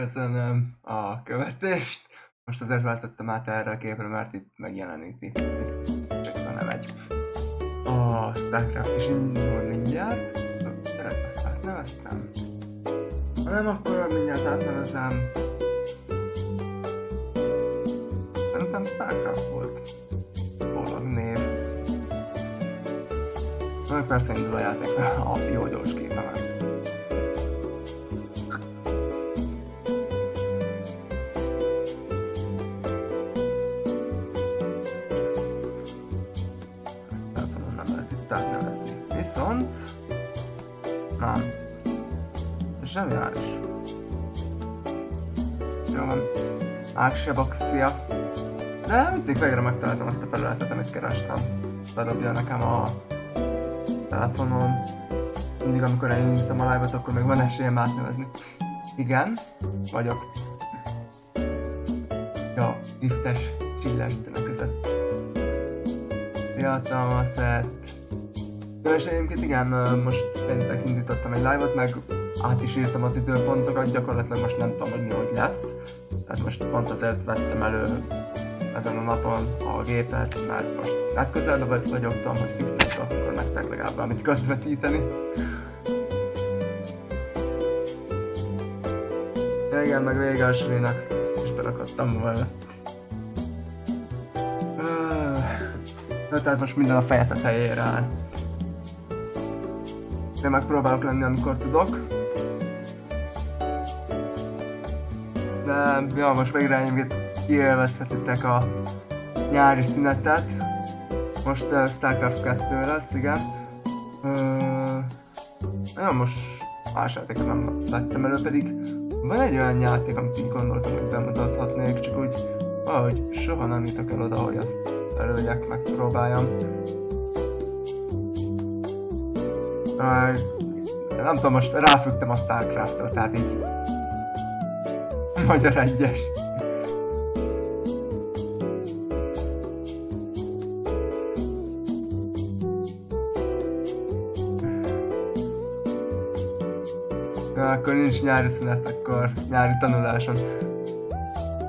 Köszönöm a követést. Most azért váltottam át erre a képre, mert itt megjeleníti. Csak nem egy. A Starcraft is indul mindjárt. Tényleg azt átneveztem? Ha nem, akkor mindjárt átnevezem. Szerintem Starcraft volt. Róla név. Meg persze indul a játék a jó gyors képemet. Ákseboxia. De mindig végre megtaláltam azt a felületet, amit kerestem. Bedobja nekem a telefonon. Mindig amikor elindítom a live-ot, akkor még van esélyem átnevezni. Igen, vagyok. Ja, liftes színek között. Fiatal a szett. Ja, és egyébként igen, most péntek indítottam egy live-ot, meg át is írtam az időpontokat, gyakorlatilag most nem tudom, hogy mi hogy lesz. Tehát most pont azért vettem elő ezen a napon a gépet, mert most legközelebb vagy- vagyok, tudom, hogy fixet, akkor nektek legalább valamit közvetíteni. Igen, meg vége a sulinak, és berakadtam volna. Na, tehát most minden a feje tetejére áll. Én megpróbálok lenni, amikor tudok. Ja, most végre egyébként kiélvezhetitek a nyári szünetet. Most uh, Starcraft 2 lesz, igen. Uh, ja, most más játékot nem vettem elő, pedig van egy olyan játék, amit így gondoltam, hogy bemutathatnék, csak úgy valahogy soha nem jutok el oda, hogy azt előjek, megpróbáljam. Uh, nem tudom, most ráfügtem a Starcraft-ra, tehát így Magyar egyes. Akkor nincs nyári szünet, akkor nyári tanuláson.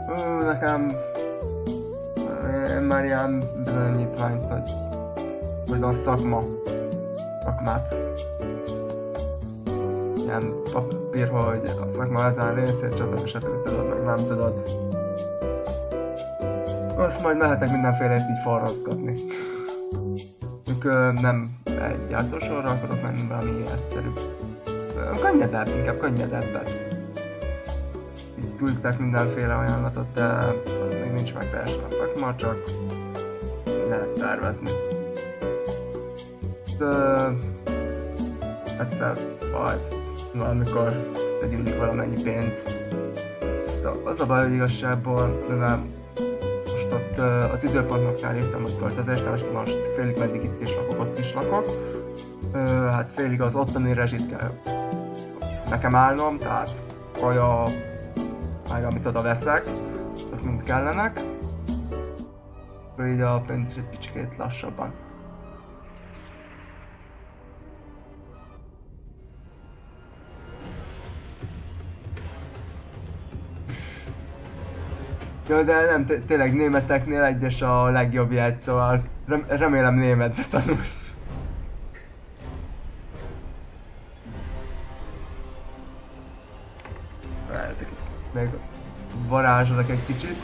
Ú, nekem... Én már ilyen bizonyítványt, hogy... Hogy van szakma. Szakmát. Ilyen papír, hogy a szakma ezen részét, stb. stb. tudod, meg nem tudod. Azt majd mehetek mindenféle így forraszgatni. Ők nem egy játósorra akarok menni, valami egyszerű. Ö, Könnyedebb, inkább könnyedebbet. Így küldtek mindenféle ajánlatot, de az még nincs meg teljesen a szakma, csak lehet tervezni. De egyszer majd valamikor összegyűlik valamennyi pénz. De az a baj, igazságból, mivel most ott az időpontoknál írtam, hogy költözés, most, most félig meddig itt is lakok, ott is lakok. Hát félig az ottani rezsit kell nekem állnom, tehát kaja, meg amit oda veszek, azok mind kellenek. Akkor így a pénz is egy kicsikét lassabban. Jó, de nem, té- tényleg németeknél egyes a legjobb jegy, szóval rem- remélem németbe tanulsz. Várjátok, még varázsolok egy kicsit.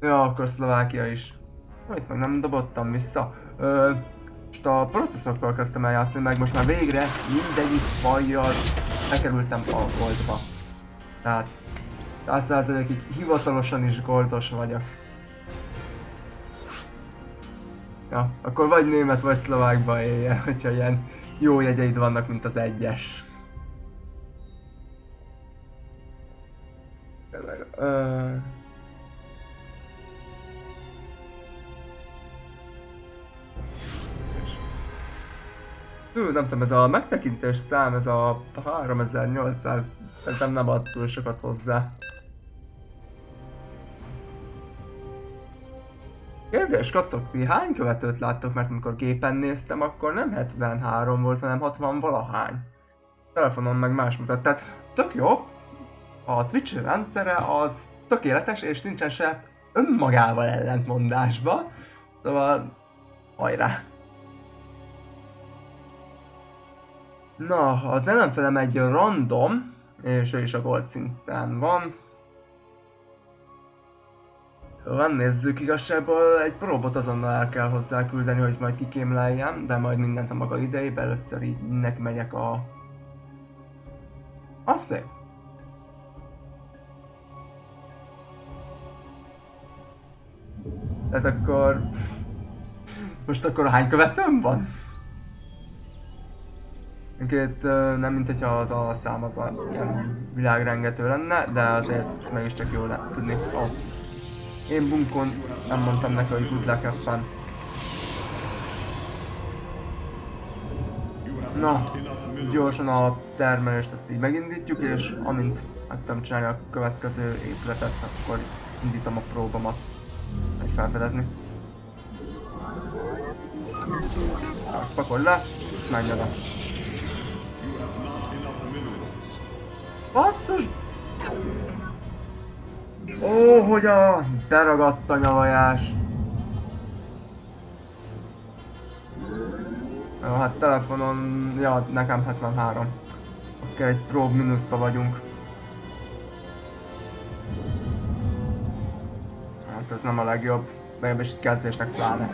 Ja, akkor Szlovákia is. Itt meg nem dobottam vissza. Ö, most a protoszokkal kezdtem el játszani, meg most már végre mindegyik fajjal bekerültem a goldba. Tehát 100%-ig hivatalosan is goldos vagyok. Ja, akkor vagy német, vagy szlovákba élje, hogyha ilyen jó jegyeid vannak, mint az egyes. Tényleg, Hú, nem tudom, ez a megtekintés szám, ez a 3800, szerintem nem ad túl sokat hozzá. Kérdés, kacok, ti hány követőt láttok? Mert amikor gépen néztem, akkor nem 73 volt, hanem 60 valahány. telefonon meg más mutat. Tehát tök jó, a Twitch rendszere az tökéletes, és nincsen se önmagával ellentmondásba. Szóval, hajrá! Na, az ellenfelem egy random, és ő is a gold szinten van. Jó, nézzük, igazságból egy próbot azonnal el kell hozzá küldeni, hogy majd kikémleljem, de majd mindent a maga idejében, először így neki megyek a... Az szép. Tehát akkor... Most akkor hány követőm van? Két, nem mint hogyha az a szám az a ilyen világrengető lenne, de azért mégiscsak jó lehet tudni. Oh. Én bunkon nem mondtam neki, hogy good luck have. Na, gyorsan a termelést ezt így megindítjuk, és amint meg csinálni a következő épületet, akkor indítom a próbamat egy felfedezni. Azt pakolj le, menj oda. Basszus! Ó, hogy a beragadt a nyavajás. Jó, hát telefonon, ja, nekem 73. Akkor egy prób mínuszba vagyunk. Hát ez nem a legjobb, legalábbis itt kezdésnek pláne.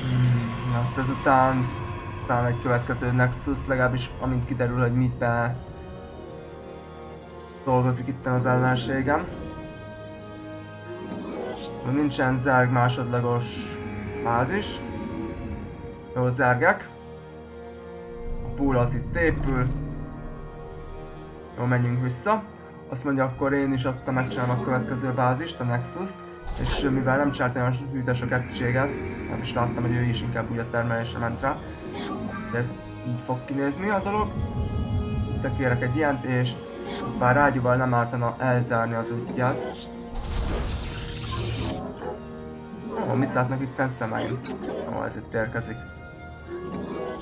Hmm, azt ezután talán egy következő Nexus, legalábbis amint kiderül, hogy mit be dolgozik itt az ellenségem. Nincsen zerg másodlagos bázis. Jó, zergek. A pool az itt épül. Jó, menjünk vissza. Azt mondja, akkor én is adtam megcsinálom a következő bázist, a Nexus és mivel nem csinált olyan hűtős a egységet, nem is láttam, hogy ő is inkább úgy a termelésre ment rá, de így fog kinézni a dolog. De kérek egy ilyent, és bár rágyúval nem ártana elzárni az útját. Ó, mit látnak itt szemeim? Ó, ez itt érkezik.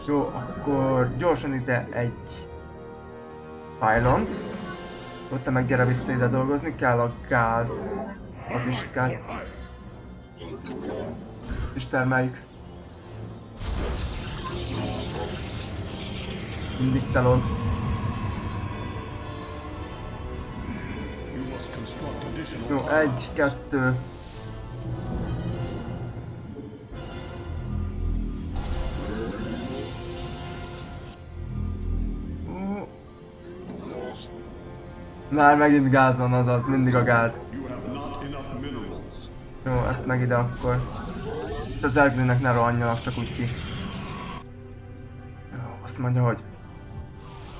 Jó, akkor gyorsan ide egy pylont. Ott meg gyere vissza ide dolgozni, kell a gáz. Az is kell. És termeljük. Mindig telon. Jó, egy, kettő. Már megint gáz van, azaz, mindig a gáz. Jó, ezt meg ide akkor. Az Elglinek ne rohanjanak csak úgy ki. Azt mondja, hogy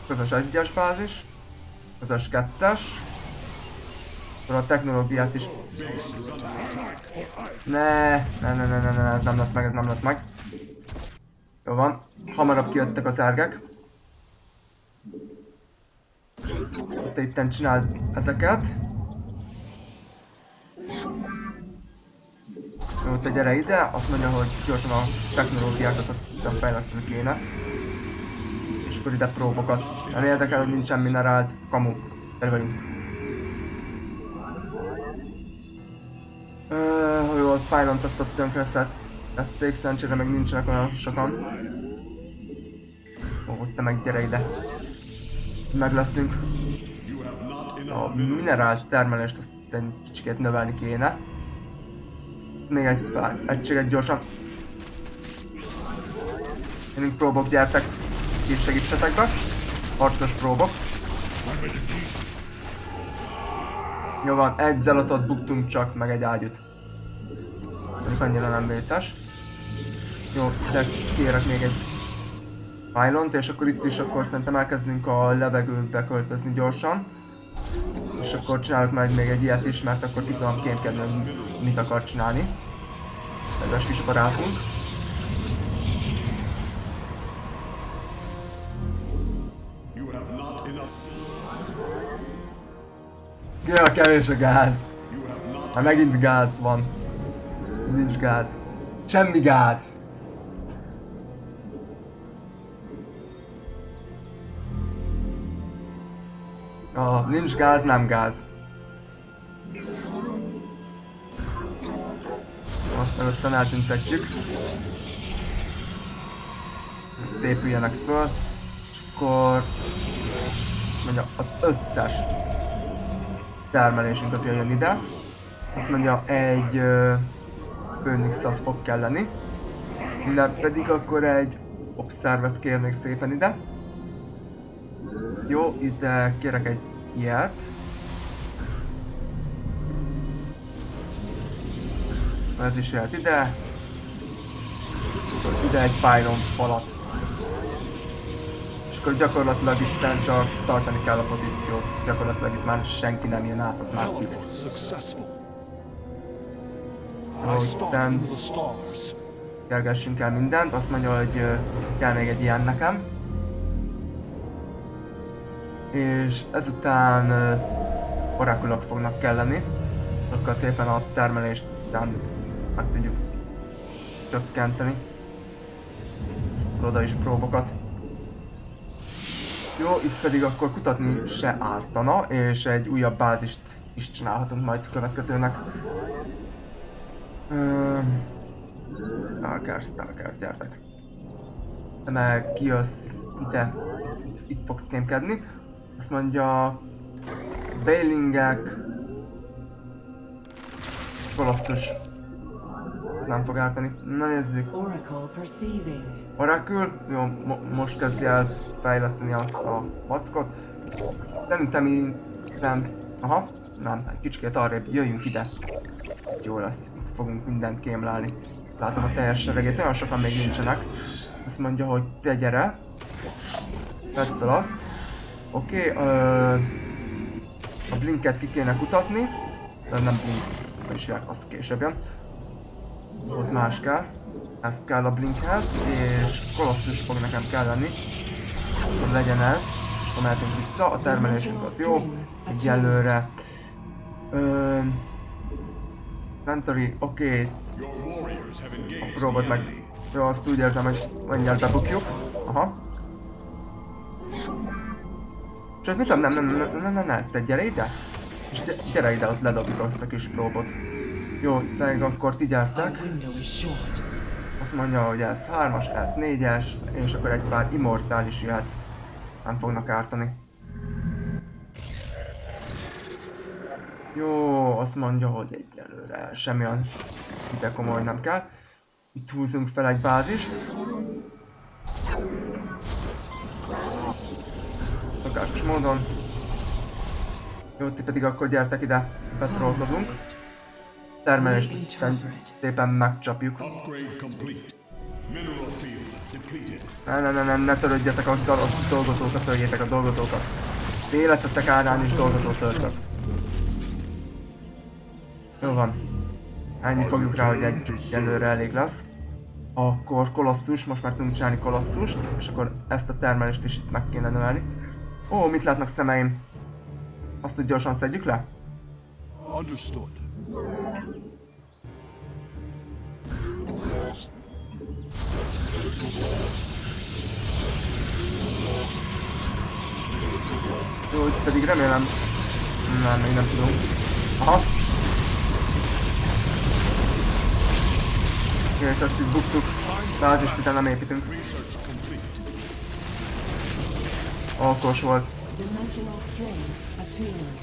közös egyes bázis, közös kettes, akkor a technológiát is... Ne, ne, ne, ne, ne, ne, ez nem lesz meg, ez nem lesz meg. Jó van, hamarabb kijöttek az ergek. Te itten csináld ezeket. Jó, te gyere ide, azt mondja, hogy gyorsan a technológiákat azt fejleszteni kéne akkor ide próbokat. Nem érdekel, hogy nincsen minerált, kamu. Gyere vagyunk. Uh, jó, a Pylont azt ott tönkre tették, szerencsére meg nincsenek olyan sokan. Ó, te meg gyere ide. Meg leszünk. A minerált termelést azt egy kicsit növelni kéne. Még egy pár egységet gyorsan. Én próbok, gyertek is segítsetek be. Harcos próbok. Jó van, egy zelotot buktunk csak, meg egy ágyút. Ez annyira nem vészes. Jó, de kérek még egy pylont, és akkor itt is akkor szerintem elkezdünk a levegőbe költözni gyorsan. És akkor csinálok meg még egy ilyet is, mert akkor ki tudom kémkedni, mit akar csinálni. A kis barátunk. Jaj, kevés a gáz. Hát megint gáz van. Nincs gáz. Semmi gáz. Ah, nincs gáz, nem gáz. Aztán aztán eltüntetjük. Épüljenek föl. És akkor... Mondja, az összes termelésünk az jön ide. Azt mondja, egy uh, Phoenix az fog kelleni. Innen pedig akkor egy observet kérnék szépen ide. Jó, ide kérek egy ilyet. Ez is jöhet ide. Ide egy pylon falat. Akkor gyakorlatilag itt csak tartani kell a pozíciót. Gyakorlatilag itt már senki nem jön át, az már fix. Isten kergessünk el mindent, azt mondja, hogy uh, kell még egy ilyen nekem. És ezután uh, orakulok fognak kelleni, akkor szépen a termelést után meg tudjuk csökkenteni. Oda is próbokat. Jó, itt pedig akkor kutatni se ártana, és egy újabb bázist is csinálhatunk majd következőnek. Stalker, Stalker, gyertek. Meg kijössz ide, itt, itt, itt fogsz kémkedni. Azt mondja... Bailingek... Kolosszus. Ez nem fog ártani. Na nézzük. Oracle, jó, mo most kezdi el fejleszteni azt a vackot. Szerintem így nem. Aha, nem, egy kicsit arrébb, jöjjünk ide. Jó lesz, itt fogunk mindent kémlálni. Látom a teljes seregét, olyan sokan még nincsenek. Azt mondja, hogy te gyere. Vedd fel azt. Oké, okay, a blinket ki kéne kutatni. De nem blink, is jár, az később jön. Hoz más kell. Ezt kell a blinkhez, és kolosszus fog nekem kelleni. Hogy legyen ez. Akkor mehetünk vissza, a termelésünk az jó. Egyelőre. Uh, Centauri, oké. Okay. Robot meg... Jó, azt úgy érzem, hogy mindjárt bebukjuk. Aha. Csak mit tudom, nem, nem, nem, nem, nem, nem, te gyere ide. És gyere ide, ott ledobjuk azt a kis robot. Jó, te akkor ti gyertek. Azt mondja, hogy ez 3-as, ez 4-es, és akkor egy pár immortális jöhet. Nem fognak ártani. Jó, azt mondja, hogy egyelőre semmi olyan ide komoly nem kell. Itt húzunk fel egy bázist. Szokásos módon. Jó, ti pedig akkor gyertek ide, petrolkodunk. Termelést szépen megcsapjuk. Ne, ne, ne, ne, ne törődjetek a, dolgozókat, törjétek a dolgozókat. Életetek árán is dolgozó törtök. Jó van. Ennyi fogjuk rá, hogy egy előre elég lesz. Akkor kolosszus, most már tudunk csinálni kolosszust, és akkor ezt a termelést is itt meg kéne növelni. Ó, mit látnak szemeim? Azt, hogy gyorsan szedjük le? Understood. Jó, itt pedig remélem... Nem, még nem tudom. Aha, és azt így buktuk. Bázist utána nem építünk. Alkos volt.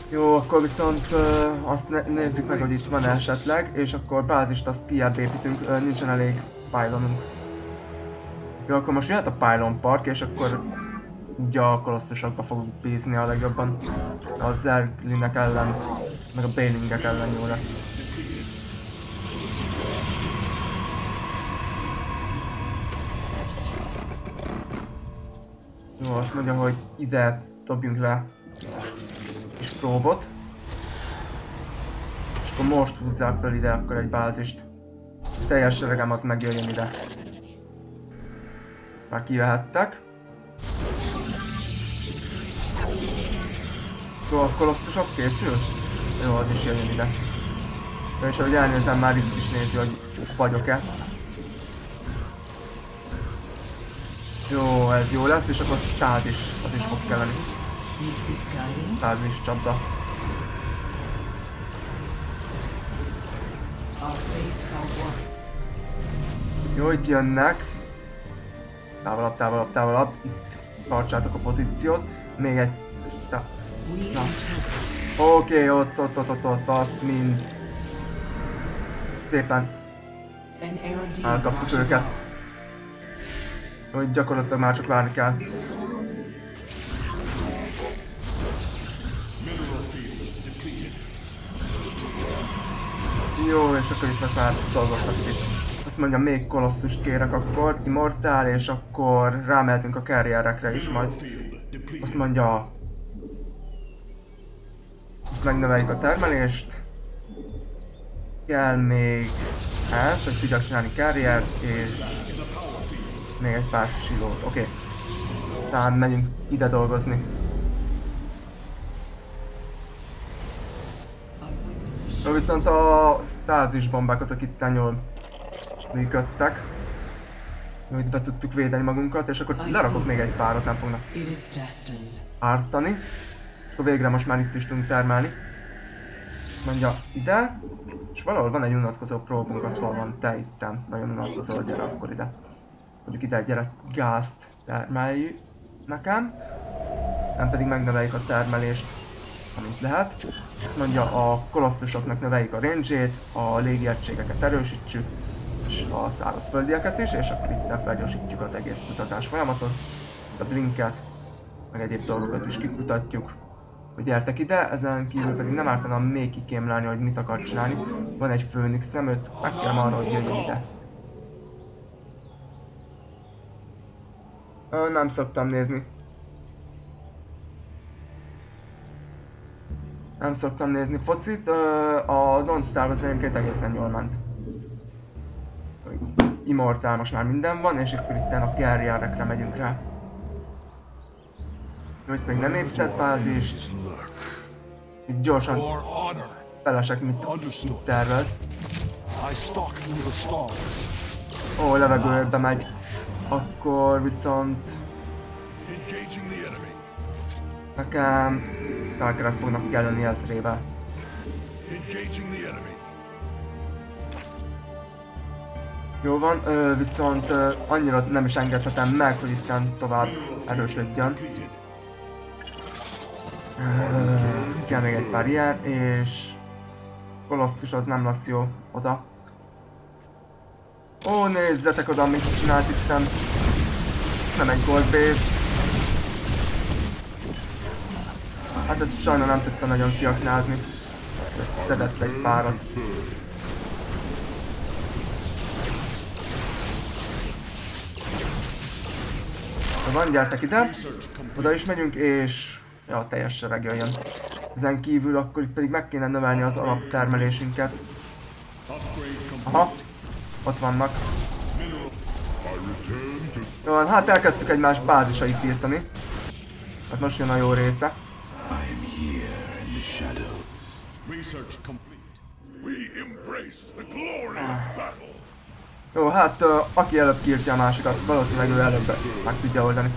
Jó, akkor viszont uh, azt ne nézzük meg, hogy itt van esetleg, és akkor bázist azt kiebb építünk, uh, nincsen elég pylonunk. Jó, akkor most jöhet a pylon park, és akkor ugye a kolosszusokba fogunk bízni a legjobban. A Zerglinek ellen, meg a Bailingek ellen jó lesz. Jó, azt mondja, hogy ide dobjunk le kis próbot. És akkor most húzzák fel ide akkor egy bázist. Teljes seregem az megjöjjön ide. Már kijöhettek. Jó, akkor ott készül? Jó, az is jöjjön ide. És ahogy elnézem, már itt is nézi, hogy vagyok-e. Jó, ez jó lesz, és akkor száz is, az is fog kelleni. Fázis csapda. Jó, itt jönnek. Távolabb, távolabb, távolabb. Itt tartsátok a pozíciót. Még egy... Oké, okay, ott, ott, ott, ott, ott, azt mind. Szépen elkaptuk őket. Hogy gyakorlatilag már csak várni kell. Jó, és akkor itt már dolgoztak itt. Azt mondja, még kolosszust kérek akkor, Immortál, és akkor rámehetünk a carrierekre is majd. Azt mondja... Megnöveljük a termelést. Kell még ez, hogy tudjak csinálni carrier és még egy pár silót. Oké. Okay. Tehát megyünk ide dolgozni. Viszont a stázis bombák azok itt jól működtek. Itt be tudtuk védeni magunkat, és akkor lerakok még egy párat, nem fognak ártani. És akkor végre most már itt is tudunk termelni. Mondja ide, és valahol van egy unatkozó próbunk, az hol van, te itten, nagyon unatkozó, gyere akkor ide. Mondjuk ide gyere, gázt termelj nekem, nem pedig megnöveljük a termelést, amint lehet. Azt mondja, a kolosszusoknak növeljük a range a légiegységeket erősítsük, és a szárazföldieket is, és akkor itt felgyorsítjuk az egész kutatás folyamatot. A blinket, meg egyéb dolgokat is kikutatjuk. Hogy gyertek ide, ezen kívül pedig nem ártana még kikémlelni, hogy mit akar csinálni. Van egy főnix szemőt, megkérem arra, hogy jöjjön ide. Ö, nem szoktam nézni. Nem szoktam nézni focit, a Don't Starve az egyébként egészen jól ment. Immortál most már minden van, és akkor itt a carrierekre megyünk rá. Hogy még nem épített fázist, itt gyorsan felesek, mit, mit tervez. Ó, levegőbe megy. Akkor viszont nekem Darkerek fognak. Engaging the enemy. Jó van, ö, viszont ö, annyira nem is engedhetem meg, hogy itten tovább erősödjön. Ö, kell még egy pár ilyen, és Kolosszus az nem lesz jó oda. Ó, nézzetek oda, mit csinált itten. Nem egy gold Hát ezt sajnos nem tudta nagyon kiaknázni. Szedett egy párat. Van, gyertek ide. Oda is megyünk, és... Ja, teljes sereg jöjjön. Ezen kívül akkor itt pedig meg kéne növelni az alaptermelésünket. Aha, ott vannak. Jó hát elkezdtük egymás bázisait írtani. Hát most jön a jó része. Research complete. We embrace the glory of battle. Jó, hát uh, aki előbb kiírtja a másikat, valószínűleg ő előbb meg tudja oldani.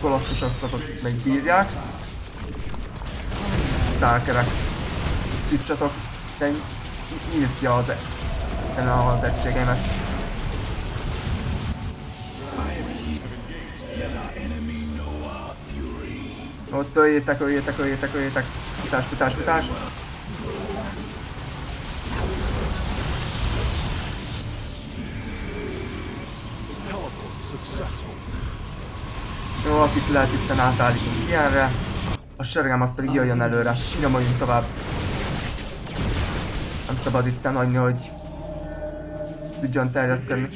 Kolosszusokat még bírják. Tálkerek. Tisztsatok, de nyírtja az, e- az egységeimet. Ott öljétek, öljétek, öljétek, öljétek. Futás, futás, futás. Jó, akit lehet itten átállítunk ilyenre. A sergem az pedig jöjjön előre. Nyomoljunk tovább. Nem szabad itten hagyni, hogy tudjon terjeszkedni.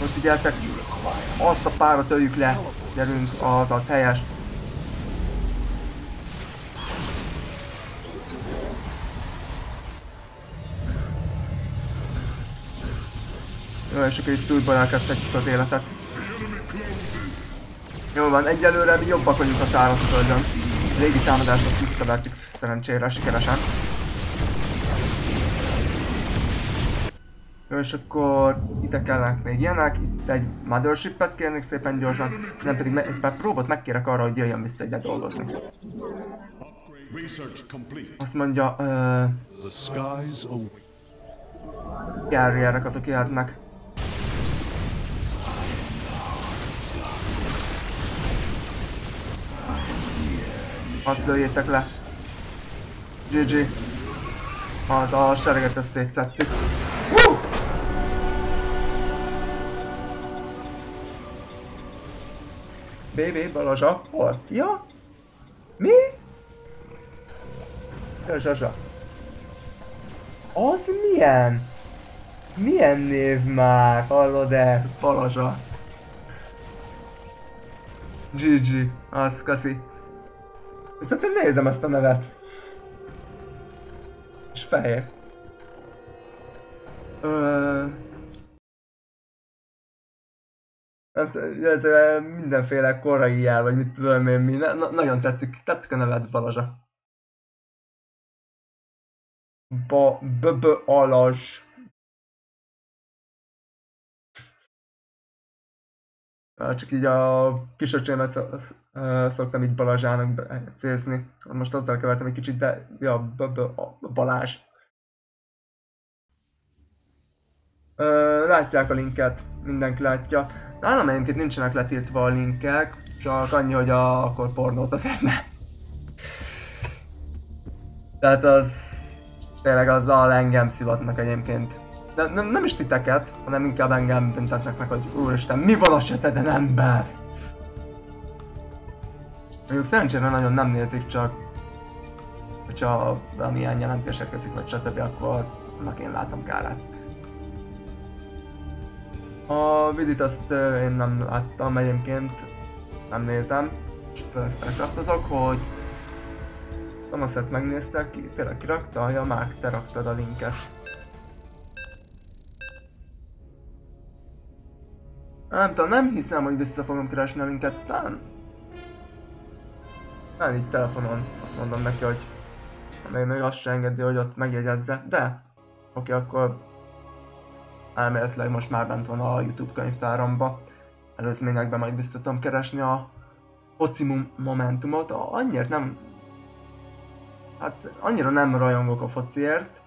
Most figyeltek, azt a párat öljük le. Gyerünk, az az helyes. Jó, és akkor itt túlban elkezdhetjük az életet. Jó van, egyelőre mi jobbak vagyunk a szárazföldön. Régi támadást visszavertük szerencsére sikeresen. És akkor ide kellnek még ilyenek, itt egy mothership-et kérnék szépen gyorsan, nem pedig egy pár próbot megkérek arra, hogy jöjjön vissza ide dolgozni. Azt mondja, await. carrierek azok jöhetnek. Azt lőjétek le. GG. Az a sereget ezt BB Balazsa, hol? Ja? Mi? Ja, Zsazsa. Az milyen? Milyen név már? Hallod-e? Balazsa. GG. Az kaszi. Viszont én nézem ezt a nevet. És fehér. Ö... Hát ez mindenféle korai jel, vagy mit tudom én mi. Na, na, nagyon tetszik, tetszik a neved Balazsa. Ba, b, b, alazs. Csak így a kisöcsémet szoktam így Balazsának be- cézni. Most azzal kevertem egy kicsit, de ja, b, b, a, Balázs. Látják a linket, mindenki látja. Nálam egyébként nincsenek letiltva a linkek, csak annyi, hogy a, akkor pornót azért ne. Tehát az tényleg azzal engem szivatnak egyébként. De nem, nem is titeket, hanem inkább engem büntetnek meg, hogy úristen, mi van a seteden ember? Mondjuk szerencsére nagyon nem nézik, csak hogyha valamilyen jelentések teszik, vagy stb. akkor annak én látom kárát. A vidit azt én nem láttam egyébként, nem nézem, azok, hogy Thomaset megnéztek, ki, tényleg kirakta, ja már te raktad a linket. Nem tudom, nem hiszem, hogy vissza fogom keresni a linket, talán... Nem így telefonon, azt mondom neki, hogy még, még azt se engedi, hogy ott megjegyezze, de oké, akkor elméletileg most már bent van a Youtube könyvtáramba. Előzményekben majd vissza tudom keresni a foci momentumot, annyira nem hát annyira nem rajongok a fociért.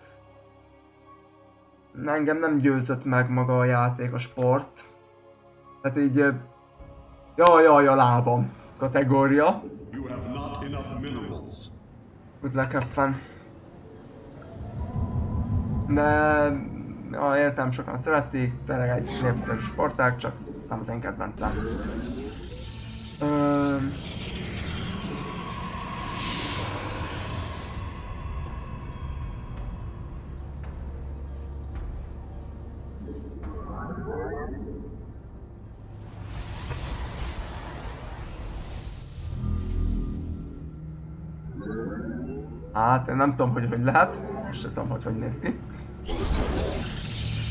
Engem nem győzött meg maga a játék, a sport. Tehát így... Jaj, jaj, a lábam kategória. Good luck, have fun. De... Ja, értem, sokan szeretik, tényleg egy népszerű sportág, csak nem az én kedvencem. Ö... Hát, én nem tudom, hogy hogy lehet. Most sem tudom, hogy hogy néz ki.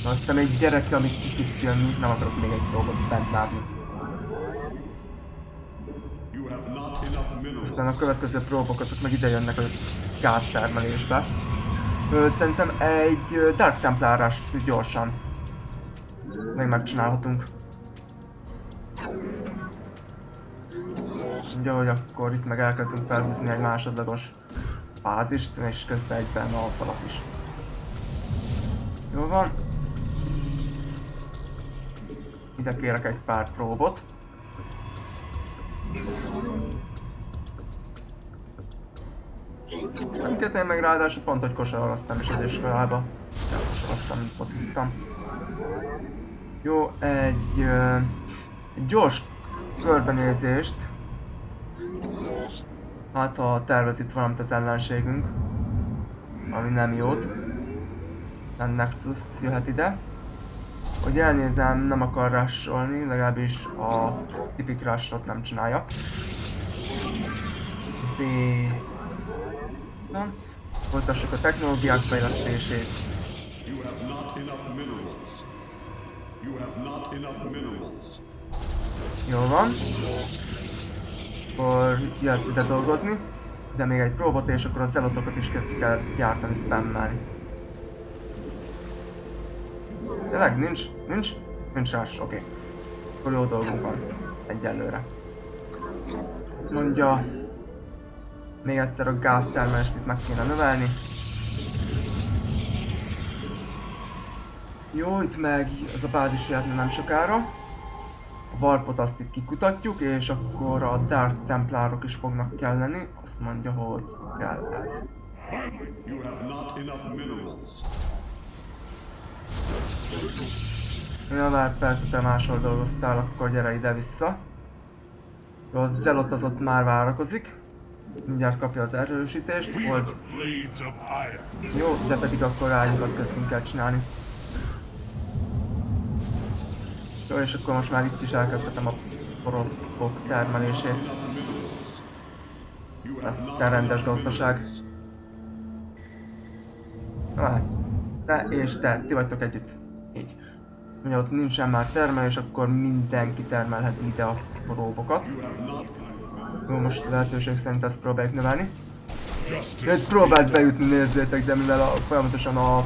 Na, aztán egy gyereke, amíg ki tudsz jönni, nem akarok még egy dolgot bent látni. Aztán a következő próbok azok meg ide jönnek a gáztermelésbe. Szerintem egy Dark Templárást gyorsan még megcsinálhatunk. Ugye, hogy akkor itt meg elkezdünk felhúzni egy másodlagos fázist, és közben egyben a falat is. Jó van. Ide kérek egy pár próbot. Amiket én meg ráadásul pont, hogy kosarolaztam is az iskolába. Kosarolaztam, mint fociztam. Jó, egy, egy gyors körbenézést. Hát ha tervez itt valamit az ellenségünk. Ami nem jót. Nem Nexus jöhet ide. Hogy elnézem, nem akar rusholni, legalábbis a tipik rushot nem csinálja. B... Na, Folytassuk a technológiák fejlesztését. You have not enough minerals. You have not enough minerals. Jó van. Akkor jöhetsz ide dolgozni. De még egy próbot, és akkor a zelotokat is kezdjük el gyártani, spammelni. Tényleg nincs? Nincs? Nincs rás, oké. Okay. Akkor jó dolgunk van. Egyelőre. Mondja... Még egyszer a gáztermelést itt meg kéne növelni. Jó, itt meg az a bázis jöhetne nem sokára. A warpot azt itt kikutatjuk, és akkor a Dark Templárok is fognak kelleni. Azt mondja, hogy kell ez. Ja, már persze te máshol dolgoztál, akkor gyere ide vissza. Jó, az Zelot az ott már várakozik. Mindjárt kapja az erősítést. Iron. jó, de pedig akkor rányokat kezdünk el csinálni. Jó, és akkor most már itt is elkezdhetem a porokok termelését. Ez rendes gazdaság. minerals. Te és te, ti vagytok együtt. Így. Ugye ott nincsen már termelés, akkor mindenki termelhet ide a róbokat. You have not Jó, most lehetőség szerint ezt próbáljuk növelni. Egy próbált bejutni, nézzétek, de mivel a, folyamatosan a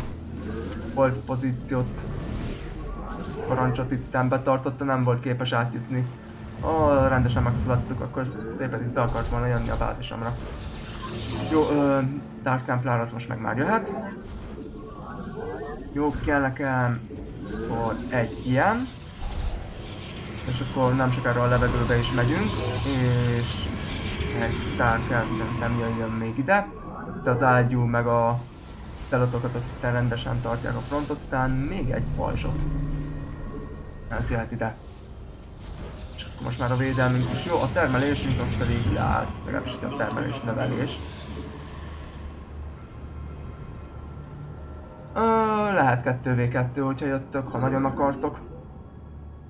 volt pozíciót, parancsot itt betartotta, nem volt képes átjutni. Ó, rendesen megszaladtuk, akkor szépen itt akart volna jönni a bázisomra. Jó, ö, Dark Templar az most meg már jöhet. Jó, kell nekem akkor egy ilyen. És akkor nem sokára a levegőbe is megyünk, és egy Star kell szerintem jöjjön még ide. Itt az ágyú meg a telotok azok itt rendesen tartják a frontot, aztán még egy pajzsot. Ez jöhet ide. És akkor most már a védelmünk is jó, a termelésünk az pedig leállt, legalábbis a termelés növelés. Ö, lehet 2v2, hogyha jöttök, ha nagyon akartok.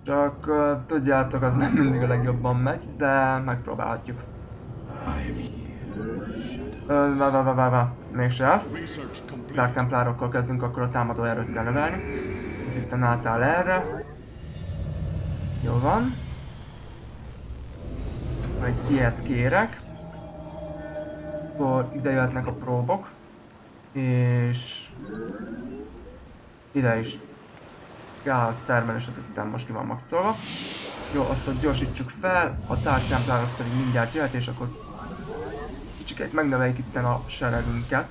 Csak ö, tudjátok, az nem mindig a legjobban megy, de megpróbálhatjuk. Ö, vá, vá, vá, vá. Mégse complete. Dark Templárokkal kezdünk, akkor a támadó erőt kell növelni. Ez itt átáll erre. Jó van. Egy ilyet kérek. Akkor ide jöhetnek a próbok. És... Ide is. Gáz termelés az itt most ki van maxolva. Jó, azt ott gyorsítsuk fel, a Templar az pedig mindjárt jöhet, és akkor kicsiket megnöveljük itt a seregünket.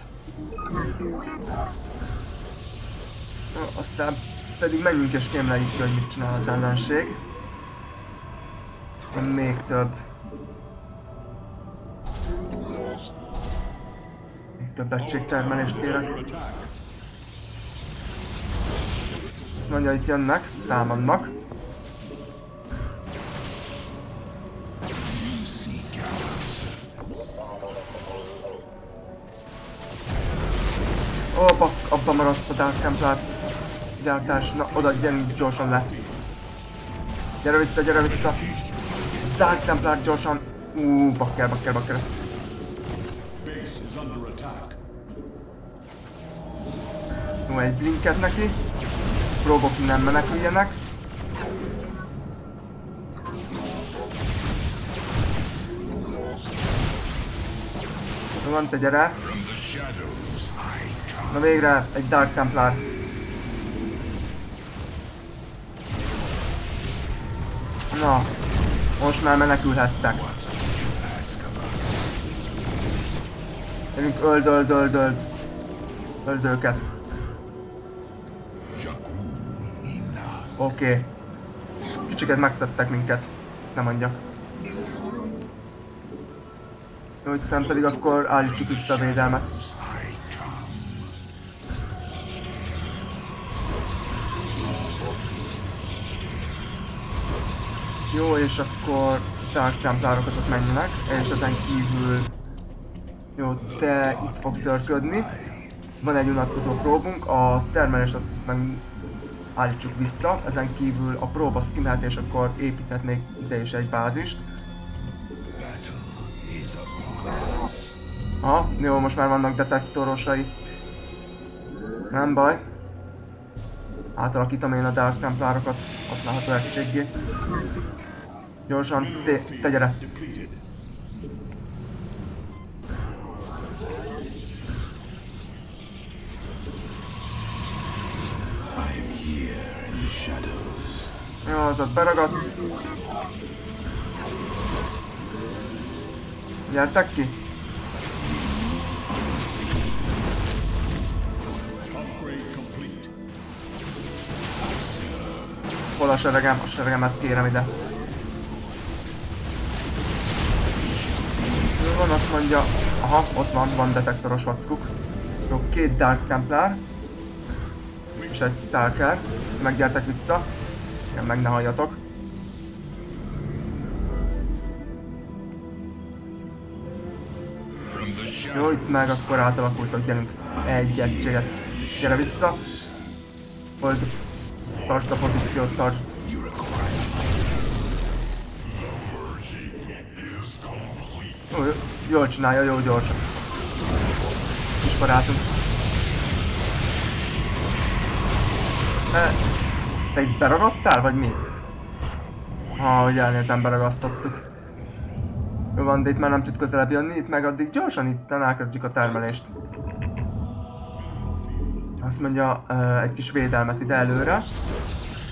Na, aztán pedig menjünk és kémleljük hogy mit csinál az ellenség. Még több. Még több egységtermelést kérek. Mondja, itt jönnek, támadnak. Ó, bak, abban maradt a Dark Templar gyártás. Na, oda gyerünk gyorsan le. Gyere vissza, gyere vissza. Dark Templar gyorsan. Ú, bakker, bakker, bakker. Jó, egy blinket neki. Próbok nem meneküljenek. Van, te gyere. Na végre, egy Dark Templar. Na, most már menekülhettek. Gyerünk, öld, öld, öld, öld. Öld őket. Oké. Okay. Kicsiket megszedtek minket. Nem mondjak. Jó, itt fent pedig akkor állítsuk vissza a védelmet. Jó, és akkor Dark Templárokat ott menjenek, és ezen kívül... Jó, te itt fogsz örködni. Van egy unatkozó próbunk, a termelést azt meg állítsuk vissza, ezen kívül a próba skimmelt és akkor építhet még ide is egy bázist. Aha, jó, most már vannak detektorosai. Nem baj. Átalakítom én a Dark Templárokat használható egységgé. Gyorsan, te, te Depleted. az ott beragadt. Gyertek ki! Hol a seregem? A seregemet kérem ide. Jó van, azt mondja... Aha, ott van, van detektoros vackuk. Jó, két Dark Templar. És egy Stalker. Meggyertek vissza. Igen, meg ne halljatok. Jó, itt meg akkor átalakult, hogy gyerünk egy egységet. Gyere vissza. Hold. Tartsd a pozíciót, tartsd. Jó, jó, jól csinálja, jó gyorsan. Kis barátunk. Te, te itt beragadtál, vagy mi? Ha, hogy elnézem, beragasztottuk. Jó van, de itt már nem tud közelebb jönni, itt meg addig gyorsan itt elkezdjük a termelést. Azt mondja, uh, egy kis védelmet ide előre.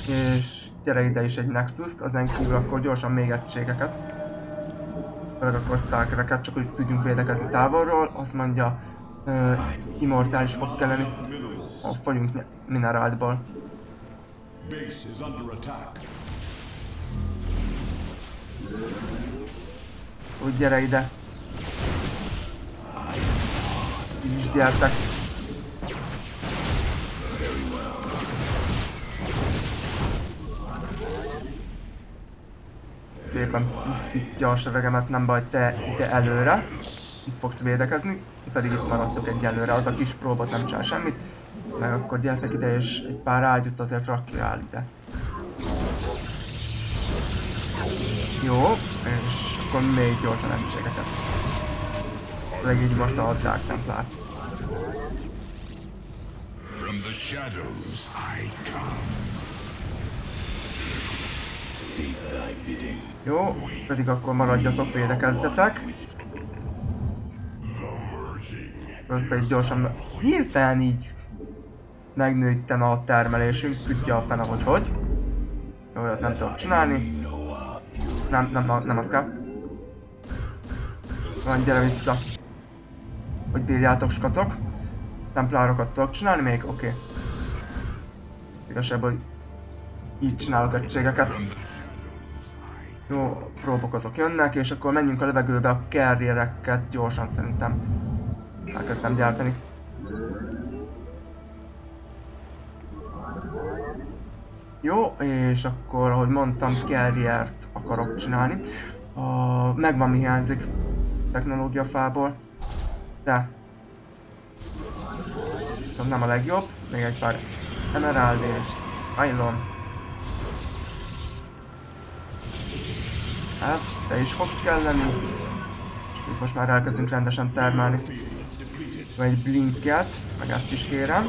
És gyere ide is egy Nexus-t, ezen kívül akkor gyorsan még egységeket. Főleg akkor Stalkereket, csak hogy tudjunk védekezni távolról. Azt mondja, uh, immortális fog kelleni. A folyunk mineráltból. Base is under attack. Úgy gyere ide. Így is gyertek. Szépen pusztítja a seregemet, nem baj, te ide előre. Itt fogsz védekezni, pedig itt maradtok egyelőre, az a kis próbot nem csinál semmit. Meg akkor gyertek ide, és egy pár ágyút azért rakja el ide. Jó, és akkor még gyorsan egységeket. Főleg így most a Dark Templar. From the shadows I come. Jó, pedig akkor maradjatok, védekezzetek. Közben így gyorsan, hirtelen így megnőtten a termelésünk, tudja a fene, hogy hogy. Jó, olyat nem tudok csinálni. Nem, nem, nem az kell. Van, gyere vissza. Hogy bírjátok, skacok. Templárokat tudok csinálni még? Oké. Okay. Igazából így csinálok egységeket. Jó, próbok azok jönnek, és akkor menjünk a levegőbe a carriereket gyorsan szerintem. Elkezdtem gyártani. Jó, és akkor, ahogy mondtam, carriert akarok csinálni. A, megvan mi hiányzik technológiafából, de viszont nem a legjobb, még egy pár emerald és nylon. Hát, te is fogsz kelleni. És most már elkezdünk rendesen termelni. Van egy blinket, meg ezt is kérem.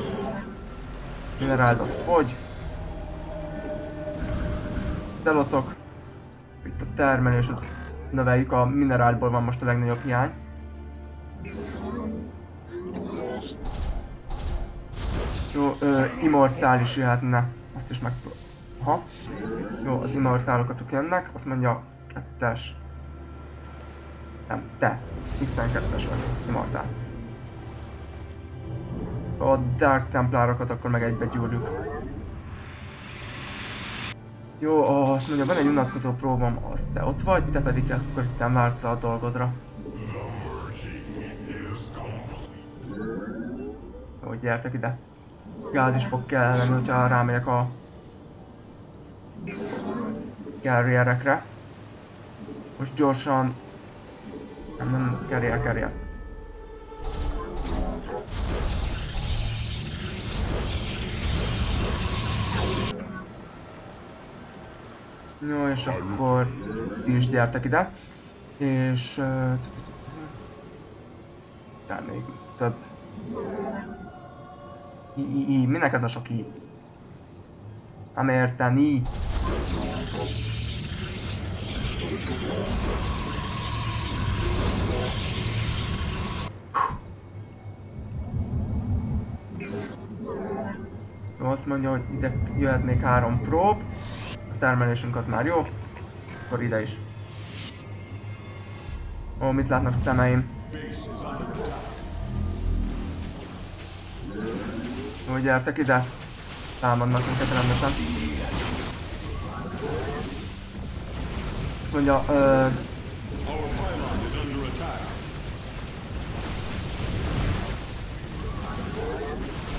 Mineráld az fogy. Delotok. Itt a termelés, az növeljük, a minerálból van most a legnagyobb hiány. Jó, ö, immortális jöhetne. Azt is meg... Aha. Jó, az immortálok azok jönnek. Azt mondja, kettes. Nem, te. X2-es vagy, immortál. A Dark Templárokat akkor meg egybe gyúrjuk. Jó, ó, azt mondja, van egy unatkozó próbám, az te ott vagy, te pedig akkor itt vársz a dolgodra. Jó, gyertek ide. Gáz is fog kelleni, hogyha rámegyek a carrierekre. Most gyorsan... Nem, nem, carrier, carrier. Jó, és akkor ti is gyertek ide. És... Uh, de még. I, I, I, minek ez a sok I? Nem érteni. Jó, azt mondja, hogy ide jöhet még három prób. Termelésünk az már jó. Akkor ide is. Ó, mit látnak szemeim? Jó, gyertek ide. Támadnak minket rendesen. Azt mondja, ö,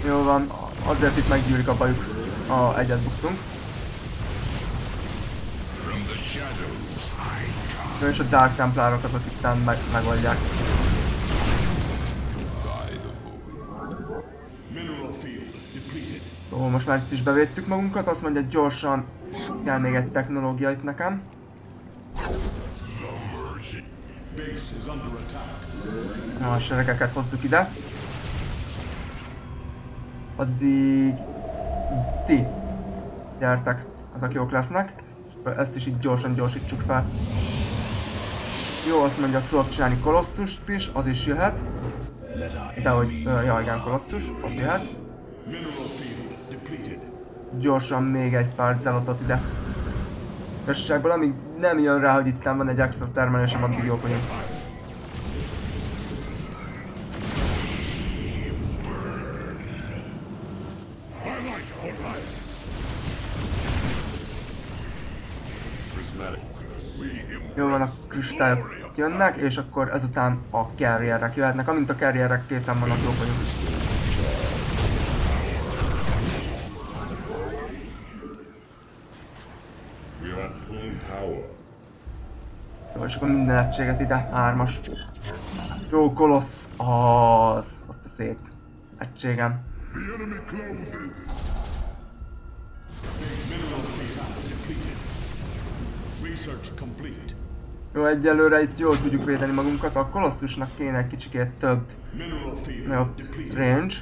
Jó van, azért itt meggyűlik a bajuk. A egyet buktunk. Jó, és a Dark Templárok azok itt meg megoldják. Jó, most már itt is bevédtük magunkat, azt mondja gyorsan kell még egy technológia itt nekem. Na, a seregeket hozzuk ide. Addig... Ti. Gyertek, azok jók lesznek. Ezt is így gyorsan gyorsítsuk fel. Jó, azt mondja, tudok csinálni kolosszust is, az is jöhet. De hogy, ö, ja igen, kolosszus, az jöhet. Gyorsan még egy pár zelotot ide. Igazságból amíg nem jön rá, hogy itt van egy extra termelésem, addig jók vagyunk. Embrace Jó van, a kristályok jönnek, és akkor ezután a carrierek jöhetnek. Amint a carrierek készen vannak, jók vagyunk. Jó, és akkor minden egységet ide, hármas. Jó, kolossz, az, ott a szép egységem. Research complete. Jó, egyelőre itt jól tudjuk védeni magunkat, a kolosszusnak kéne egy kicsikét több nagyobb range.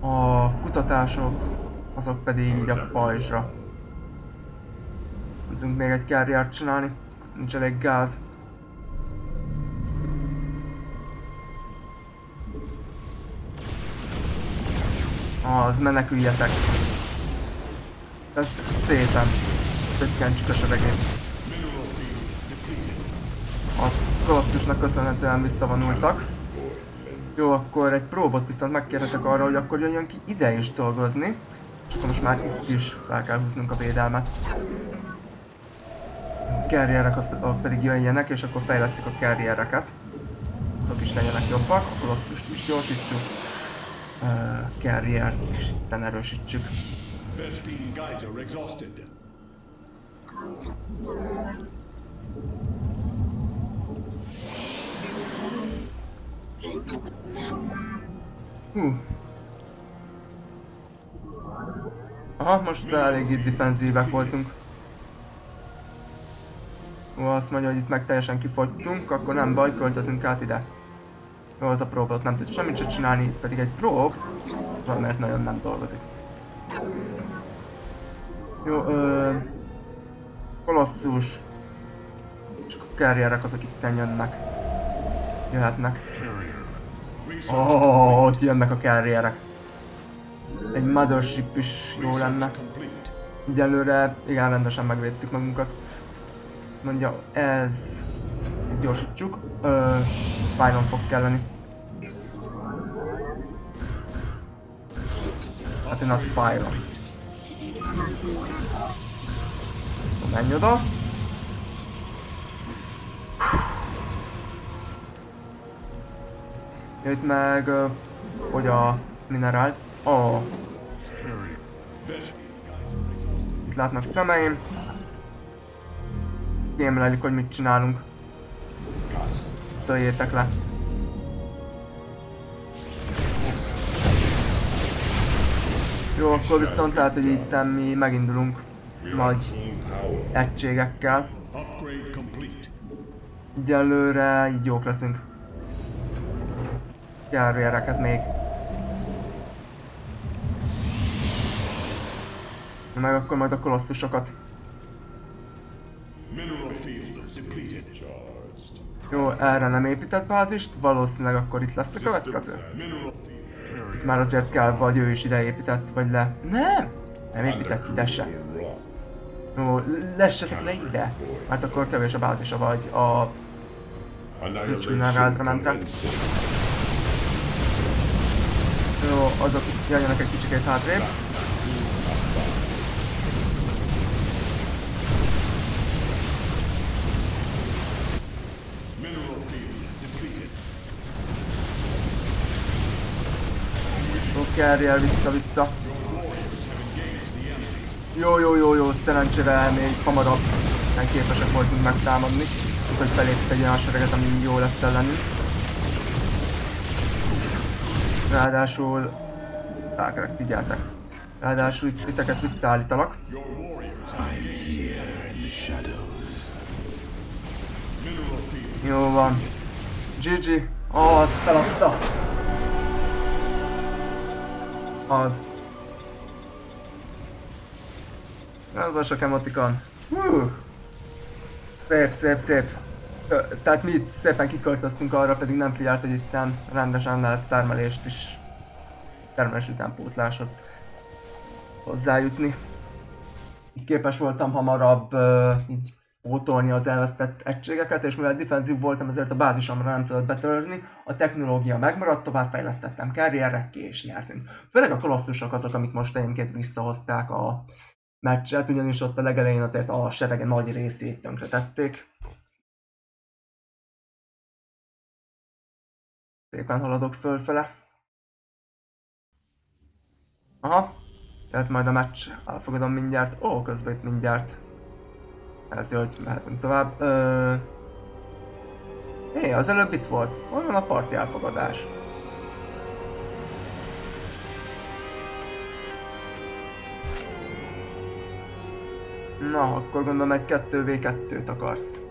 A kutatások, azok pedig így a pajzsra. Tudunk még egy carrier csinálni, nincs elég gáz. Az, meneküljetek. Ez szépen. Csökkentsük a seregét. A kolosszusnak köszönhetően visszavonultak. Jó, akkor egy próbot viszont megkérhetek arra, hogy akkor jöjjön ki ide is dolgozni. Akkor most már itt is fel kell húznunk a védelmet. Carrierek az pedig jöjjenek, és akkor fejleszik a carriereket. Azok is legyenek jobbak, akkor ott is, gyorsítsuk. Uh, carriert is itten erősítsük. Exhausted. Hú. Aha, most elég itt defenzívek voltunk. Ó, azt mondja, hogy itt meg teljesen kifogytunk, akkor nem baj, költözünk át ide. Jó, az a próba ott nem tud semmit se csinálni, pedig egy prób, mert nagyon nem dolgozik. Jó, ö... Kolosszus. És akkor carrierek azok itt jönnek. Jöhetnek. Ó, oh, ott jönnek a carrierek. Egy mothership is jó lenne. Egyelőre igen rendesen megvédtük magunkat. Mondja, ez... Gyorsítsuk. Ö, fog kelleni. Hát én az Byron. Menj oda. Itt meg... hogy a minerált. Ó, oh, Itt látnak szemeim. Kémlelik, hogy mit csinálunk. Töljétek le. Jó, akkor viszont lehet, hogy itt mi megindulunk nagy egységekkel. Egyelőre így jók leszünk. Carriereket még. Meg akkor majd a depleted. Jó, erre nem épített bázist, valószínűleg akkor itt lesz a következő. Már azért kell, vagy ő is ide épített, vagy le. Nem! Nem épített ide se. Jó, lessetek le ide, mert akkor kevés a bázisa vagy a mentre. commencing. Jó, azok jöjjenek egy kicsikét hátrébb. Kerjel vissza-vissza. Jó, jó, jó, jó, szerencsére még hamarabb nem képesek voltunk megtámadni. Úgyhogy felépít egy olyan sereget, ami jó lesz ellenünk. Ráadásul... Tákerek, figyeltek. Ráadásul itt titeket field Jó van. GG. Az, feladta. Az. Ez a sok emotikon. Hú. Szép, szép, szép. Tehát mi itt szépen kiköltöztünk arra, pedig nem figyelt, hogy itt rendesen lehet termelést is, termelés utánpótláshoz hozzájutni. Így képes voltam hamarabb így pótolni az elvesztett egységeket, és mivel defenzív voltam, ezért a bázisomra nem tudott betörni, a technológia megmaradt, továbbfejlesztettem karrierre, ki és nyertünk. Főleg a kolosszusok azok, amik most egyébként visszahozták a meccset, ugyanis ott a legelején azért a serege nagy részét tönkretették. Szépen haladok fölfele. Aha, tehát majd a meccs elfogadom mindjárt. Ó, közben itt mindjárt. Ez jó, hogy mehetünk tovább. Ö... Hé, az előbb itt volt. Hol van a parti elfogadás? Na, akkor gondolom egy 2v2-t akarsz.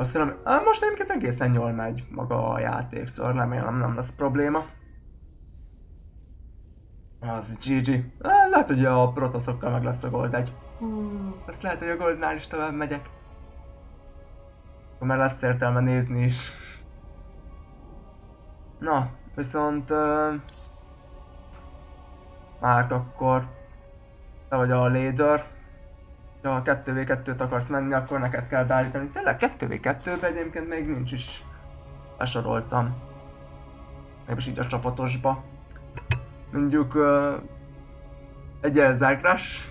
Azt hiszem, á, most egyébként egészen jól megy maga a játék, szóval remélem nem lesz probléma. Az GG. Lehet, hogy a protoszokkal meg lesz a gold egy. Hú, Azt lehet, hogy a goldnál is tovább megyek. Akkor már lesz értelme nézni is. Na, viszont... Uh, már akkor... Te vagy a leader. Ha a 2v2-t akarsz menni, akkor neked kell beállítani. Tényleg 2v2-ben egyébként még nincs is. Besoroltam. Legalábbis így a csapatosba. Mondjuk... Uh, egy elzárkás.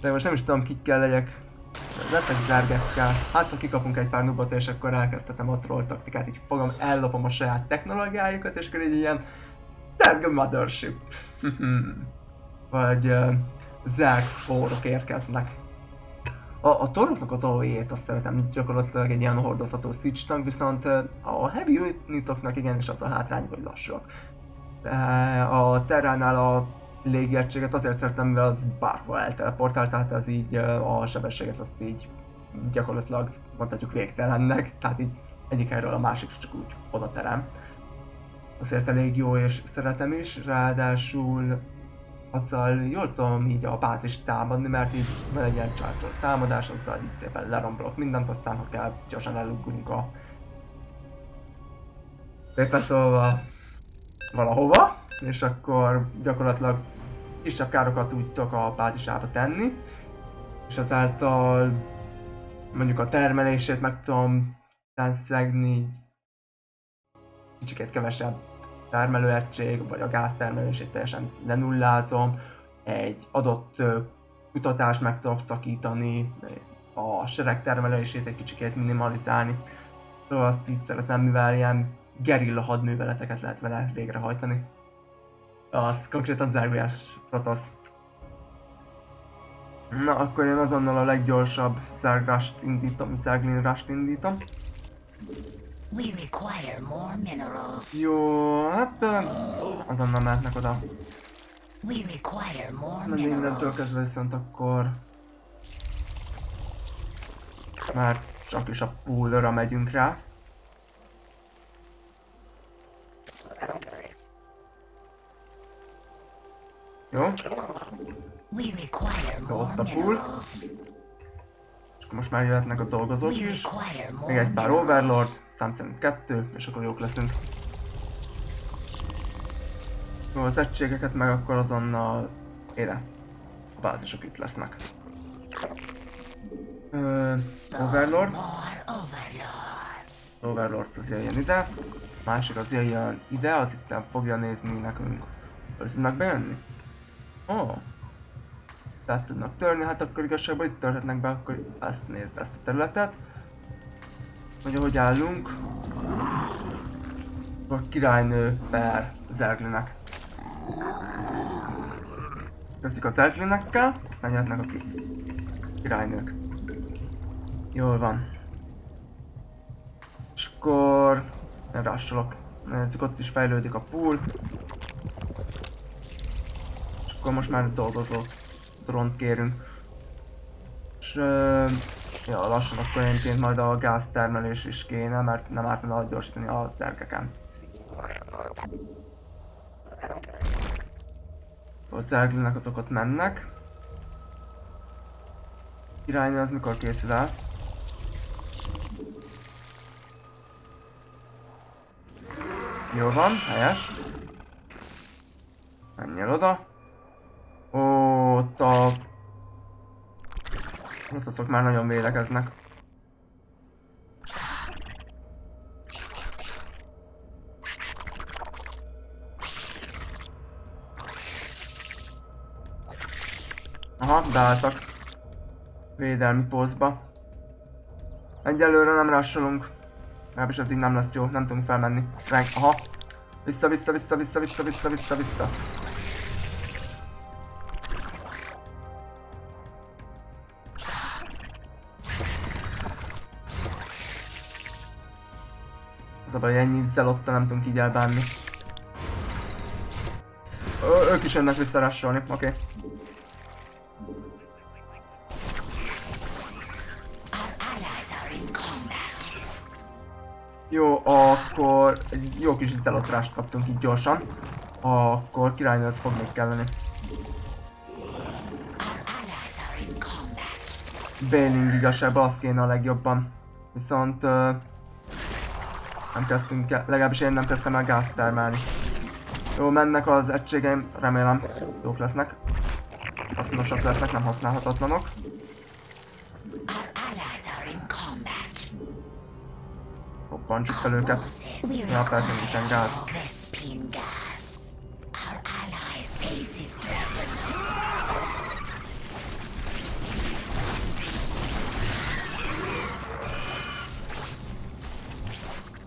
De most nem is tudom kikkel legyek. Leszek zárgekkel. Hát ha kikapunk egy pár nubot és akkor elkezdhetem a troll taktikát. Így fogom, ellopom a saját technológiájukat és akkor így ilyen... Terga Mothership. Vagy uh, zerg forrok érkeznek. A, a toroknak az AOE-t azt szeretem gyakorlatilag egy ilyen hordozható switchnak, viszont uh, a heavy unitoknak igenis az a hátrány, hogy lassak. A Terránál a légiegységet azért szeretem, mivel az bárhol elteleportál, tehát az így ö, a sebességet azt így gyakorlatilag mondhatjuk végtelennek, tehát így egyik helyről a másik csak úgy oda terem. Azért elég jó és szeretem is, ráadásul azzal jól tudom így a bázist támadni, mert így van egy ilyen charge támadás, azzal így szépen lerombolok mindent, aztán ha kell gyorsan elugunk a szépen szólva valahova, és akkor gyakorlatilag kisebb károkat úgy tudok a bázisába tenni, és azáltal mondjuk a termelését meg tudom szegni, kicsiket kevesebb termelőegység, vagy a gáz termelését teljesen lenullázom, egy adott kutatást meg tudok szakítani, a sereg termelését egy kicsikét minimalizálni. Szóval azt így szeretem, mivel ilyen gerilla hadműveleteket lehet vele végrehajtani. Az konkrétan zárójás protosz. Na, akkor én azonnal a leggyorsabb zárgást indítom, zárglinrást indítom. We require more minerals. Jó, hát azonnal mehetnek oda. We require more Na minerals. kezdve viszont akkor... Már csak is a poolra megyünk rá. Jó, Jó, ott a pool. Most már jöhetnek a dolgozók is. Még egy pár. Overlord, szám szerint kettő, és akkor jók leszünk. Jó, az egységeket meg akkor azonnal ide. bázisok itt lesznek. Ö, Overlord. Overlord az jöjjön ide. Másik az jöjjön ide, az itt fogja nézni nekünk. Hogy tudnak bejönni? Ó. Oh. Tehát tudnak törni, hát akkor igazságban itt törhetnek be, akkor ezt nézd, ezt a területet. Hogy ahogy állunk. Akkor királynő per Zerglinek. Kezdjük az Zerglinekkel, aztán jöhetnek a ki királynők. Jól van. És akkor... Nem rássolok. Nézzük, ott is fejlődik a pool. És akkor most már dolgozó dront kérünk. És... Uh, ja, lassan akkor egyébként majd a gáztermelés is kéne, mert nem ártana gyorsítani a zergeken. A zerglinek azok ott mennek. Királynő az mikor készül el? Jó van, helyes. Menjél oda. Ott a... Ott azok már nagyon vélekeznek. Aha, beálltak. Védelmi pózba. Egyelőre nem rassolunk. Legalábbis az így nem lesz jó, nem tudunk felmenni. Renk, aha. Vissza, vissza, vissza, vissza, vissza, vissza, vissza, vissza. Az a baj, ennyi zelotta nem tudunk így elbánni. Ö, ők is jönnek visszarassolni, oké. Okay. Jó, akkor egy jó kis zelotrást kaptunk így gyorsan. Akkor királynő az fog még kelleni. Bailing igazságban az kéne a legjobban. Viszont... Uh, nem kezdtünk el, legalábbis én nem kezdtem el gázt termelni. Jó, mennek az egységeim, remélem jók lesznek. Hasznosak lesznek, nem használhatatlanok. Hoppantsuk fel őket. Ja, persze nincsen gáz.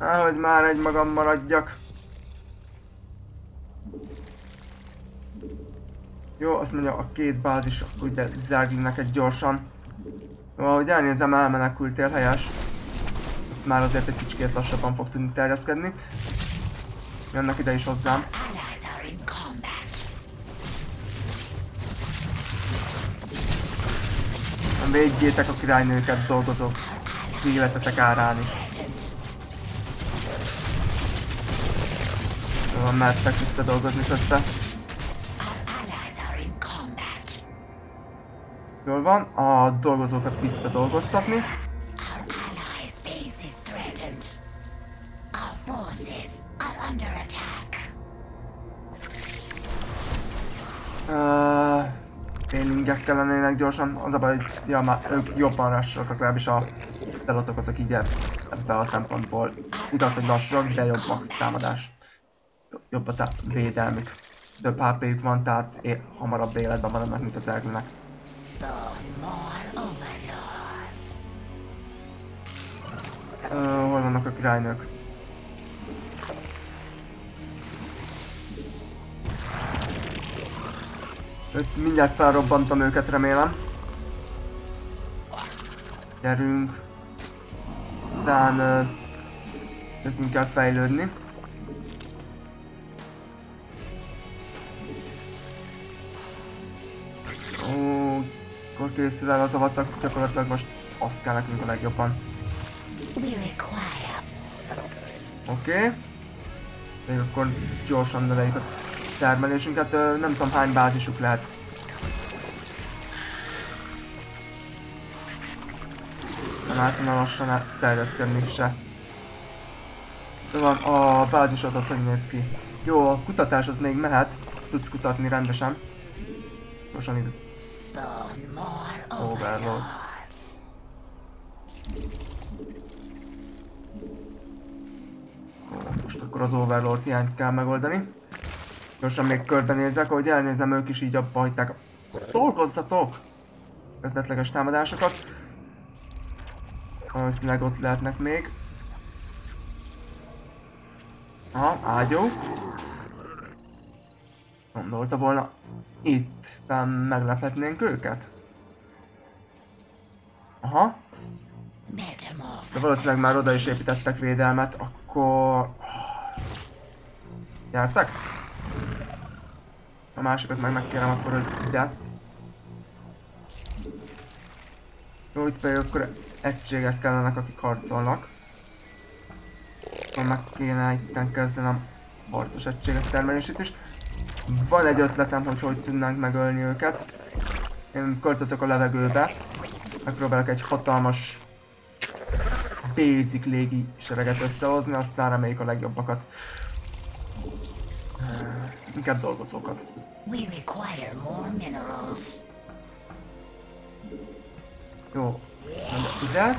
Á, hogy már egy magam maradjak. Jó, azt mondja a két bázis, akkor ugye zárgnak egy gyorsan. Jó, ahogy elnézem, elmenekültél, helyes. Már azért egy kicsit lassabban fog tudni terjeszkedni. Jönnek ide is hozzám. Védjétek a királynőket, dolgozók. Életetek árán is. Jó, mertek visszadolgozni közte. Jól van, a dolgozókat visszadolgoztatni. Uh, Félingekkel lennének gyorsan, az a baj, hogy ja, már ők jobban lassak, legalábbis a telotok azok így eb- ebben a szempontból. Igaz, hogy lassak, de jobb a támadás. Jobb a védelmük. Több hp van, tehát hamarabb életben maradnak, mint az elgőnek. Uh, hol vannak a királynők? Őt mindjárt felrobbantam őket, remélem. Gyerünk. Aztán kezdünk el fejlődni. Ó, akkor készül el az a vacak, gyakorlatilag most azt kell nekünk a legjobban. Oké. Okay. Még akkor gyorsan növeljük a termelésünket. Nem tudom hány bázisuk lehet. Nem átna lassan terjeszkedni se. De van, a bázisod az hogy néz ki. Jó, a kutatás az még mehet. Tudsz kutatni rendesen. Gyorsan ide Spawn. Most akkor az Overlord hiányt kell megoldani. Gyorsan még körbenézek, ahogy elnézem, ők is így abba hagyták. Dolgozzatok! Kezdetleges támadásokat. Valószínűleg ott lehetnek még. Aha, ágyó. Gondolta volna, itt talán meglephetnénk őket. Aha, de valószínűleg már oda is építettek védelmet, akkor... Gyertek? A másikat meg megkérem akkor, hogy ide. Jó, itt pedig akkor egységek kellenek, akik harcolnak. Akkor meg kéne itten kezdenem harcos egységek termelését is. Van egy ötletem, hogy hogy tudnánk megölni őket. Én költözök a levegőbe. Megpróbálok egy hatalmas basic légi sereget összehozni, aztán reméljük a legjobbakat. Inkább dolgozókat. We require more minerals. Jó, menjek ide.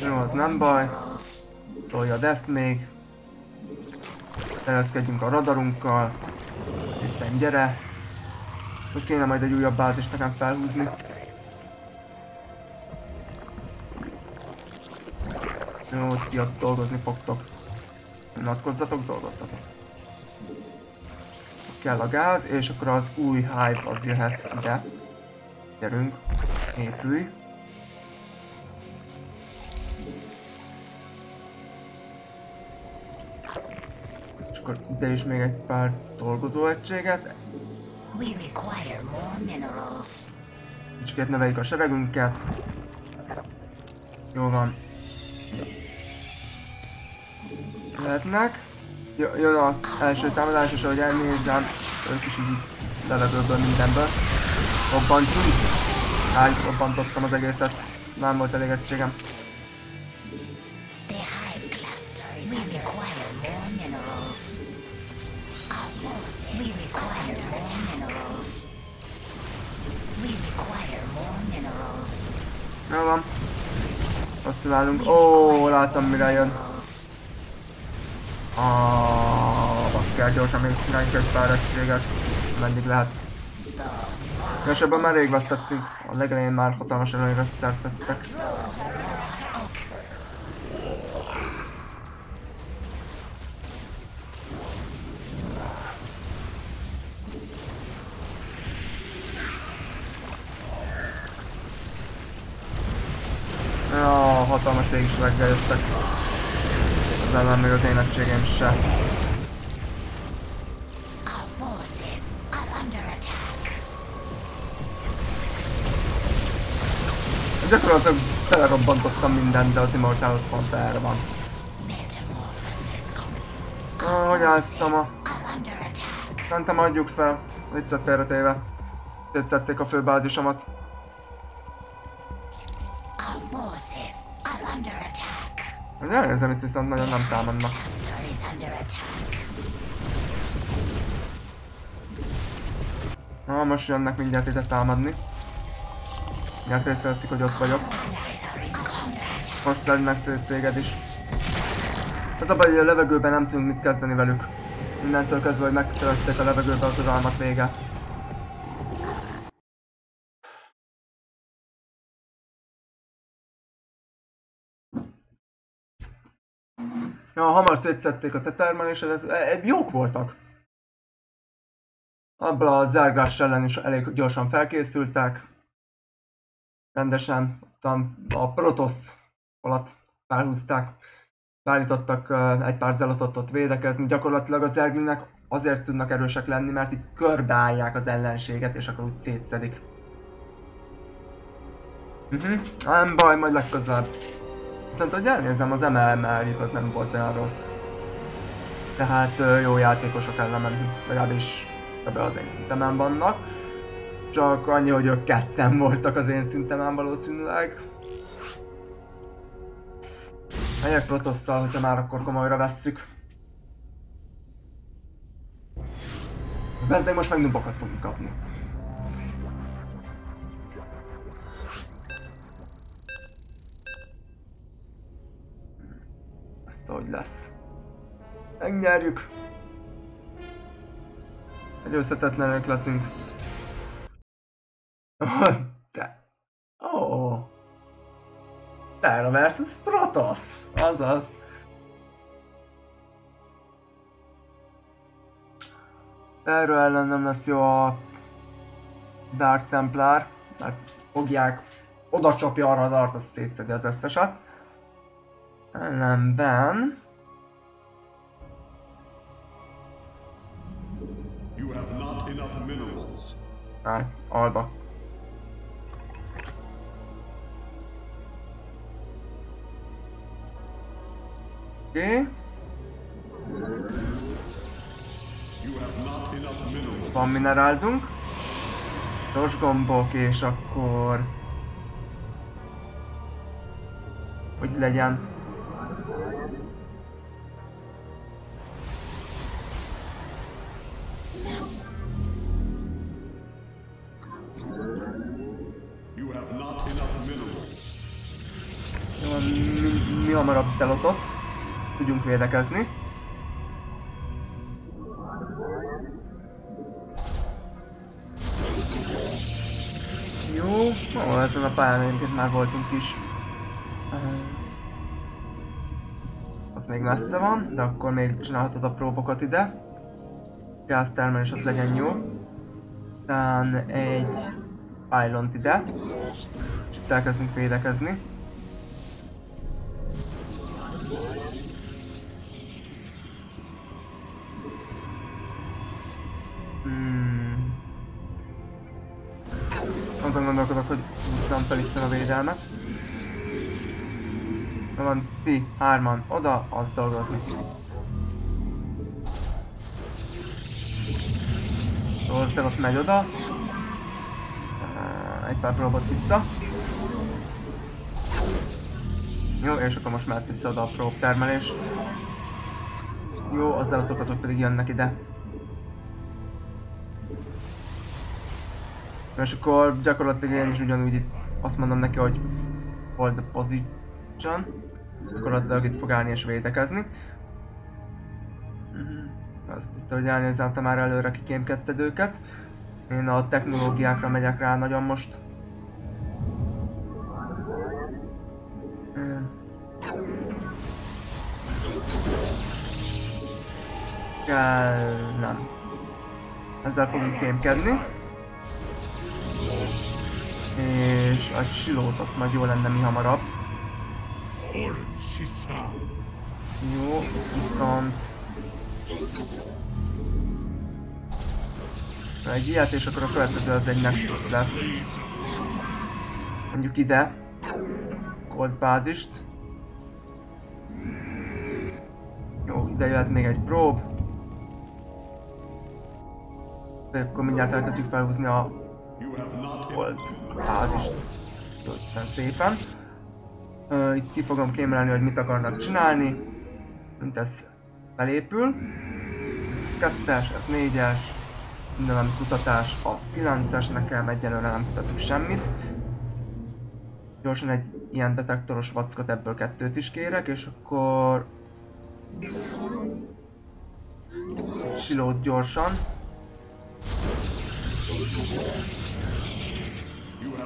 Jó, az nem baj. Toljad ezt még. Tereszkedjünk a radarunkkal. Itten gyere. Hogy kéne majd egy újabb bázist nekem felhúzni. Jó, ott dolgozni fogtok. Unatkozzatok, dolgozzatok. Kell a gáz, és akkor az új hive az jöhet ide. Gyerünk, épülj. Akkor ide is még egy pár dolgozó egységet. We require more minerals. Kicsit növeljük a seregünket. Jó van. Lehetnek. Jö- Jön az első támadás, és ahogy elnézem, ők is így levegőből mindenből. Robbantsunk. Áj, robbantottam az egészet. Nem volt elég Jó van. Rosszul állunk. Ó, látom mire jön. Ah, bakker, gyorsan még csináljunk egy pár egységet. Meddig lehet. Ebben már rég vesztettünk. A legelején már hatalmas előnyre szertettek. Légisereggel jöttek. Az ellen még az én egységem se. Gyakorlatilag belerobbantottam mindent, de az Immortalos pont erre van. Ah, hogy álltam a... Szerintem adjuk fel. Viccet félretéve. Szétszették a főbázisomat. Hogy elnézem, itt viszont nagyon nem támadnak. Na, most jönnek mindjárt ide támadni. Mindjárt észreveszik, hogy ott vagyok. Most szednek szét téged is. Az a baj, hogy a levegőben nem tudunk mit kezdeni velük. Mindentől kezdve, hogy megtörözték a levegőbe az uralmat vége. Hamar szétszették a te termelésedet. E, e, jók voltak. Abban a zárgás ellen is elég gyorsan felkészültek. Rendesen a, Protosz alatt felhúzták. Beállítottak uh, egy pár zelotot ott védekezni. Gyakorlatilag az zerglinek azért tudnak erősek lenni, mert itt körbeállják az ellenséget, és akkor úgy szétszedik. Mhm, nem baj, majd legközelebb. Viszont, hogy elnézem, az MML az nem volt olyan rossz. Tehát jó játékosok ellen mentünk, legalábbis ebben az én szintemen vannak. Csak annyi, hogy ők ketten voltak az én szintemen valószínűleg. Megyek Protosszal, hogyha már akkor komolyra vesszük. Bezzeg most meg nubokat fogunk kapni. Ezt hogy lesz. Megnyerjük. Egy összetetlenek leszünk. Te. Ó. Oh. Terra versus Protoss. Azaz. Erről ellen nem lesz jó a Dark Templar, mert fogják, oda csapja a radart, azt szétszedi az összeset. Ellenben... You have not enough minerals. Á, alba. Oké. Okay. Van mineráldunk. Gyors gombok, és akkor... Hogy legyen. Hamarabb szelotot. Tudjunk védekezni. Jó, ó, ezen a pályán egyébként már voltunk is. Ehm, Az még messze van, de akkor még csinálhatod a próbokat ide. Gáztermelés az legyen jó. Aztán egy pylont ide. És itt elkezdünk védekezni. Azon gondolkodok, hogy húzzam fel a védelmet. Na van, ti, hárman, oda, az dolgozni. Rosszal ott megy oda. Á, Egy pár próbot vissza. Jó, és akkor most mehet vissza oda a prób termelés. Jó, az autók azok pedig jönnek ide. És akkor gyakorlatilag én is ugyanúgy itt azt mondom neki, hogy hold the position. Gyakorlatilag itt fog állni és védekezni. Mhm. Azt itt, hogy elnézem, már előre kikémkedted őket. Én a technológiákra megyek rá nagyon most. Hmm. Kell... nem. Ezzel fogunk kémkedni. És a silót azt majd jó lenne mi hamarabb. Jó, viszont... Egy ilyet, és akkor a következő az egy Nexus lesz. Mondjuk ide. Cold bázist. Jó, ide jöhet még egy prób. De akkor mindjárt elkezdjük felhúzni a Bázist. Jó, szépen. Uh, itt ki fogom kémelni, hogy mit akarnak csinálni. Mint ez felépül. Kettes, ez négyes. Minden, ami kutatás, az 9-es, nekem egyelőre nem kutatunk semmit. Gyorsan egy ilyen detektoros vackot, ebből kettőt is kérek, és akkor... Silót gyorsan.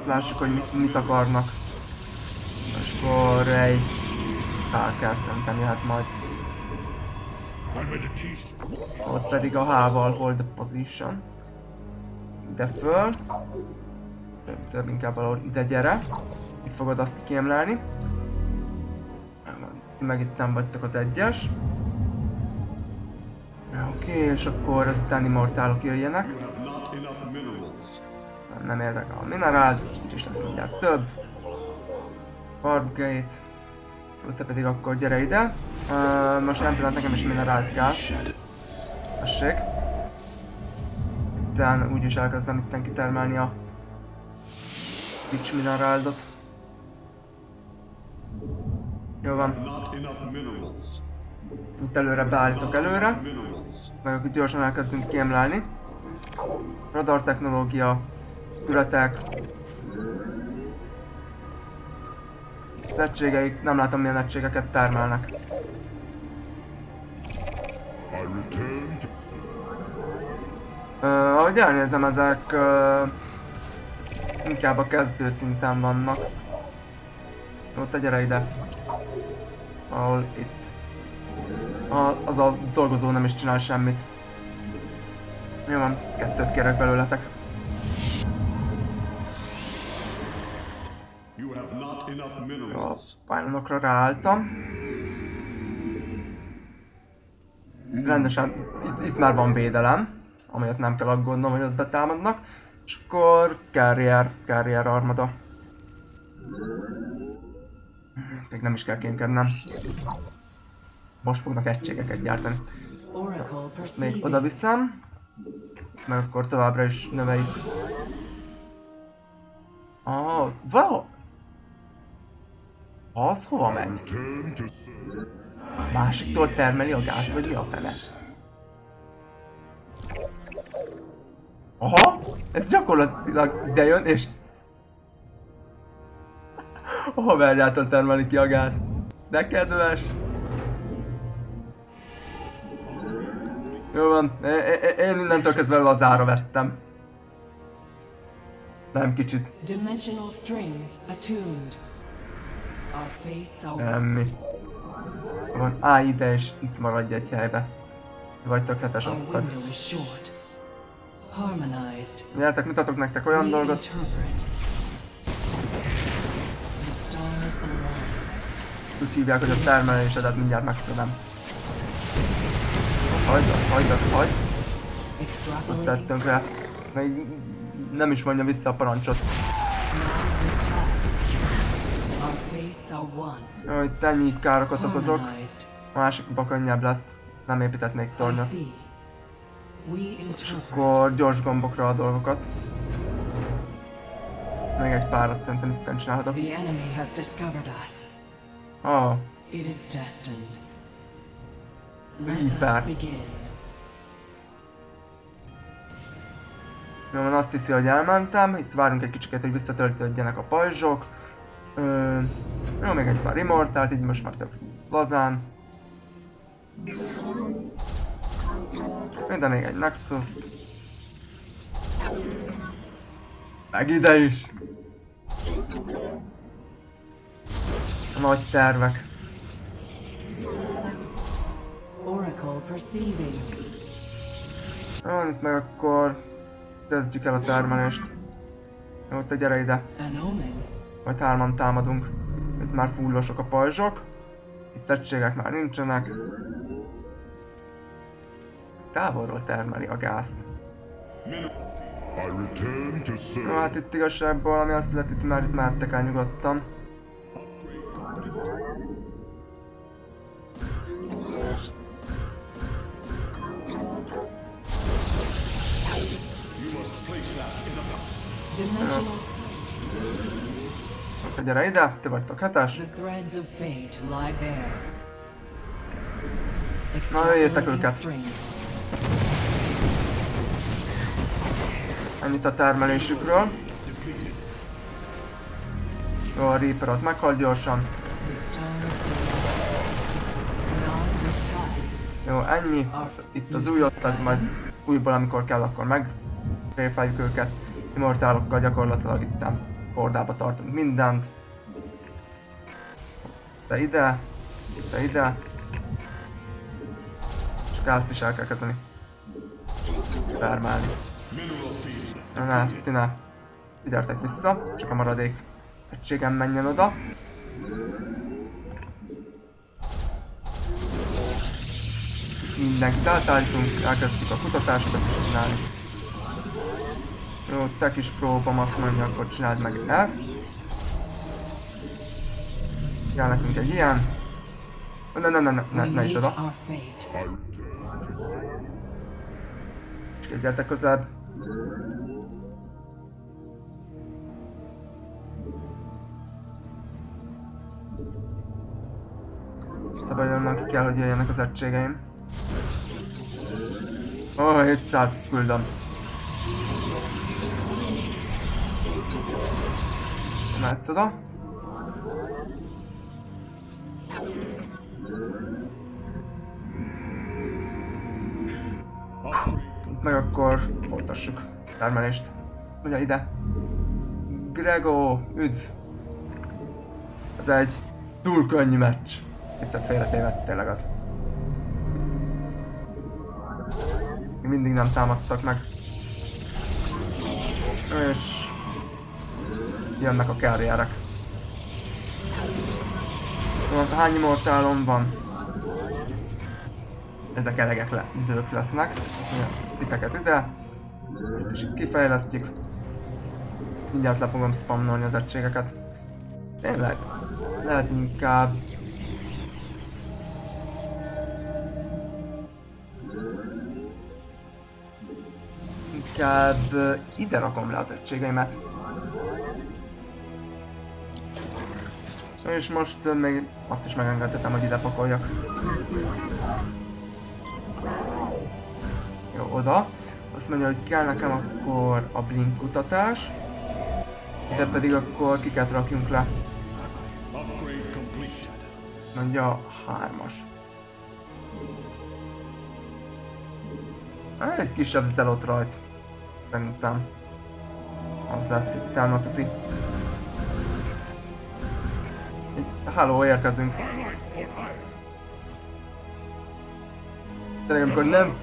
Lássuk, hogy mit, mit akarnak. És akkor egy párkát szerintem jöhet majd. My meditation. Ott pedig a H-val hold the position. Ide föl. Több, inkább valahol ide gyere. Itt fogod azt kikémlelni. Ti meg itt nem vagytok az egyes. Oké, okay, és akkor ezután immortálok jöjjenek. Nem, érdekel a minerál, így is lesz mindjárt több. Warpgate. Jó, Te pedig akkor gyere ide. Uh, most nem pillanat nekem is minerált kell. Tessék. Utána úgyis elkezdem itten kitermelni a Pitch mineráldot. Jó van. Itt előre beállítok előre. Meg akkor gyorsan elkezdünk kémlelni. Radar technológia, ületek. Az egységeik, nem látom milyen egységeket termelnek. Ö, ahogy elnézem, ezek ö, inkább a kezdő szinten vannak. Jó, te gyere ide. Ahol itt. A, az a dolgozó nem is csinál semmit. Jó van, kettőt kérek belőletek. A pályanokra ráálltam. Rendesen, itt, itt már van védelem, amelyet nem kell aggódnom, hogy ott betámadnak. És akkor carrier, carrier armada. Még nem is kell kénkednem. Most fognak egységeket gyártani. Oracle Még oda viszem. Meg akkor továbbra is növeljük. Ah, valahol... Az hova megy? Másiktól termeli a gáz, vagy mi a fele? Aha! Ez gyakorlatilag ide jön, és... A haverjától termeli ki a gázt. De kedves! Jó van, é- én innentől kezdve lazára vettem. Nem kicsit. Dimensional strings attuned. Semmi. Van, állj ide és itt maradj egy helybe. Is short. Harmonized. Gyertek, mutatok nektek olyan dolgot. Úgy hívják, hogy a termelésedet mindjárt megtudom. Hagyd, hagyd, hagyd. Ott tettünk rá. Még nem is mondja vissza a parancsot. Hogy ennyi károkat okozok. A másikban könnyebb lesz. Nem építetnék I tornyot. interpret. Akkor gyors gombokra a dolgokat. Még egy párat szerintem itt csinálhatok. Ah, It is destined. Us begin. Jó, van azt hiszi, hogy elmentem. Itt várunk egy kicsit, hogy visszatöltődjenek a pajzsok. Ö, jó, még egy pár immortált, így most már tök lazán. Minden még egy Nexus. Meg ide is. A nagy tervek. Oracle perceiving. Jó, itt meg akkor kezdjük el a termelést. Jó, te gyere ide. An omen. Majd hárman támadunk. Itt már fullosok a pajzsok. Itt egységek már nincsenek. Távolról termeli a gázt. Serve. hát itt igazságból, ami azt illeti, itt már itt mehettek el nyugodtan. Dimensional gyere ide, ti vagytok hetes. Na, Extrapolating őket. Ennyit a termelésükről. Jó, a Reaper az meghal gyorsan. Jó, ennyi. Itt az új osztag, majd újból amikor kell, akkor meg őket. Immortálokkal gyakorlatilag itt hordába tartunk mindent. Te ide, te ide. És gázt is el kell kezdeni. Termelni. Ne, ti ne. Gyertek vissza, csak a maradék egységem menjen oda. Mindenkit átállítunk, elkezdjük a kutatásokat csinálni. Jó, te kis próbam azt mondja, akkor csináld meg ezt. Kell nekünk egy ilyen. Ne, ne, ne, ne, ne, ne is oda. És gyertek közelebb. onnan ki kell, hogy jöjjenek az egységeim. Ó, oh, 700 küldöm. Mehetsz oda. Meg akkor folytassuk termelést. Ugye ide. Grego, üdv! Ez egy túl könnyű meccs. Egyszer félretévedt, tényleg az. Még mindig nem támadtak meg. És... Jönnek a karrierek. Szóval hány immortálom van? ezek elegek le, idők lesznek. Tipeket ide, ezt is kifejlesztjük. Mindjárt le fogom spamnolni az egységeket. Tényleg, lehet inkább... Inkább ide rakom le az egységeimet. És most még azt is megengedhetem, hogy ide pakoljak. Jó, oda. Azt mondja, hogy kell nekem akkor a blink kutatás. De pedig akkor kiket rakjunk le. Mondja hármas. Hát, Egy kisebb zelot rajt. Szerintem. Az lesz itt a tuti. Halló, érkezünk. Tényleg, amikor nem.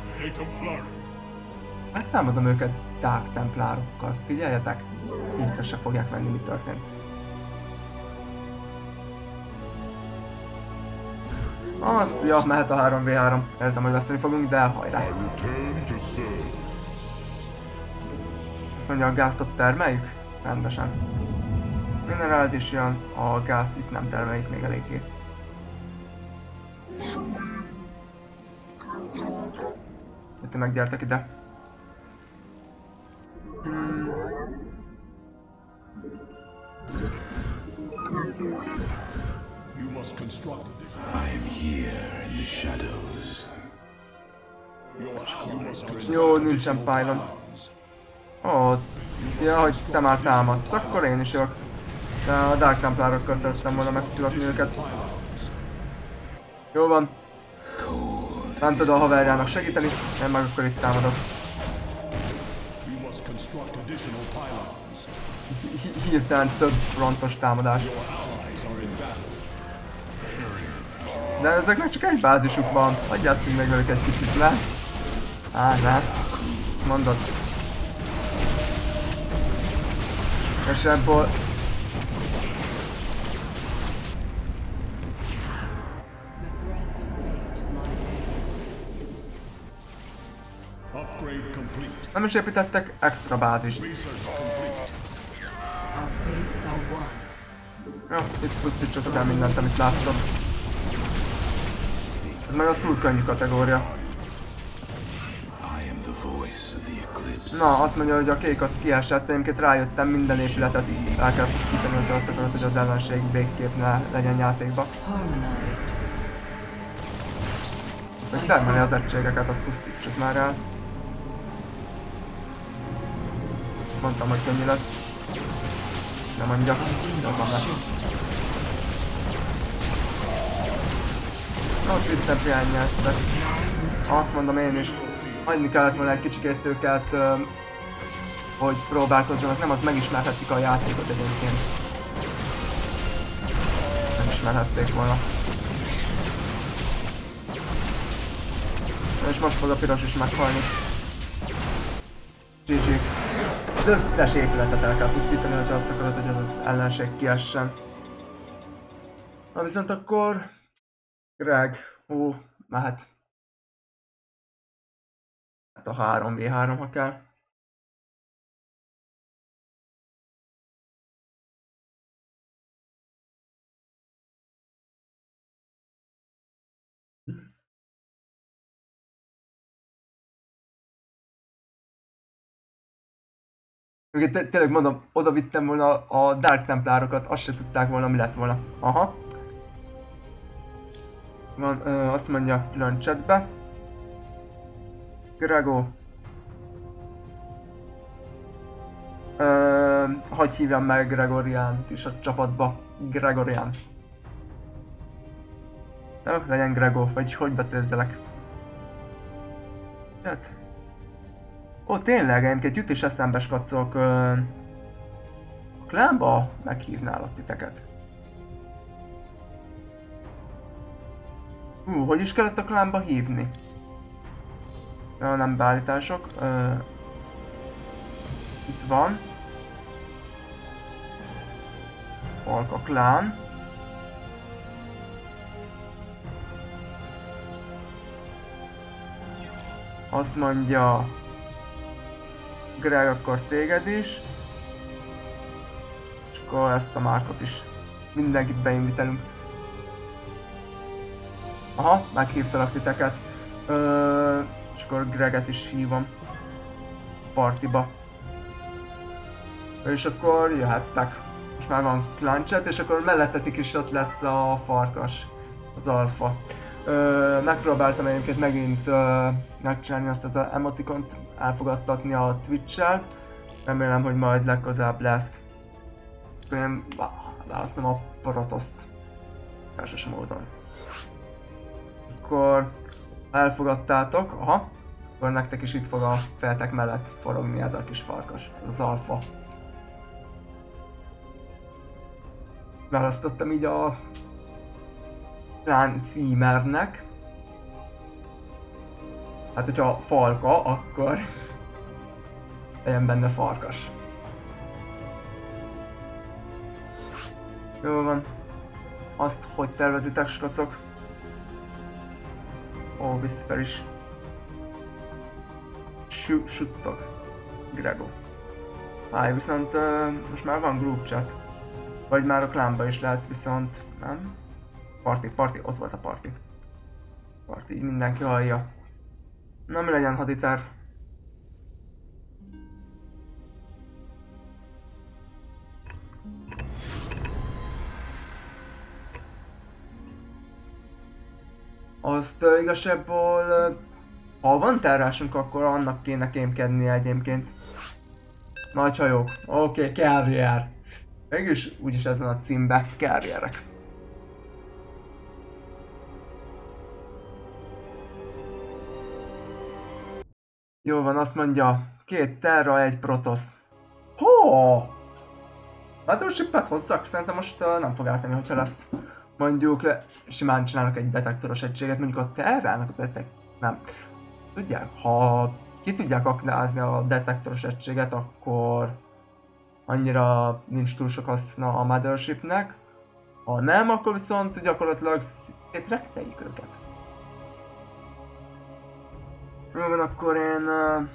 Megtámadom őket Dark Templárokkal. Figyeljetek! Észre se fogják venni, mi történt. Azt, ja, mehet a 3v3. Érzem, hogy veszteni fogunk, de hajrá. Azt mondja, a gázt ott termeljük? Rendesen. Minerált is jön, a gázt itt nem termeljük még eléggé. Jöttek meg, gyertek ide. You must construct additional. I am here in the shadows. Jó, nincsen pylon. Ó, ja, hogy te már támadsz, akkor én is jövök. De a Dark Templarokkal szerettem volna megszületni őket. Jó van. Nem tud a haverjának segíteni, én meg akkor itt támadok. Hirtelen több frontos támadás. De ezeknek csak egy bázisuk van. Hagyjátok meg velük egy kicsit le. Á, ne. Mondod. És ebből... Nem is építettek extra bázist. Jó, itt pusztítsatok el mindent, amit láttok. Ez meg a túl könnyű kategória. Na, azt mondja, hogy a kék az kiesett, egyébként rájöttem, minden épületet el kell pusztítani, azt akarod, hogy az ellenség végképp ne legyen játékba. Hogy termeli az egységeket, azt pusztítsuk már el. Mondtam, hogy könnyű lesz. Nem mondja, jobban lesz. Ott Tristan piányjáztak. Azt mondom én is, hagyni kellett volna egy kicsikét őket, hogy próbálkozzanak, nem az megismerhetik a játékot egyébként. Nem ismerhették volna. És most fog a piros is meghalni. GG. Összes épületet el kell pusztítani, hogyha azt akarod, hogy az az ellenség kiessen. Na viszont akkor... Greg, ó, mehet. Hát a 3v3, ha kell. Még té- tényleg mondom, oda vittem volna a Dark Templárokat, azt se tudták volna, mi lett volna. Aha. Van, ö, azt mondja külön chatbe. Grego. Ö, hogy hívjam meg Gregoriánt is a csapatba. Gregorián. Jó, legyen Grego, vagy hogy becézzelek. Hát. Ó, tényleg, egyébként jut is eszembe, skacok. Ö, a klánba meghívnálak titeket. Hú, hogy is kellett a klánba hívni? Ja, nem beállítások. Ö, itt van. Falka klán. Azt mondja Greg akkor téged is. És akkor ezt a Márkot is. Mindenkit beinvitelünk. Aha, meghívtalak titeket. Ö, és akkor Greget is hívom. Partiba. És akkor jöhettek. Most már van klancset, és akkor mellettetik is ott lesz a farkas, az alfa. Ö, megpróbáltam egyébként megint ö, megcsinálni azt az emotikont, elfogadtatni a Twitch-el. Remélem, hogy majd legközelebb lesz. Én választom a Protoszt. Verses módon. Akkor elfogadtátok, aha. Akkor nektek is itt fog a feltek mellett forogni ez a kis farkas, ez az alfa. Választottam így a Rán címernek. Hát, hogyha falka, akkor legyen benne farkas. Jó van. Azt, hogy tervezitek, skacok? Ó, Whisper is. Sü süttok. Grego. Háj, viszont uh, most már van group chat. Vagy már a klánba is lehet, viszont nem. Party, party, ott volt a. Party, így mindenki hallja. Na mi legyen haditár? Azt uh, igazából, uh, ha van terrásunk, akkor annak kéne kémkedni egyébként. Nagy hajók. Oké, okay, carrier. Mégis úgyis ez van a címbe, carrierek. Jó van, azt mondja, két Terra, egy Protoss. Ho! Battleship-et hozzak? Szerintem most uh, nem fog ártani, hogyha lesz. Mondjuk simán csinálnak egy detektoros egységet, mondjuk a Terrának a detek... Nem. Tudják, ha ki tudják aknázni a detektoros egységet, akkor annyira nincs túl sok haszna a Mothershipnek. Ha nem, akkor viszont gyakorlatilag szétrekteljük őket. Van, akkor én uh,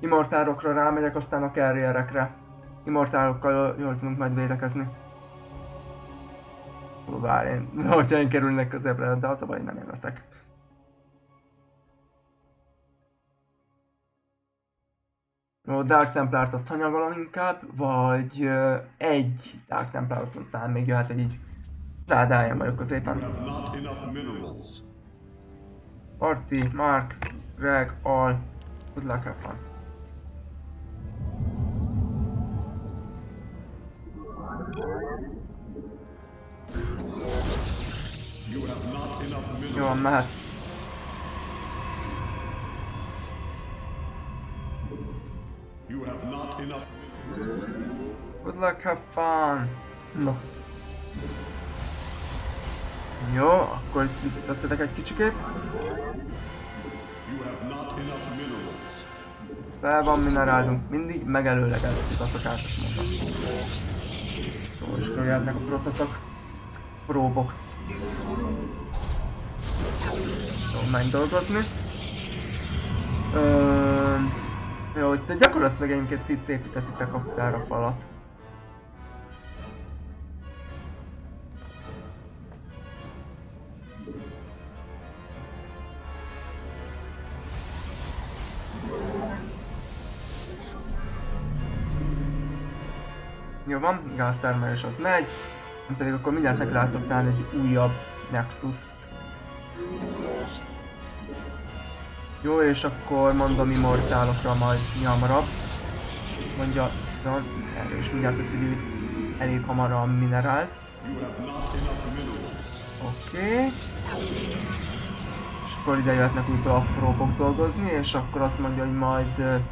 immortálokra rámegyek, aztán a carrierekre. Immortálokkal jól tudunk majd védekezni. Bár én, hogyha én kerülnek közebbre, de az a baj, nem én leszek. Jó, Dark Templárt azt hanyagolom inkább, vagy uh, egy Dark Templar aztán még jöhet egy így dádáljam vagyok középen. Party, Mark, Greg, All. Good luck, have fun. You have not enough minerals. Jó, van, mehet. You have not enough. Good luck, have fun. No. Jó, akkor itt visszaszedek egy kicsikét. Fel van minerálunk, mindig megelőlegezzük a szokásos módon. És akkor jöhetnek a protoszok. Próbok. Jó, menj dolgozni. Ö, jó, itt gyakorlatilag egyébként itt építetitek a falat. Van, gáztermelés az megy, nem pedig akkor mindjárt meg látok egy újabb Nexus-t. Jó, és akkor mondom immortálokra majd hamarabb. Mondja, Ron, erről is mindjárt veszi elég hamar a minerált. Oké. Okay. És akkor ide jöhetnek újra a próbok dolgozni, és akkor azt mondja, hogy majd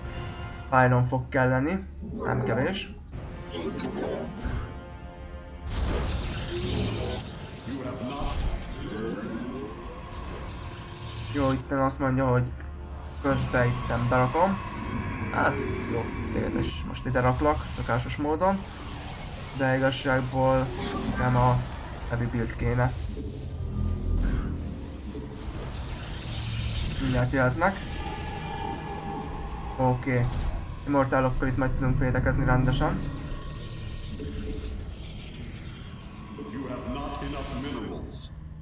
Iron fog kelleni. Nem kevés. Jó, itt azt mondja, hogy közben itt berakom. Hát, jó, és most ide raklak, szokásos módon. De igazságból nem a heavy build kéne. Mindjárt jöhetnek. Oké. Okay. Immortálokkal itt majd tudunk védekezni rendesen.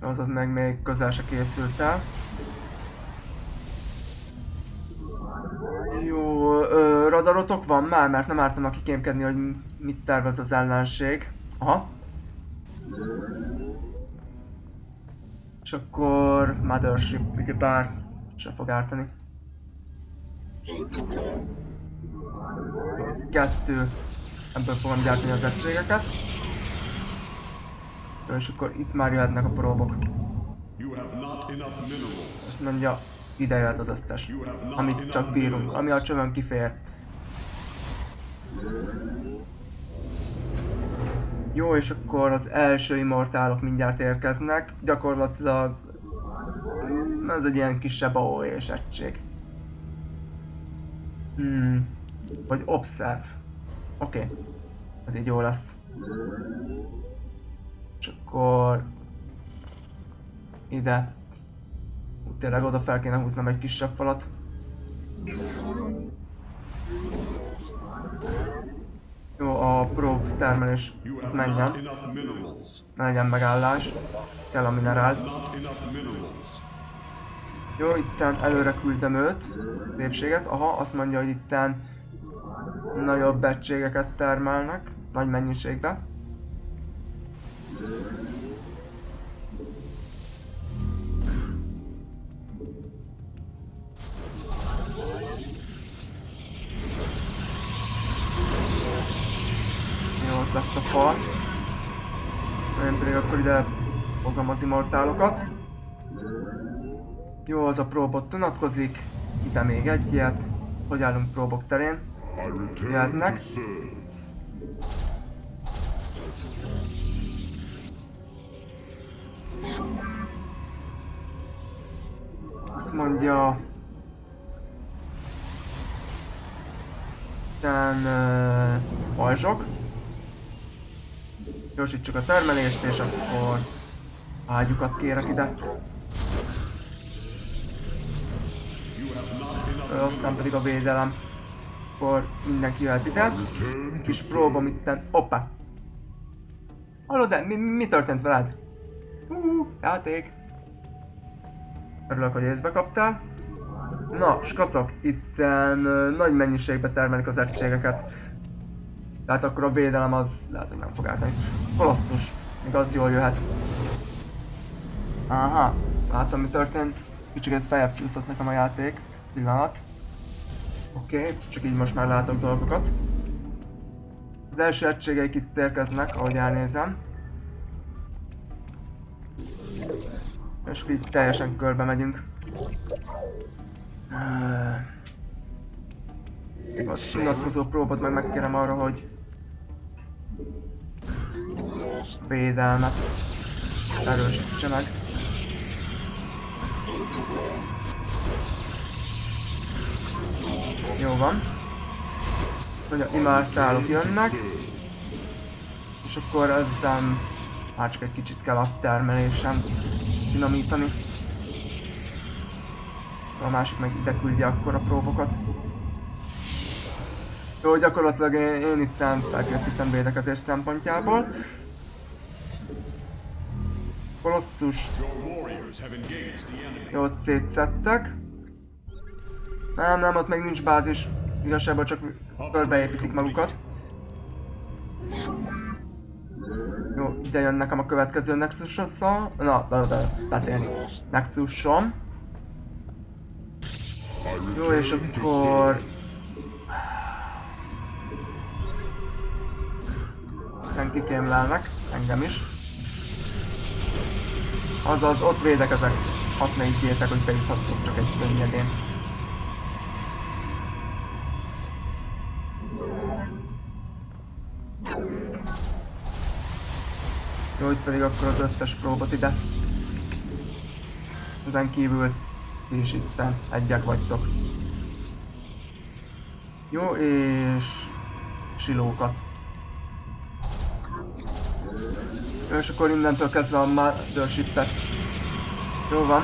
Azaz meg még közel se készült el. Jó, ö, radarotok van már, mert nem ártanak kikémkedni, hogy mit tervez az ellenség. Aha. És akkor Mothership, ugye bár se fog ártani. Kettő. Ebből fogom gyártani az egységeket. Jó, és akkor itt már jöhetnek a próbok. Azt mondja, ide jöhet az összes, amit csak bírunk, ami a csövön kifér. Jó, és akkor az első immortálok mindjárt érkeznek. Gyakorlatilag ez egy ilyen kisebb AOE-s egység. Hmm. Vagy Observe. Oké. Okay. Ez így jó lesz. És akkor... Ide. Tényleg oda fel kéne húznom egy kisebb falat. Jó, a prób termelés, ez menjen. Ne legyen megállás. Kell a minerál. Jó, itten előre küldtem őt, lépséget. Aha, azt mondja, hogy itten nagyobb egységeket termelnek, nagy mennyiségben. Jó, lesz a fal. Én pedig akkor ide hozom az immortálokat. Jó, az a próbot unatkozik. Ide még egyet. Hogy állunk próbok terén? Jöhetnek. Azt mondja... Aztán... Uh, pajzsok. Gyorsítsuk a termelést, és akkor ágyukat kérek ide. Aztán pedig a védelem. Akkor mindenki jöhet ide. Kis próba mitten. Hoppá! Hallod, de mi, mi történt veled? Uh, játék. Örülök, hogy észbe kaptál. Na, skacok, itten nagy mennyiségbe termelik az egységeket. Tehát akkor a védelem az lehet, hogy nem fog átmenni. Kolosszus, még az jól jöhet. Aha, látom mi történt. Kicsit feljebb csúszott nekem a játék. Pillanat. Oké, okay, csak így most már látok dolgokat. Az első egységeik itt érkeznek, ahogy elnézem. És így teljesen körbe megyünk. A unatkozó próbot meg megkérem arra, hogy védelmet erősítse meg. Jó van. Hogy a imártálok jönnek. És akkor ezzel már csak egy kicsit kell a termelésem finomítani. A másik meg ide küldi akkor a próbokat. Jó, gyakorlatilag én, én itt felkészítem védekezés szempontjából. Kolosszus. Jó, ott szétszettek. Nem, nem, ott még nincs bázis. Igazából csak körbeépítik magukat. Jó, ide jön nekem a következő nexus -szal. Na, de, de, beszélni. Nexusom. Jó, és akkor... Aztán kikémlelnek, engem is. Azaz, ott védekezek. Azt ne ígértek, hogy bejuthatok csak egy könnyedén. Jó, hogy pedig akkor az összes próbot ide. Ezen kívül is itten egyek vagytok. Jó, és silókat. Jó, és akkor innentől kezdve a Mothership-et. Jó van.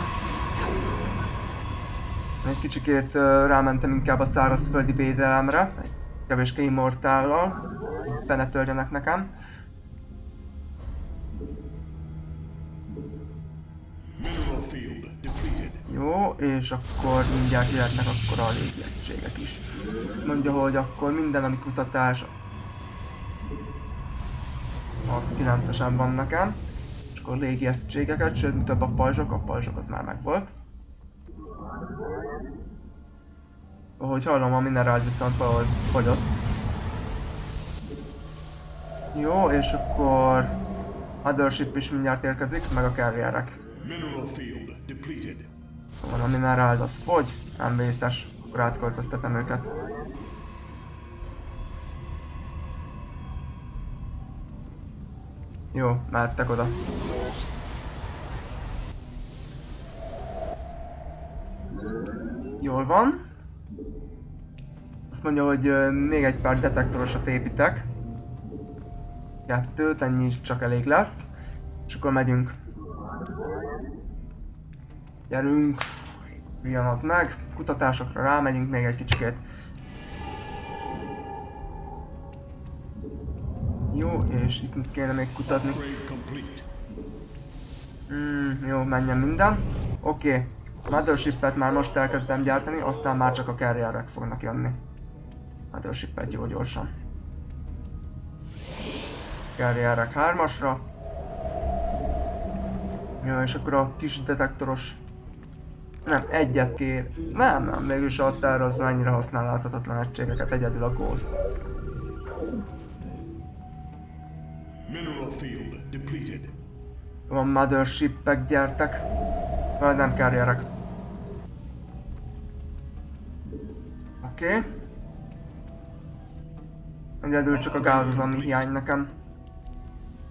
Egy kicsikét uh, rámentem inkább a szárazföldi védelemre. Egy kevéske immortállal. Benne törjenek nekem. Jó, és akkor mindjárt jöhetnek akkor a légiegységek is. Mondja, hogy akkor minden, ami kutatás, az 9-esen van nekem. És akkor légiegységeket, sőt, több a pajzsok, a pajzsok az már megvolt. Ahogy hallom, a minerált viszont valahogy fogyott. Jó, és akkor Mothership is mindjárt érkezik, meg a carrierek. Mineral field depleted. Van a minerált, az fogy, nem vészes, akkor átköltöztetem őket. Jó, mehettek oda. Jól van. Azt mondja, hogy még egy pár detektorosat építek. Kettőt, ennyi is csak elég lesz. És akkor megyünk. Gyerünk! Ugyan az meg. Kutatásokra rámegyünk még egy kicsikét. Jó, és itt mit kéne még kutatni? Mm, jó, menjen minden. Oké. Okay. Mothership-et már most elkezdtem gyártani, aztán már csak a carrierek fognak jönni. Mothership-et jó gyorsan. Carrierek 3-asra. Ja, és akkor a kis detektoros... Nem, egyet kér. Nem, nem, mégis a terra az mennyire használhatatlan egységeket, egyedül a Ghost. Mineral field depleted. Van mothership gyertek. Vagy nem carrierek. Oké. Okay. Egyedül csak a gáz az, ami hiány nekem.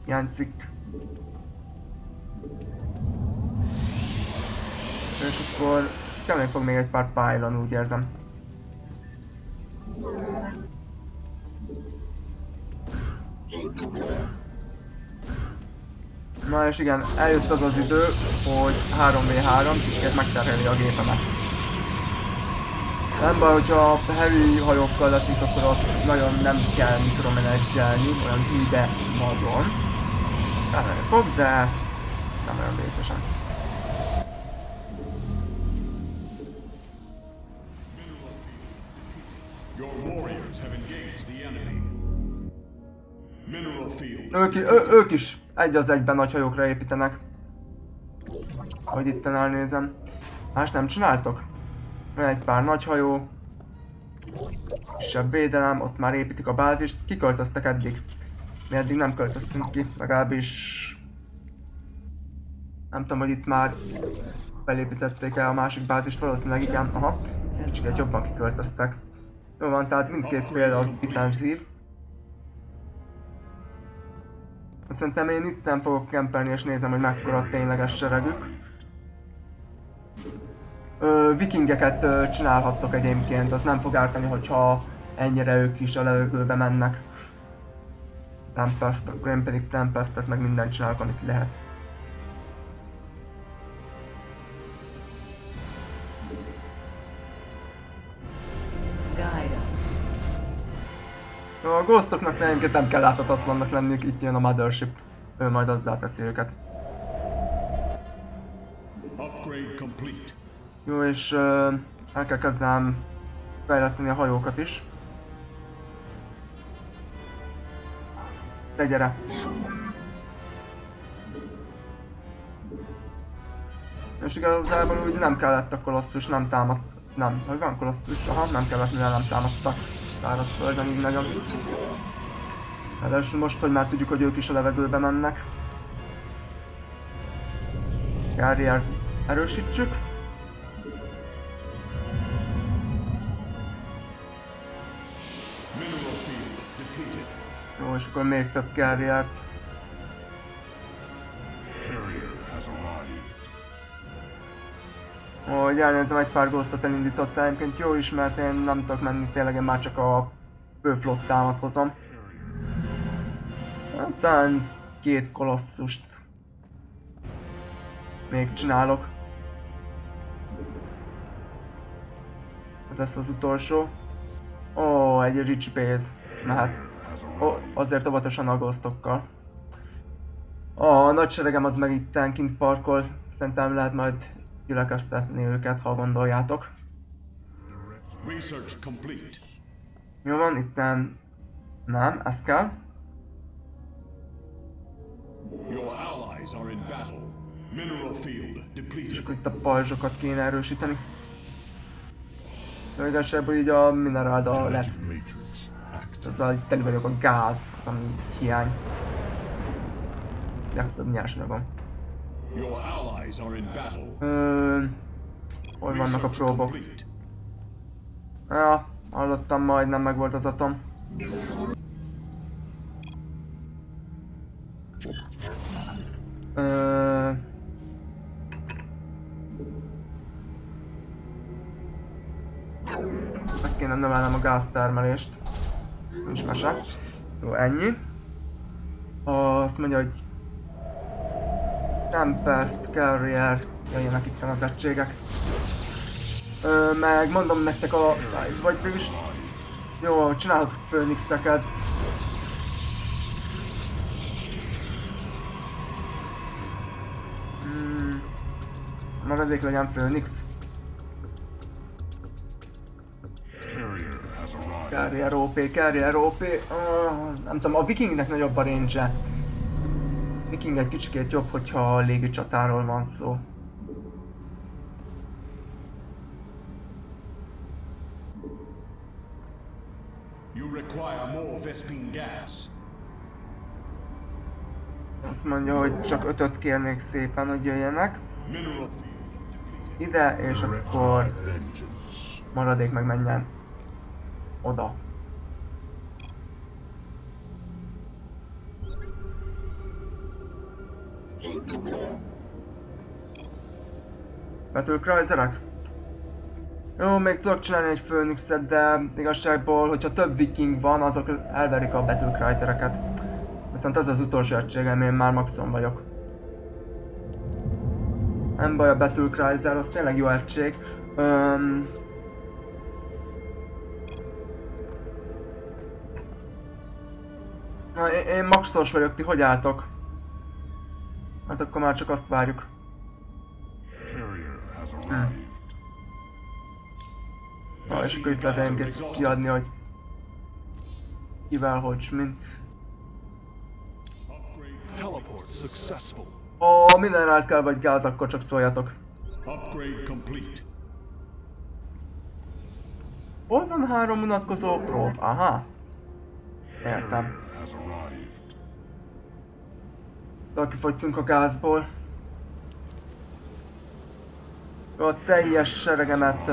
Hiányzik. És akkor kellene fog még egy pár pylon, úgy érzem. Na és igen, eljött az az idő, hogy 3v3 kicsit megterheli a gépemet. Nem baj, hogyha a heavy hajókkal leszünk, akkor ott nagyon nem kell mikromenedzselni, olyan híbe nagyon. Terhelni fog, de nem olyan vészesen. Ők, ő, ők is egy az egyben nagy hajókra építenek. Hogy itt elnézem. Más nem csináltok? Van egy pár nagy hajó. Kisebb védelem, ott már építik a bázist. Kiköltöztek eddig? Mi eddig nem költöztünk ki, legalábbis... Nem tudom, hogy itt már felépítették el a másik bázist, valószínűleg igen, aha. Kicsit jobban kiköltöztek. Jó van, tehát mindkét fél az defensív. Szerintem én itt nem fogok kempelni és nézem, hogy mekkora tényleges seregük. Ö, vikingeket ö, csinálhattok egyébként, az nem fog ártani, hogyha ennyire ők is a levegőbe mennek. Tempest, én pedig Tempestet meg mindent csinálok, amit lehet. ghostoknak nehénként nem kell láthatatlannak lenniük, itt jön a Mothership, ő majd azzá teszi őket. Jó, és uh, el kell kezdenem fejleszteni a hajókat is. Te gyere! És igazából úgy nem kellett a kolosszus, nem támadt... Nem, hogy van kolosszus, aha, nem kellett, mivel nem támadtak szárazföldön nagyon. Ráadásul most, hogy már tudjuk, hogy ők is a levegőbe mennek. Carrier erősítsük. Jó, és akkor még több carriert. Hogy elnézem, egy pár ghostot elindított egyébként jó is, mert én nem tudok menni, tényleg én már csak a főflottámat hozom. Hát, Talán két kolosszust még csinálok. Lesz az utolsó. Ó, egy rich base mehet. Ó, azért óvatosan a ghostokkal. A nagy seregem az meg itten kint parkol, szerintem lehet majd gyülekeztetni őket, ha gondoljátok. Research complete. Jó van, itten nem, ez kell. Your allies are in battle. Mineral field És depleted. akkor itt a pajzsokat kéne erősíteni. De igazából így a minerálda lett. A teli vagyok a gáz, az ami hiány. Legtöbb nyersanyagom. Your allies are in battle. Ö, hol vannak a próbok? Ja, hallottam, majdnem meg volt az atom. Ö... Meg kéne növelnem a gáztermelést. Nincs mese. Jó, ennyi. Azt mondja, hogy Tempest, Carrier, jöjjenek itt az egységek. Ö, meg mondom nektek a... Vagy mégis... Jó, csinálhatok főnixeket. Hmm. Maradék legyen főnix. Carrier OP, Carrier OP. Uh, nem tudom, a vikingnek nagyobb a range -e. Viking egy kicsikét jobb, hogyha a légi csatáról van szó. You require more Vespine gas. Azt mondja, hogy csak ötöt kérnék szépen, hogy jöjjenek. Ide, és akkor maradék meg menjen oda. Battlecruiserek? Jó, még tudok csinálni egy Phoenixet, de igazságból, hogyha több viking van, azok elverik a Battlecruisereket. Viszont ez az utolsó egységem, én már maximum vagyok. Nem baj a Battlecruiser, az tényleg jó egység. Öm... Na, én, én maxos vagyok, ti hogy álltok? Hát akkor már csak azt várjuk. Arrived. Na, és akkor itt lehet engem kiadni, hogy kivel, hogy, mint. Teleport successful. A minerált kell vagy gáz, akkor csak szóljatok. Hol van három unatkozó prób? Aha. Értem. De kifogytunk a gázból. A teljes seregemet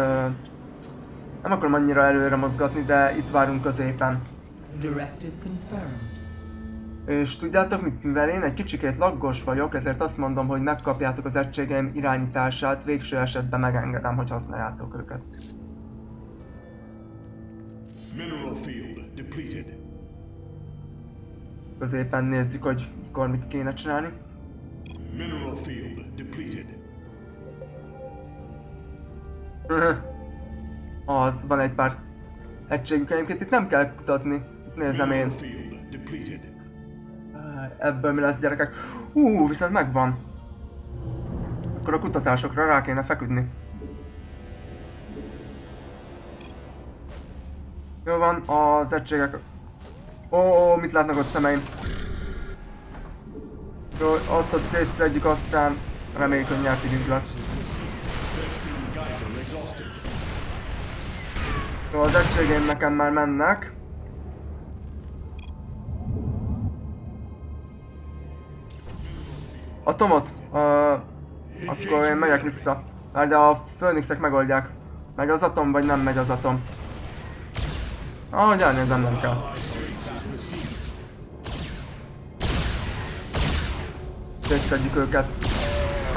nem akarom annyira előre mozgatni, de itt várunk középen. Directive confirmed. És tudjátok mit, mivel én egy kicsikét laggos vagyok, ezért azt mondom, hogy megkapjátok az egységeim irányítását, végső esetben megengedem, hogy használjátok őket. Mineral field depleted. Középen nézzük, hogy mikor mit kéne csinálni. Mineral field depleted. Az, van egy pár egységünk egyébként, itt nem kell kutatni. Itt nézem én. Ebből mi lesz gyerekek? Hú, viszont megvan. Akkor a kutatásokra rá kéne feküdni. Jó van, az egységek... Ó, ó, mit látnak ott szemeim? Jó, azt ott szétszedjük, aztán Reméljük, hogy nyert időnk lesz. Jó, az egységeim nekem már mennek. A Tomot, uh, akkor én megyek vissza. Már de a Phoenixek megoldják. Megy az atom, vagy nem megy az atom. Ahogy elnézem, nem kell. Szétszedjük őket.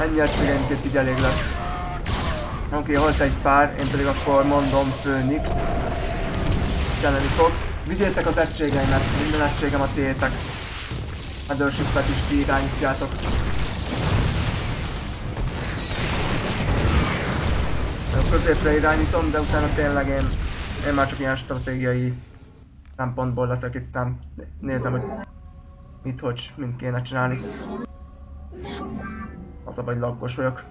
Ennyi egységeimként így elég lesz. Oké, okay, halt egy pár, én pedig akkor mondom Phoenix. Kelleni fog. Vigyétek az egységeimet, minden egységem a tiétek. Mothership-et is ti irányítjátok. Jó, Középre irányítom, de utána tényleg én, én már csak ilyen stratégiai szempontból leszek itt. Nézem, hogy mit, hogy, mint kéne csinálni. Az a baj, laggos vagyok.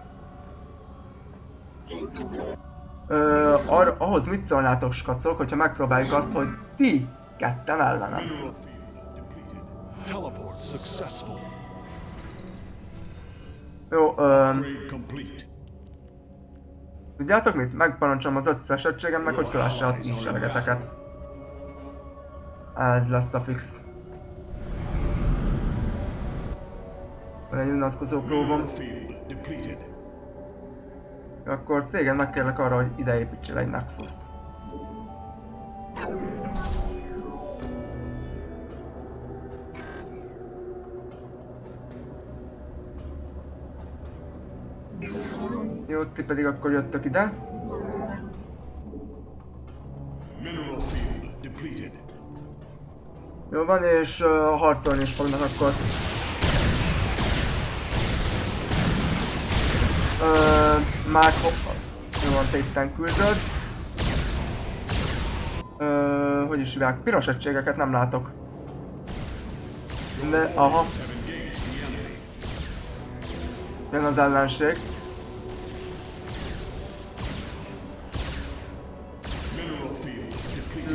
Ö, ar, ahhoz mit szólnátok, skacok, hogyha megpróbáljuk azt, hogy ti ketten ellenem. Jó, ö, tudjátok mit? Megparancsolom az összes egységemnek, hogy kövesse a ti seregeteket. Ez lesz a fix. Unatkozó próbom. Akkor téged megkérlek arra, hogy ide építsél egy Nexus-t. Jó, ti pedig akkor jöttök ide. Jó van, és uh, harcolni is fognak akkor. Már hoppa. Jó van, te itten küldöd. Uh, hogy is hívják? Piros egységeket nem látok. De, aha. Jön az ellenség.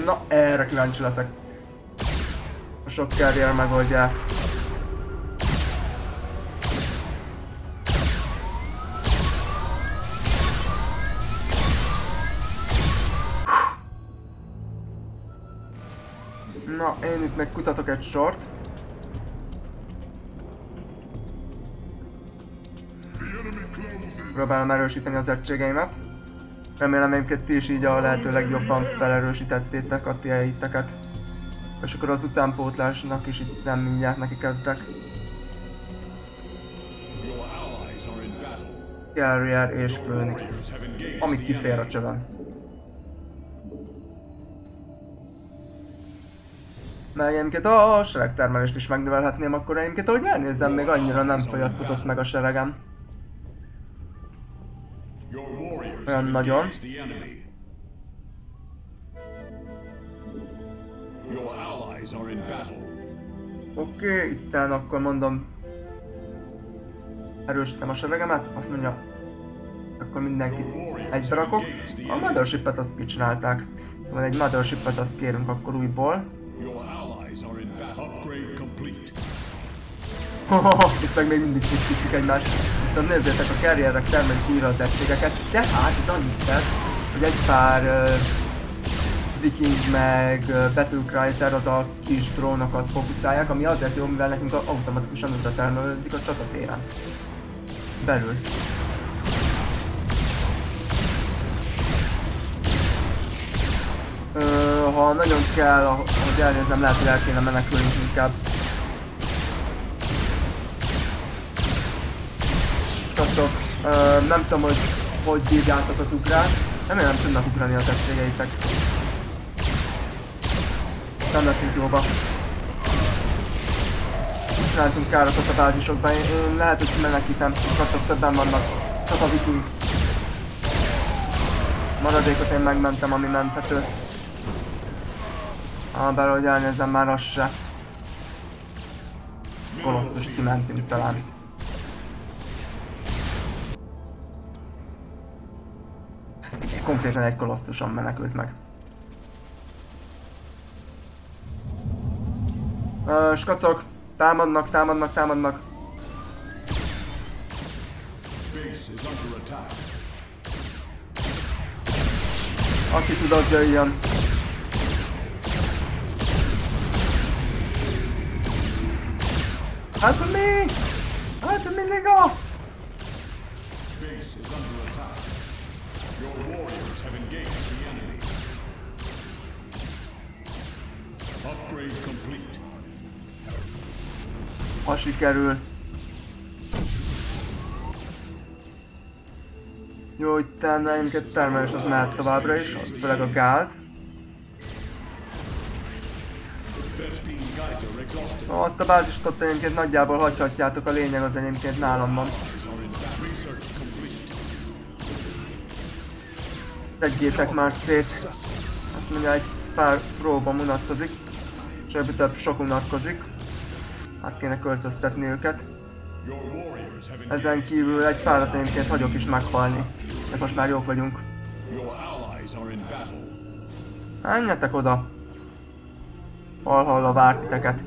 Na, erre kíváncsi leszek. A sok carrier megoldják. Na, én itt meg kutatok egy sort. Próbálom erősíteni az egységeimet. Remélem egyébként ti is így a lehető legjobban felerősítettétek a tieiteket. És akkor az utánpótlásnak is itt nem mindjárt neki kezdek. Carrier és Phoenix. The kifér a csövön. Meg egyébként a seregtermelést is megnövelhetném, akkor egyébként ahogy elnézem, még annyira nem fogyatkozott meg a seregem. Olyan nagyon. Oké, okay, itten akkor mondom... Erősítem a seregemet, azt mondja... Akkor mindenkit egybe rakok. A Mothership-et azt kicsinálták. Van egy Mothership-et, azt kérünk akkor újból. Allies are in battle. Upgrade complete. Itt meg még mindig pusztítjuk egymást. Viszont nézzétek, a carrierek termelik újra az egységeket. De hát ez annyit tesz, hogy egy pár uh, Viking meg uh, Battlecryter az a kis drónokat fókuszálják, ami azért jó, mivel nekünk automatikusan újra termelődik a csatatéren. Belül. Ö, ha nagyon kell, ahogy elnézem, lehet, hogy el kéne menekülnünk inkább. Sziasztok! Nem tudom, hogy hogy bírjátok az ugrát. Remélem tudnak ugrani az egységeitek. Nem leszünk jóba. Csináltunk károkat a bázisokban. Én, én lehet, hogy menekítem. Sziasztok, többen vannak. Csak a viking. Maradékot én megmentem, ami menthető. Ah, bár hogy elnézem, már az se. Kolosszus kimentünk talán. Konkrétan egy kolosszuson menekült meg. Ö, skacok, támadnak, támadnak, támadnak. Aki tud, az jöjjön. Hát mi? Hát mindig a... Base is under attack. Your warriors have engaged the enemy. Upgrade complete. Ha sikerül. Jó, itt tennénket termelés az mehet továbbra is, főleg a gáz. Azt a bázist ott egyébként nagyjából hagyhatjátok, a lényeg az egyébként nálam van. Tegyétek már szét. Azt mondja, egy pár próba unatkozik. Ebből több sok unatkozik. Hát kéne költöztetni őket. Ezen kívül egy párat egyébként hagyok is meghalni. De most már jók vagyunk. Menjetek oda! Hol hol a titeket.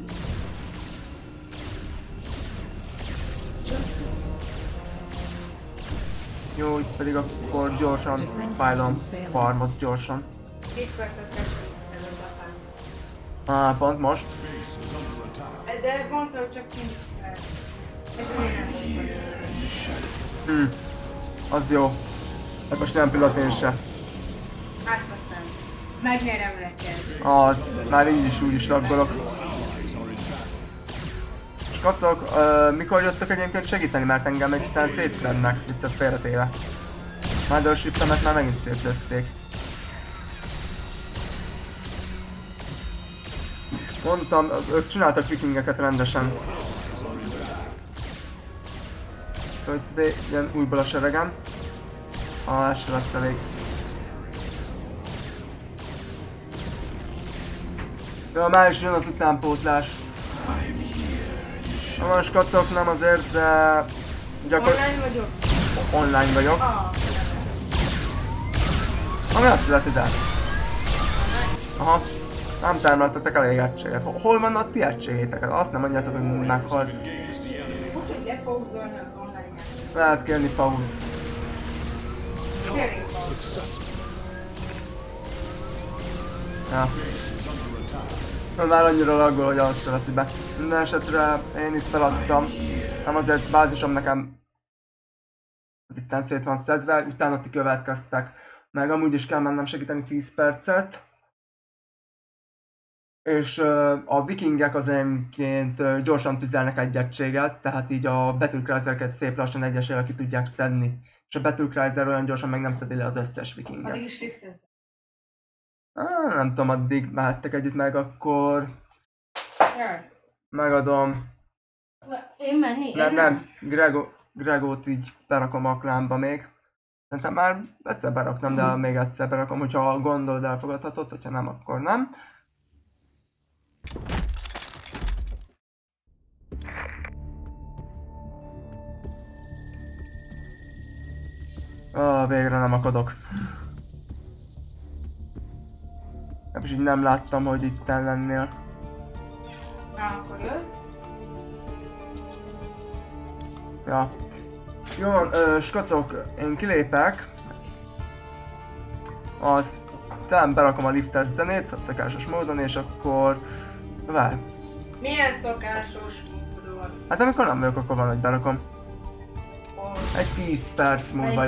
Jó, itt pedig akkor gyorsan fájlom farmot gyorsan. Á, pont most. De mondta, hogy csak 10 perc. Ez olyan Hm. Az jó. Hát most nem pillanat én se. Átveszem. Megnyerem neked. Az. Már így is úgy is laggolok. Skacok, ö, mikor jöttök egyébként segíteni, mert engem egy után szétszennek, viccet félretéve. Mothership-emet már megint szétlőtték. Mondtam, ők csináltak vikingeket rendesen. Itt ide ilyen újból a seregem. Se lesz elég. Ja, már is jön az utánpótlás. Na most kacok nem azért, de gyakor... Online vagyok? online vagyok. Ah, Ami azt illeti, de... Aha. Nem termeltetek elég egységet. Hol- van a ti egységétek? Azt nem mondjátok, hogy meghalt. úgyhogy lepauzolni az online-et. Lehet kérni pauz. Kérjünk Ja. Na, már annyira laggol, hogy azt veszi be. Minden esetre én itt feladtam. Nem azért bázisom nekem az itten szét van szedve, utána ti következtek. Meg amúgy is kell mennem segíteni 10 percet. És a vikingek az egyébként ö, gyorsan tüzelnek egy egységet, tehát így a Battlecruisereket szép lassan egyesével ki tudják szedni. És a Battlecruiser olyan gyorsan meg nem szedi le az összes vikinget. Addig is. Á, nem tudom, addig mehettek együtt meg, akkor Jaj. megadom. Én menni? Nem, Én nem, Grego, Gregót így berakom a klánba még. Szerintem már egyszer beraktam, de még egyszer berakom, hogyha gondolod elfogadhatod, hogyha nem, akkor nem. Ah, végre nem akadok. És így nem láttam, hogy itt lennél. Na, akkor jössz? Ja. Jó van, ö, skacok, én kilépek. Az, talán berakom a liftes zenét, a szokásos módon, és akkor... Várj. Milyen szokásos módon? Hát amikor nem vagyok, akkor van, hogy berakom. Hogy- Egy 10 perc múlva?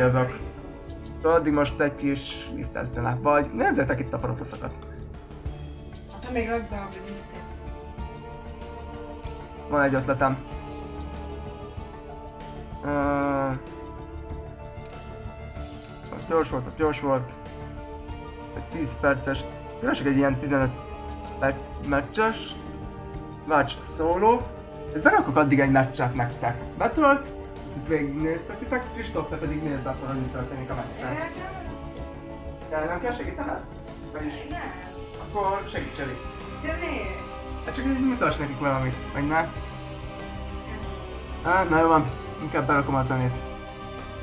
Szóval addig most egy kis liftes zene. Vagy nézzétek itt a protoszokat. Hát még rakd be a liftet. Van egy ötletem. Uh, az gyors volt, az gyors volt. Egy 10 perces. Keresek egy ilyen 15 perc meccses. Watch szóló. És berakok addig egy meccset nektek. Betölt, ezt itt végignézhetitek, Kristóf, te pedig nézd akkor, hogy mi történik a meccsen. Kell, nem kell segítened? Vagyis, Nem. Akkor segítselik. De miért? Hát csak mutass nekik valamit, vagy ne? Hát, na jó van, inkább berakom a zenét.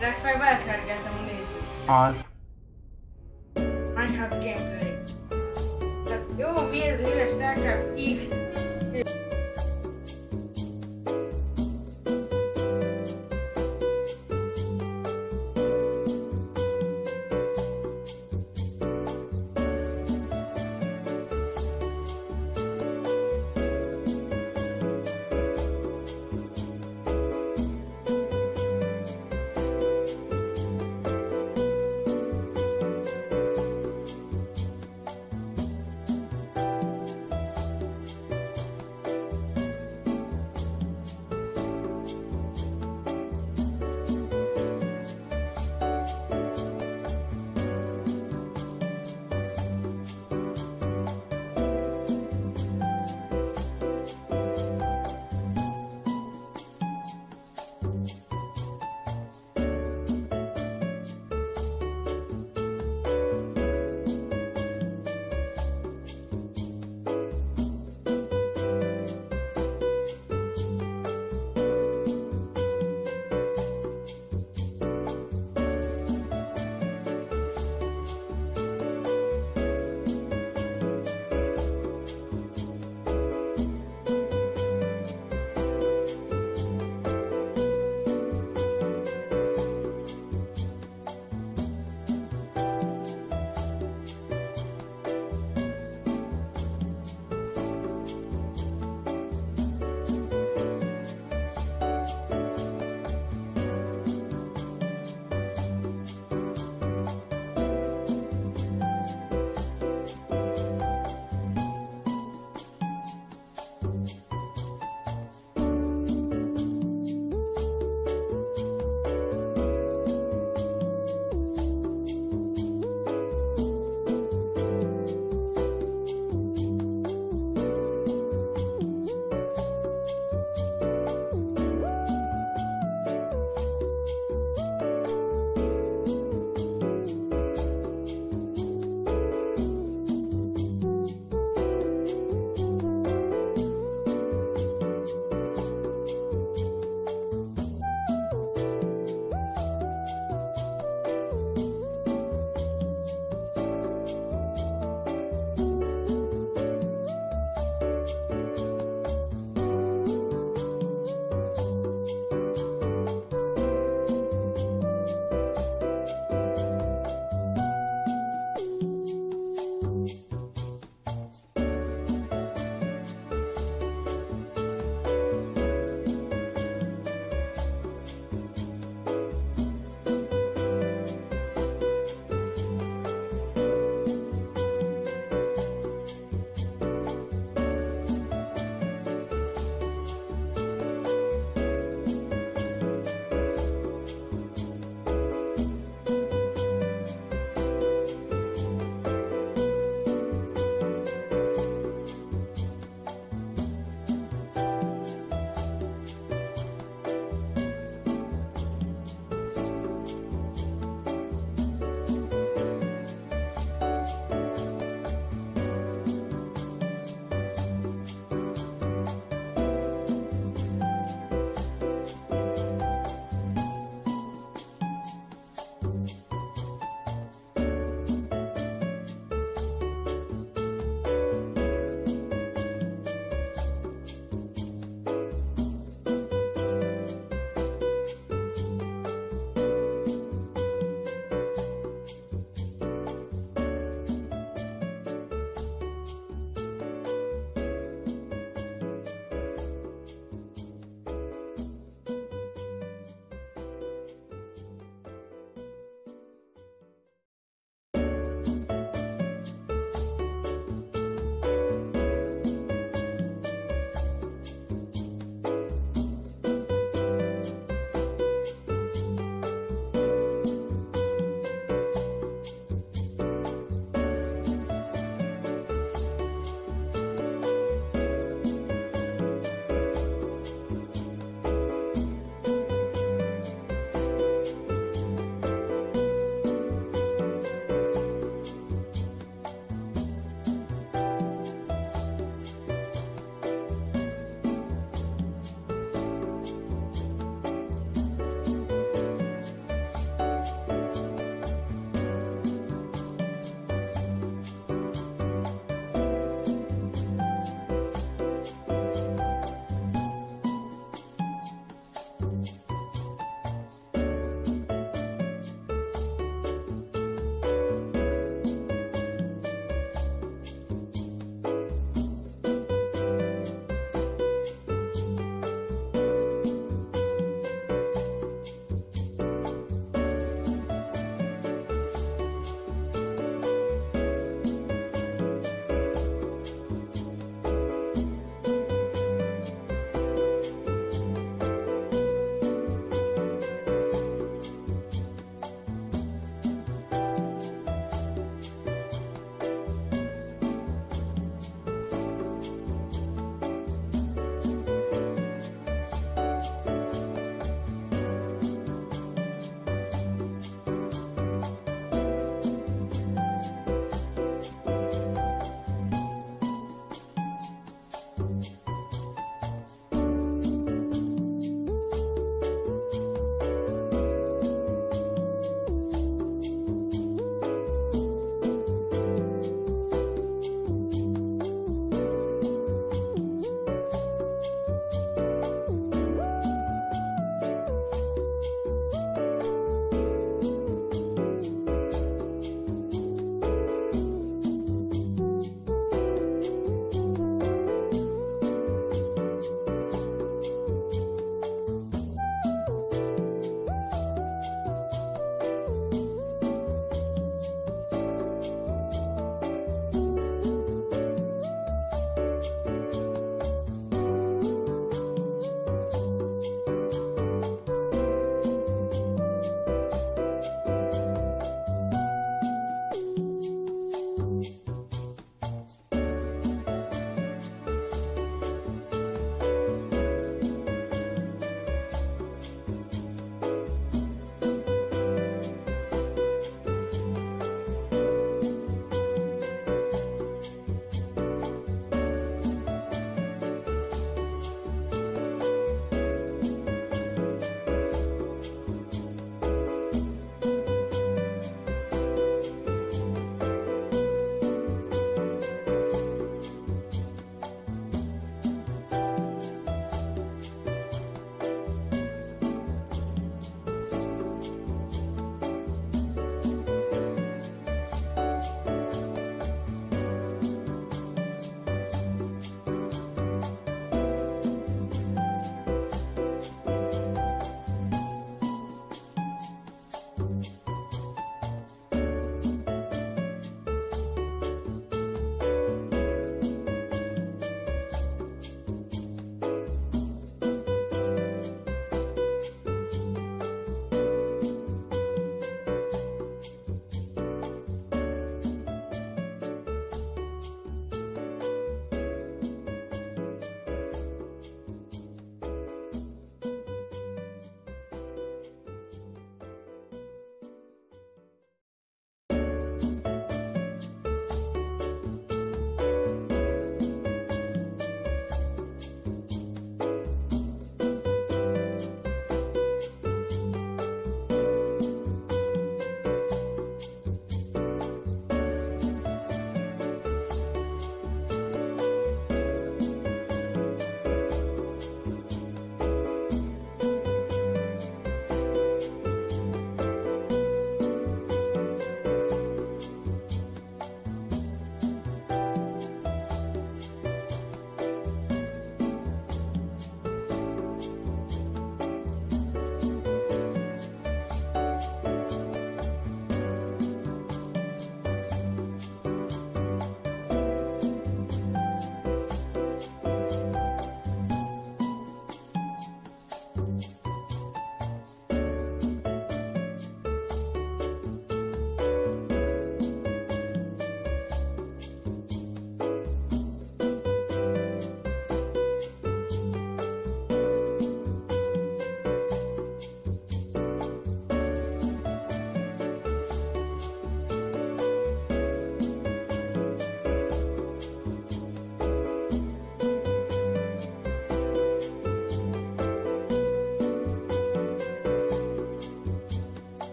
Legfeljebb elkergetem a nézőt. Az. Minecraft gameplay. Tehát jó, miért az üres Starcraft X?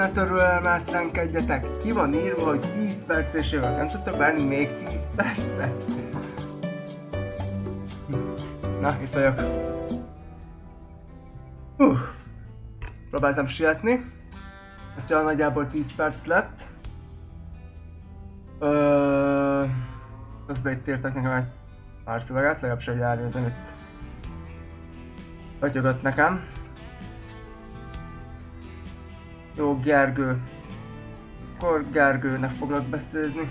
Ne törölmetlenkedjetek! Ki van írva, hogy 10 perc és jövök. Nem tudtok várni még 10 percet? Na, itt vagyok. Hú. Próbáltam sietni. Ez olyan nagyjából 10 perc lett. Ö... Közben itt írtak nekem egy pár szöveget, legalábbis egy elnézem itt. Nekem. Jó, Gergő. Akkor Gergőnek foglak beszélni.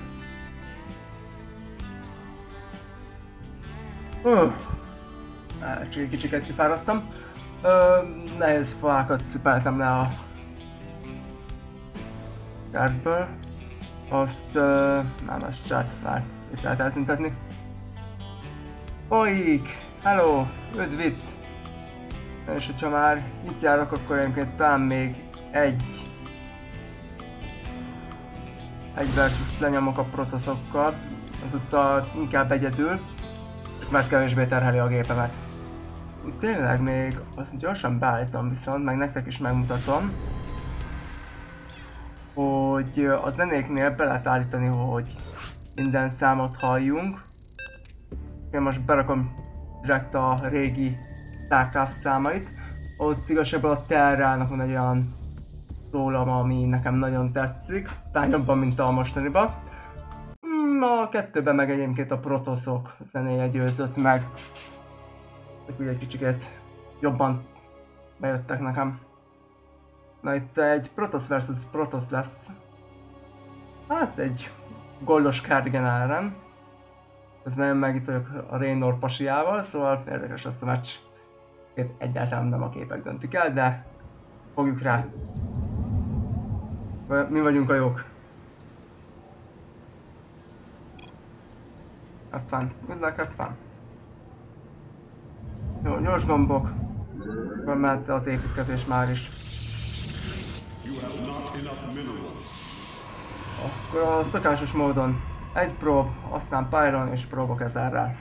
Uh, egy kicsiket kifáradtam. Ö, nehéz fákat cipeltem le a kertből. Azt ö, nem, ezt csát már itt lehet eltüntetni. Oik! Hello! Üdv itt! És hogyha már itt járok, akkor egyébként talán még egy egy versus lenyomok a protoszokkal, azóta inkább egyedül, mert kevésbé terheli a gépemet. Tényleg még azt gyorsan beállítom viszont, meg nektek is megmutatom, hogy a zenéknél be lehet állítani, hogy minden számot halljunk. Én most berakom direkt a régi Starcraft számait. Ott igazából a Terrának van egy olyan szólam, ami nekem nagyon tetszik. Talán mint a mostaniban. Mm, A kettőben meg egyébként a protoszok zenéje győzött meg. Ugye egy kicsit jobban bejöttek nekem. Na itt egy Protoss versus Protoss lesz. Hát egy goldos Cardigan ellen. Közben meg itt vagyok a Raynor pasiával, szóval érdekes lesz a meccs. Egyáltalán nem a képek döntik el, de fogjuk rá. Mi vagyunk a jók. Have fun. Good luck, have fun. Jó, gyors gombok. Mert az építkezés már is. Akkor a szokásos módon egy prób, aztán Pyron és próbok ezerrel.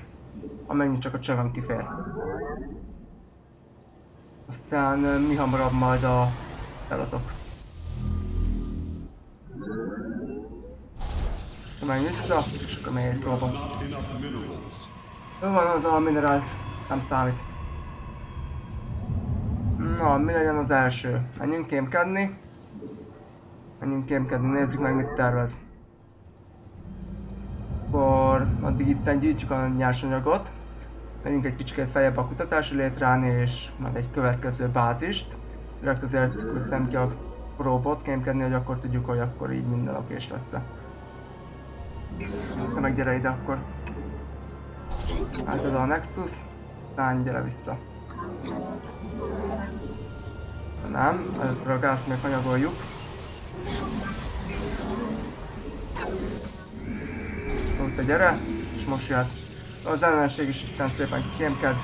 Amennyi csak a csövem kifér. Aztán mi hamarabb majd a felatok. Menj vissza, és akkor még egy próba. Jó van, az a minerál nem számít. Na, mi legyen az első? Menjünk kémkedni. Menjünk kémkedni, nézzük meg mit tervez. Akkor addig itt gyűjtjük a nyersanyagot. Menjünk egy kicsit feljebb a kutatási létrán és majd egy következő bázist. Direkt azért küldtem ki a próbot kémkedni, hogy akkor tudjuk, hogy akkor így minden okés lesz -e. Te meg gyere ide akkor. Állítod a Nexus, lány, gyere vissza. Nem, először a gázt még hanyagoljuk. Úgy te gyere, és most jöhet. Az ellenség is itten szépen kémked.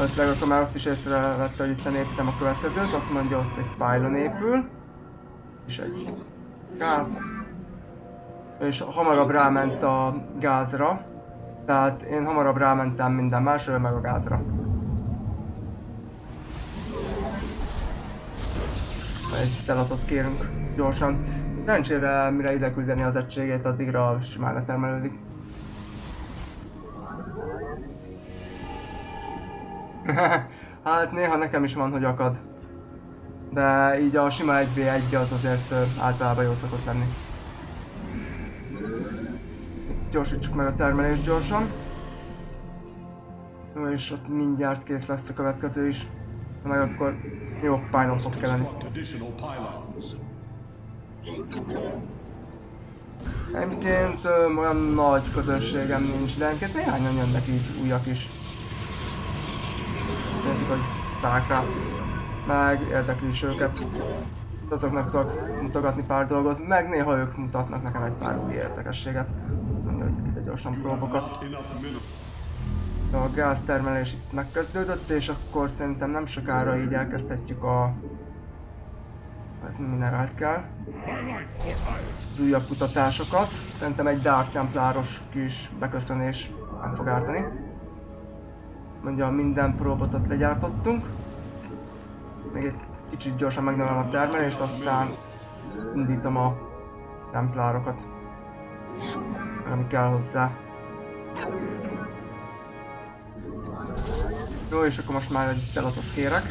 Összleg akkor már azt is észrevette, hogy itt építem a következőt, azt mondja ott egy pylon épül. És egy gát. És hamarabb ráment a gázra. Tehát én hamarabb rámentem minden másra, meg a gázra. Egy szelatot kérünk gyorsan. Szerencsére mire ide küldeni az egységét, addigra simán letermelődik. hát néha nekem is van, hogy akad. De így a sima 1v1 az azért általában jó szokott lenni. Gyorsítsuk meg a termelést gyorsan. Jó, és ott mindjárt kész lesz a következő is. Meg akkor jó pályon fog kelleni. Egyébként olyan nagy közönségem nincs, de néhányan jönnek így újak is. Starcraft. Meg érdekli is őket. Azoknak tudok mutogatni pár dolgot, meg néha ők mutatnak nekem egy pár új érdekességet. Mondja, hogy ide gyorsan próbokat. Minerals. A gáztermelés itt megkezdődött, és akkor szerintem nem sokára így elkezdhetjük a... Ez minerált kell. Az újabb kutatásokat. Szerintem egy Dark Templáros kis beköszönés nem fog ártani. Mondja, minden próbotot legyártottunk. Még egy kicsit gyorsan megnövelem a termelést, aztán indítom a templárokat. Nem kell hozzá. Jó, és akkor most már egy szelatot kérek.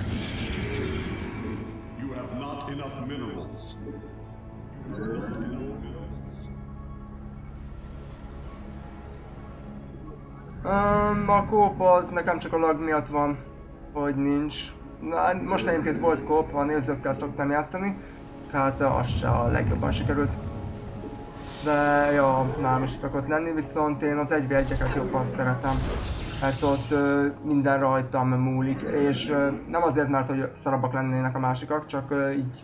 You have not enough minerals. Um, a kóp az nekem csak a lag miatt van, hogy nincs. Na, most egyébként volt kóp, a nézőkkel szoktam játszani, hát az se a legjobban sikerült. De jó, nálam is szokott lenni, viszont én az 1 1 jobban szeretem. Hát ott ö, minden rajtam múlik, és ö, nem azért, mert hogy szarabbak lennének a másikak, csak ö, így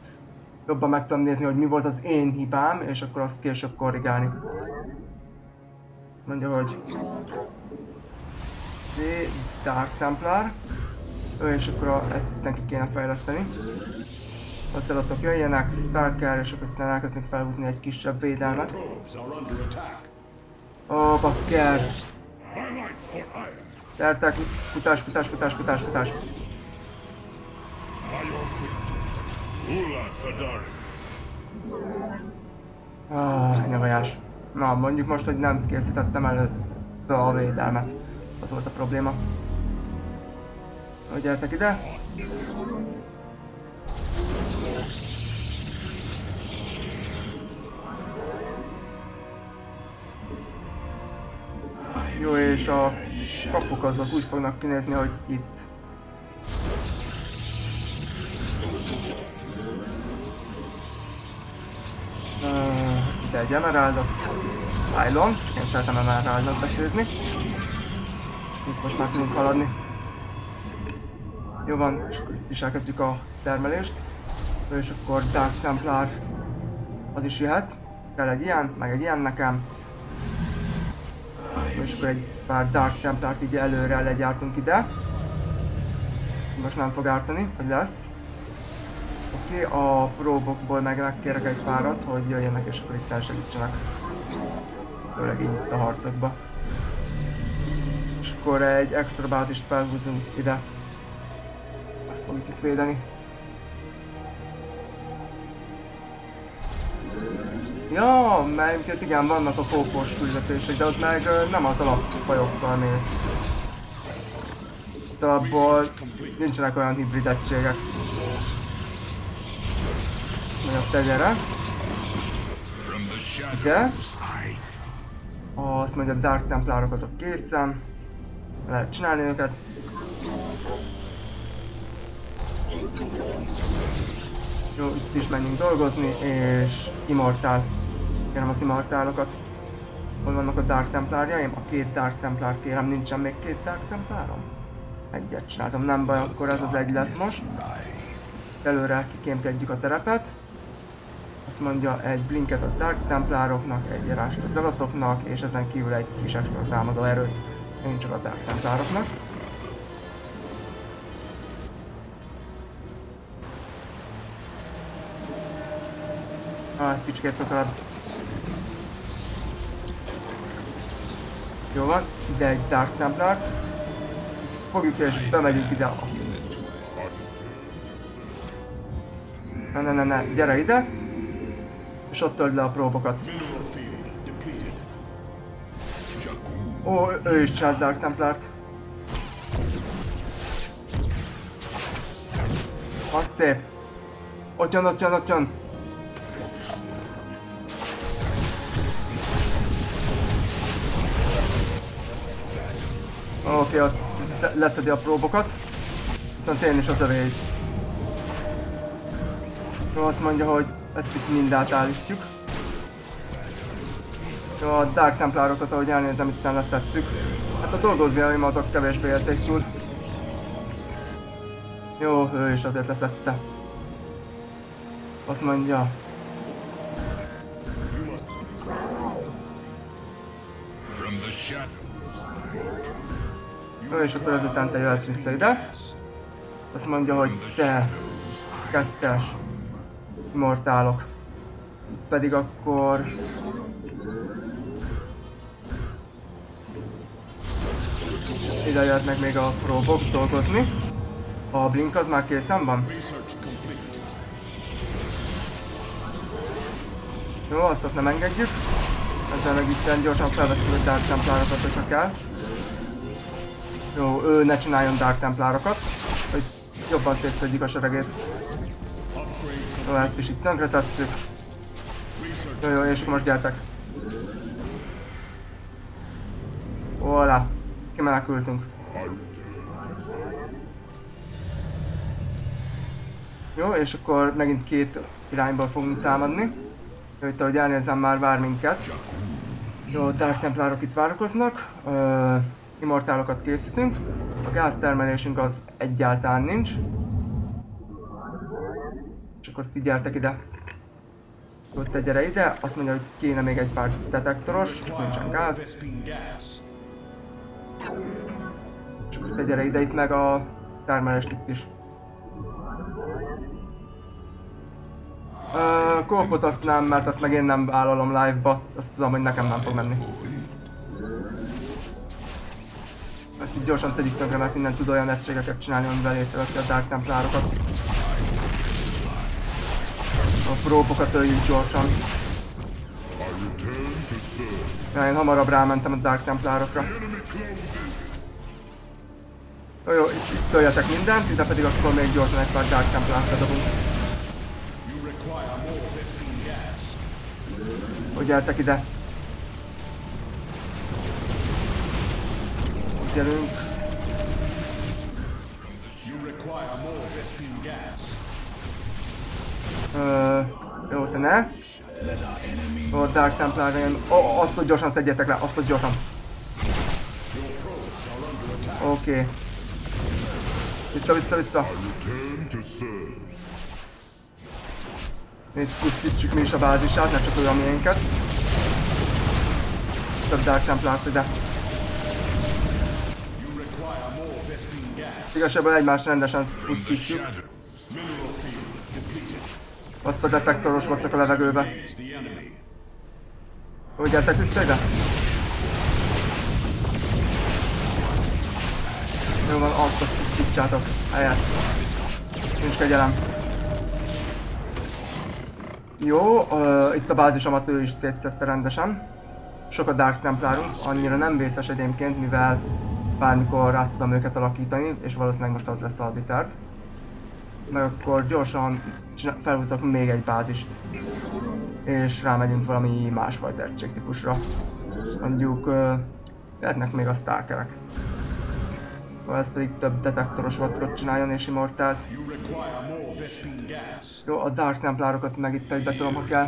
jobban meg tudom nézni, hogy mi volt az én hibám, és akkor azt később korrigálni. Mondja, hogy D, Dark Templar. Ő, és akkor a, ezt itt neki kéne fejleszteni. A szelatok jöjjenek, Starker, és akkor utána elkezdnek felhúzni egy kisebb védelmet. Ó, bakker! For iron. Tertek, futás, futás, futás, futás, futás. Ah, nyavajás. Na, mondjuk most, hogy nem készítettem elő a védelmet. Az volt a probléma. Hogy gyertek ide. Jó, és a kapuk azok úgy fognak kinézni, hogy itt. Uh, ide egy emeraldot. Pylon, én szeretem emeraldot beszélni. Most már tudunk haladni. Jó van, és akkor itt is elkezdjük a termelést. És akkor Dark Templar az is jöhet. Kell egy ilyen, meg egy ilyen nekem. És akkor egy pár Dark Templart így előre legyártunk ide. Most nem fog ártani, hogy lesz. Oké, okay, a próbokból meg megkérek egy párat, hogy jöjjenek és akkor itt elsegítsenek. Főleg így a harcokba. Akkor egy extra bázist felhúzunk ide. Azt fogjuk itt védeni. Ja, mert igen, vannak a kópos küldetések, de az meg nem az alapfajokkal. De abból nincsenek olyan hibrid egységek. Mondjuk te gyere. Ide. Azt mondja, Dark Templárok azok készen. Lehet csinálni őket. Jó, itt is menjünk dolgozni, és Immortál. Kérem az Immortálokat. Hol vannak a Dark Templárjaim? A két Dark Templár kérem, nincsen még két Dark Templárom? Egyet csináltam, nem baj, akkor ez az egy lesz most. Előre kikémkedjük a terepet. Azt mondja egy blinket a Dark Templároknak, egy járást a Zealotoknak, és ezen kívül egy kis extra támadó erőt. Én csak a Templároknak. Ah, egy kicsikét közelebb. Jó van, ide egy Dark Templar. Fogjuk és bemegyünk ide. Ne, ne, ne, ne, gyere ide. És ott töld le a próbokat. Ó, ő is csinált Dark Templárt. Az szép. Ott jön, ott jön, ott jön. Oké, sze- leszedi a próbokat. Viszont én is az övé. Jó, azt mondja, hogy ezt itt mind átállítjuk. A Dark Templárokat, ahogy elnézem, itt leszettük. Hát a dolgozóim azok kevésbé érték túl. Jó, ő is azért leszette. Azt mondja, ő és akkor ezután te jöhetsz vissza ide. Azt mondja, hogy te kettes mortálok. Pedig akkor... Ide jöhetnek még a próbok dolgozni. A blink az már készen van? Jó, azt ott nem engedjük. Ezzel meg itt gyorsan felveszünk a Dark Templárokat, hogyha kell. Jó, ő ne csináljon Dark Templárokat, hogy jobban szétszedjük a seregét. Jó, ezt is itt tönkre tesszük. Jó, jó, és most gyertek. Voilà, kimenekültünk. Jó, és akkor megint két irányból fogunk támadni. Jó, itt ahogy elnézem már vár minket. Jó, Dark Templárok itt várakoznak. Ö, immortálokat készítünk. A gáztermelésünk az egyáltalán nincs. És akkor ti gyertek ide. Jó, te gyere ide. Azt mondja, hogy kéne még egy pár detektoros, csak nincsen gáz. És akkor te ide itt meg a termelést itt is. Uh, azt nem, mert azt meg én nem vállalom live-ba, azt tudom, hogy nekem nem fog menni. Ezt így gyorsan tegyük tönkre, mert innen tud olyan egységeket csinálni, amivel észreveszi a Dark Templárokat. A própokat öljük gyorsan. Ja, én hamarabb rámentem a Dark Templárokra. Jó, jó, itt, itt töljetek mindent, ide pedig akkor még gyorsan egy pár Dark Templárt bedobunk. Hogy gyertek ide. Gyerünk. Vespene gas. Ö, jó, te ne. Ó, Dark Templar jön. Ó, azt hogy gyorsan szedjetek le, azt hogy gyorsan. Oké. Okay. Vissza, vissza, vissza. Nézd, pusztítsuk mi is a bázisát, ne csak olyan miénket. Több Dark Templárt ide. Igazából egymást rendesen depleted. Ott a detektoros vacak a levegőbe. Jó, gyertek vissza ide. Jó van, azt azt pusztítsátok. Helyet. Nincs kegyelem. Jó, uh, itt a bázisomat ő is szétszette rendesen. Sok a Dark Templárunk, annyira nem vészes egyébként, mivel bármikor rá tudom őket alakítani, és valószínűleg most az lesz a terv. Meg akkor gyorsan felhúzok még egy bázist. És rámegyünk valami másfajta egységtípusra. Mondjuk uh, lehetnek még a Stalkerek. Ez pedig több detektoros vackot csináljon és immortált. Jó, a Dark Templárokat meg itt egybe tudom, ha kell.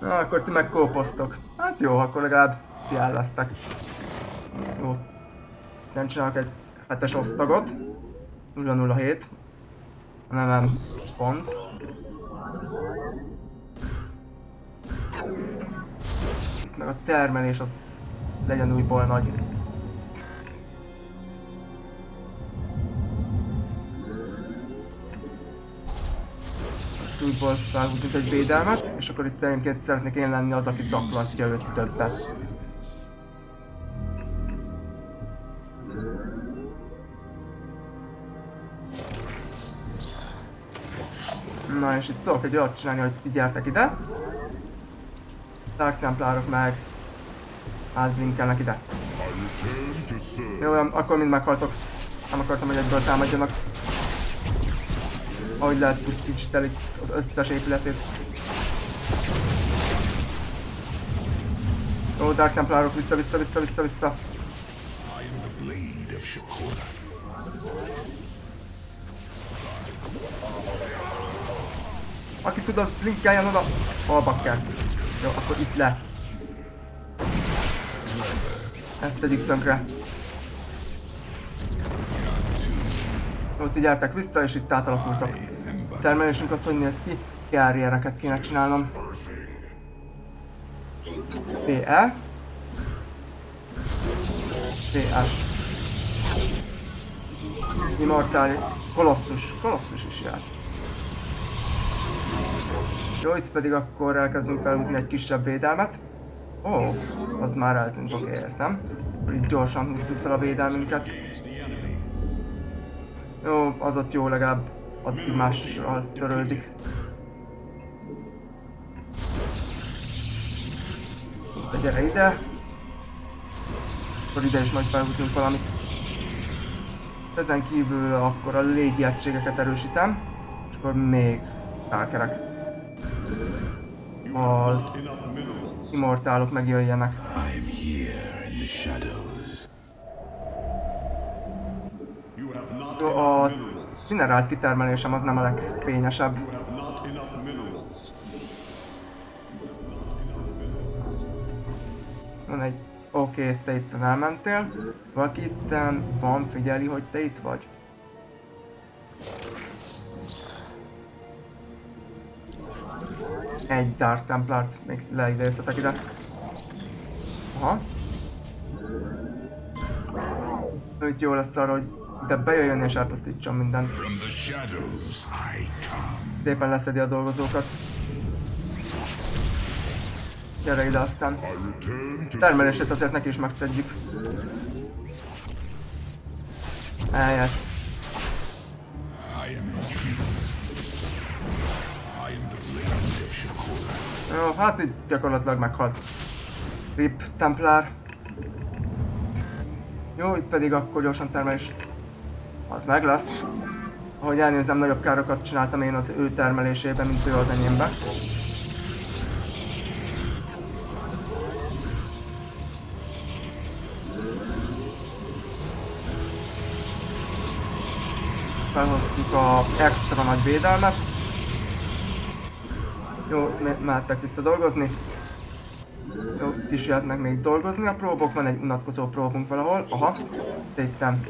Na, akkor ti meg kóposztok. Hát jó, akkor legalább ti el lesztek. Jó. Nem csinálok egy hetes osztagot. 007. Nevem pont. Meg a termelés az legyen újból nagy. újból felhúzunk egy védelmet, és akkor itt egyébként szeretnék én lenni az, aki zaklatja őt többet. Na és itt tudok egy olyat csinálni, hogy gyertek ide. Dark Templárok meg átblinkelnek ide. Jó, olyan, akkor mind meghaltok. Nem akartam, hogy egyből támadjanak. Ahogy lehet el itt az összes épületét. Jó, Dark Templárok, vissza, vissza, vissza, vissza, vissza. Aki tud, az blinkeljen oda. Hol bakker? Jó, akkor itt le. Ezt tegyük tönkre. Jó, ti gyertek vissza, és itt átalakultak. Termelésünk az hogy néz ki? Carriereket kéne csinálnom. PE. PS. Immortális. Kolosszus. Kolosszus is jár. Jó, itt pedig akkor elkezdünk felhúzni egy kisebb védelmet. Ó, az már eltűnt, oké, értem. Itt gyorsan húzzuk fel a védelmünket. Jó, az ott jó, legalább addig mással törődik. De gyere ide. Akkor ide is majd felhúzunk valamit. Ezen kívül akkor a légi erősítem. És akkor még stalkerek. Az immortálok megjöjjenek. A minerált kitermelésem az nem a legfényesebb. Van egy... Oké, okay, te itt elmentél. Valaki itt van, figyeli, hogy te itt vagy. Egy Dark Templart még leidézhetek ide. Aha. Úgy jó lesz arra, hogy ide bejöjjön és elpusztítson mindent. Szépen leszedi a dolgozókat. Gyere ide aztán. Termelését azért neki is megszedjük. Eljött. I am intrigued. Jó, hát így gyakorlatilag meghalt. Rip Templar. Jó, itt pedig akkor gyorsan termelés. Az meg lesz. Ahogy elnézem, nagyobb károkat csináltam én az ő termelésében, mint ő az enyémbe. Felhoztuk a extra nagy védelmet. Jó, me- mehettek vissza dolgozni. Jó, itt is jöhetnek még dolgozni a próbok, van egy unatkozó próbunk valahol. Aha, téttem.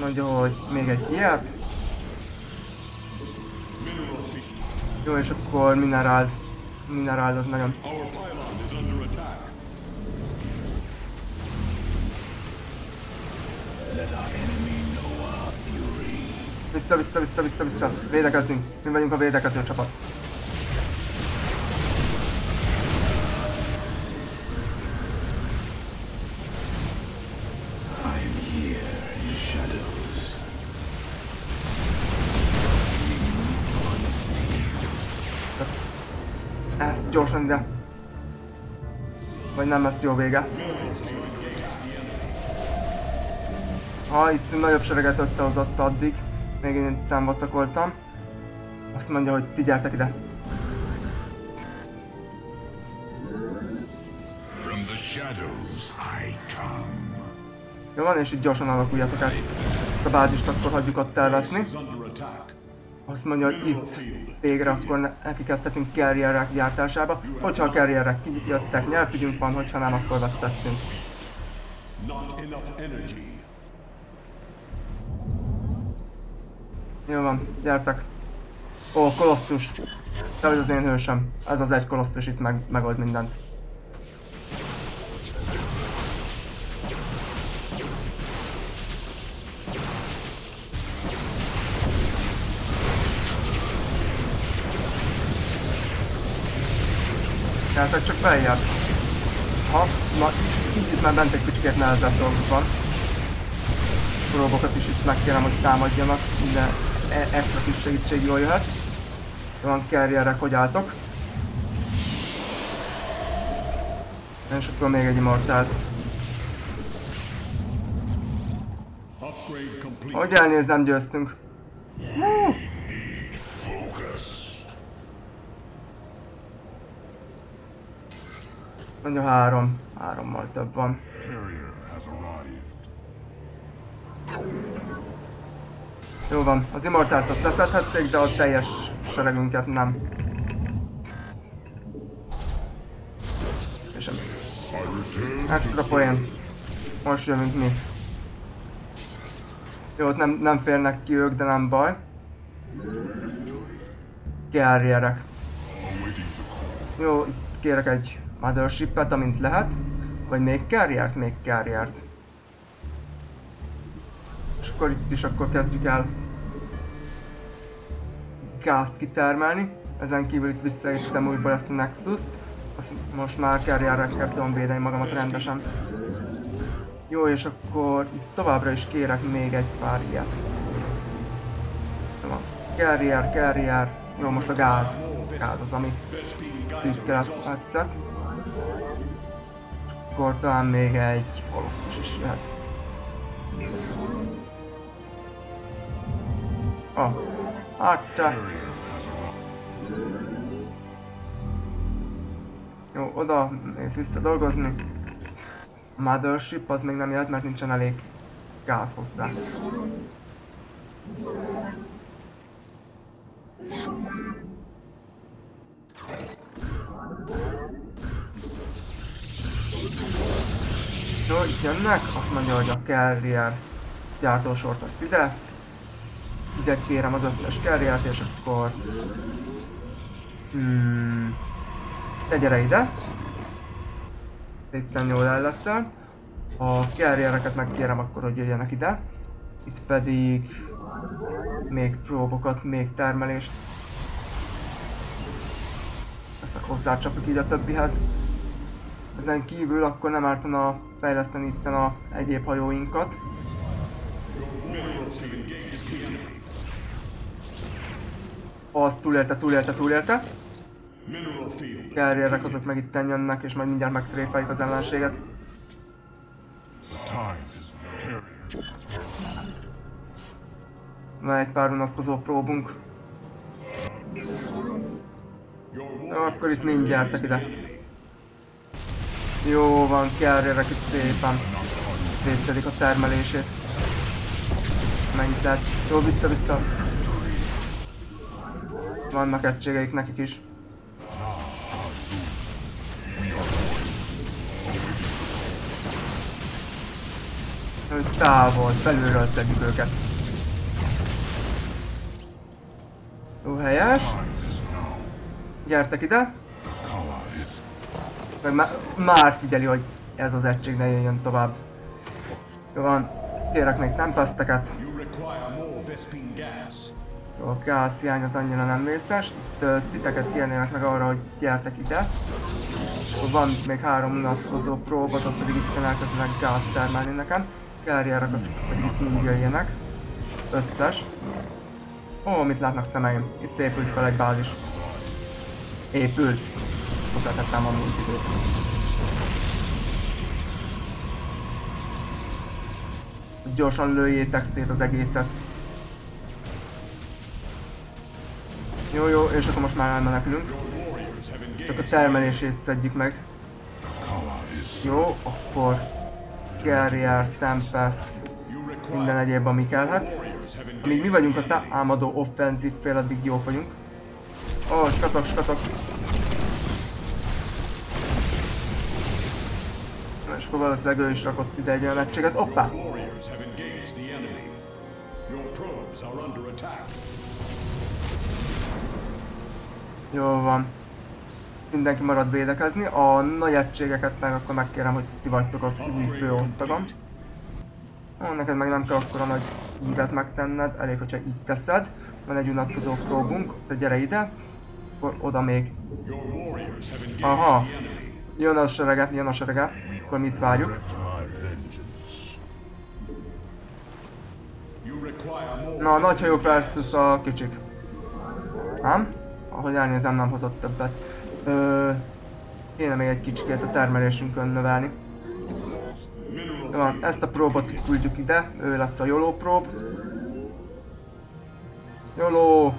Mondja, hogy még egy ilyet. Jó, és akkor minerál. Minerál az nagyon. Let our enemy. Vissza, vissza, vissza, vissza, vissza. Védekezzünk. Mi vagyunk a védekező csapat. Ezt gyorsan ide. Vagy nem lesz jó vége. Ha itt nagyobb sereget összehozott addig, még én nem vacakoltam. Azt mondja, hogy ti gyertek ide. From the shadows I come. Jó van, és itt gyorsan alakuljatok át. Ezt a bázist akkor hagyjuk ott elveszni. Azt mondja, hogy itt végre akkor ne- neki kezdhetünk carrierek gyártásába. Hogyha a carrierek kijöttek, nyertügyünk van, hogyha nem, akkor vesztettünk. Not enough energy. Jó van, gyertek. Ó, kolosszus. Te vagy az én hősöm. Ez az egy kolosszus itt meg, megold mindent. Gyertek csak beljebb. Ha, na, itt már bent egy kicsit nehezebb dolguk van robokat is itt megkérem, hogy támadjanak, minden e- extra kis segítség jól jöhet. Van carrierek, hogy álltok. És akkor még egy immortált. Hogy elnézem, győztünk. Mondja három. Hárommal több van. Jó van, az immortált azt leszedhették, de a teljes seregünket nem. És extra poén. Most jövünk mi. Jó, ott nem, nem férnek ki ők, de nem baj. Carrierek. Jó, itt kérek egy mothership-et, amint lehet. Vagy még carriert? Még carriert. És akkor itt is akkor kezdjük el gázt kitermelni. Ezen kívül itt visszaértem újból ezt a Nexus-t. Azt most már kell tudom védeni magamat rendesen. Jó, és akkor itt továbbra is kérek még egy pár ilyet. Jó, carrier, carrier. Jó, most a gáz. Gáz az, ami szűkkel tetszett. Akkor talán még egy holosztus is jöhet. Hát te. Jó, oda mész vissza dolgozni. A Mothership az még nem jött, mert nincsen elég gáz hozzá. Jó, itt jönnek, azt mondja, hogy a carrier gyártósort azt ide. Ide kérem az összes carriert, és akkor... Hmm, te gyere ide. Itt jól el leszel. A carriereket megkérem akkor, hogy jöjjenek ide. Itt pedig még próbokat, még termelést. Ezt hozzácsapjuk így a többihez. Ezen kívül akkor nem ártana fejleszteni itt a egyéb hajóinkat. Az túlélte, túlélte, túlélte. Carrierek azok meg itt jönnek, és majd mindjárt megtréfeljük az ellenséget. Van egy pár unatkozó próbunk. Jó, akkor itt mindjárt ide. Jó van, carrierek itt szépen védszedik a termelését. Mennyit lehet. Jó, vissza-vissza. Vannak egységeik nekik is. Hogy távol, belülről szedjük őket. Jó, helyes. Gyertek ide. Meg má- már figyeli, hogy ez az egység ne jöjjön tovább. Jó van, kérek még tempesteket. You. A gáz hiány az annyira nem vészes. Itt titeket kérnének meg arra, hogy gyertek ide. Akkor van még három unatkozó próba, azok pedig itt elkezdenek gáz termelni nekem. Carrierek azok pedig itt mind jöjjenek. Összes. Ó, mit látnak szemeim? Itt épült fel egy bázis. Épült. Hozzáteszem a múlt időt. Gyorsan lőjétek szét az egészet. Jó, jó, és akkor most már elmenekülünk. Csak a termelését szedjük meg. Jó, akkor Carrier, Tempest, minden egyéb, ami kellhet. Míg mi vagyunk a támadó offenzív fél, addig jók vagyunk. Ó, oh, skatok, skatok. És akkor valószínűleg ő is rakott ide egy olyan under attack. Jó van. Mindenki marad védekezni. A nagy egységeket meg akkor megkérem, hogy ti vagytok az új főosztagom. Ó, neked meg nem kell akkor a nagy ívet megtenned, elég, hogyha így teszed. Van egy unatkozó próbunk, te gyere ide. Akkor oda még. Aha. Jön a serege, jön a serege. Akkor mit várjuk? Na, a nagy Vespine hajók gas. versus a kicsik. Nem? Ahogy elnézem, nem hozott többet. Ö, kéne még egy kicsikét a termelésünkön növelni. Van, ezt a próbot küldjük ide, ő lesz a Joló prób. Joló!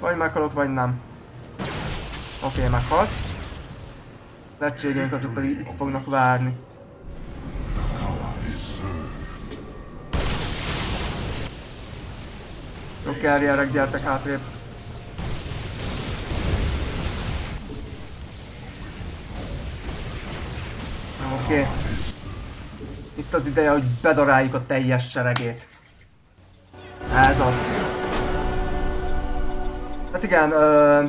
Vagy meghalok, vagy nem. Oké, okay, meghalt. Az egységeink azok pedig itt fognak várni. Jó, carrierek, gyertek hátrébb. Oké. Itt az ideje, hogy bedaráljuk a teljes seregét. Ez az. Hát igen, ö...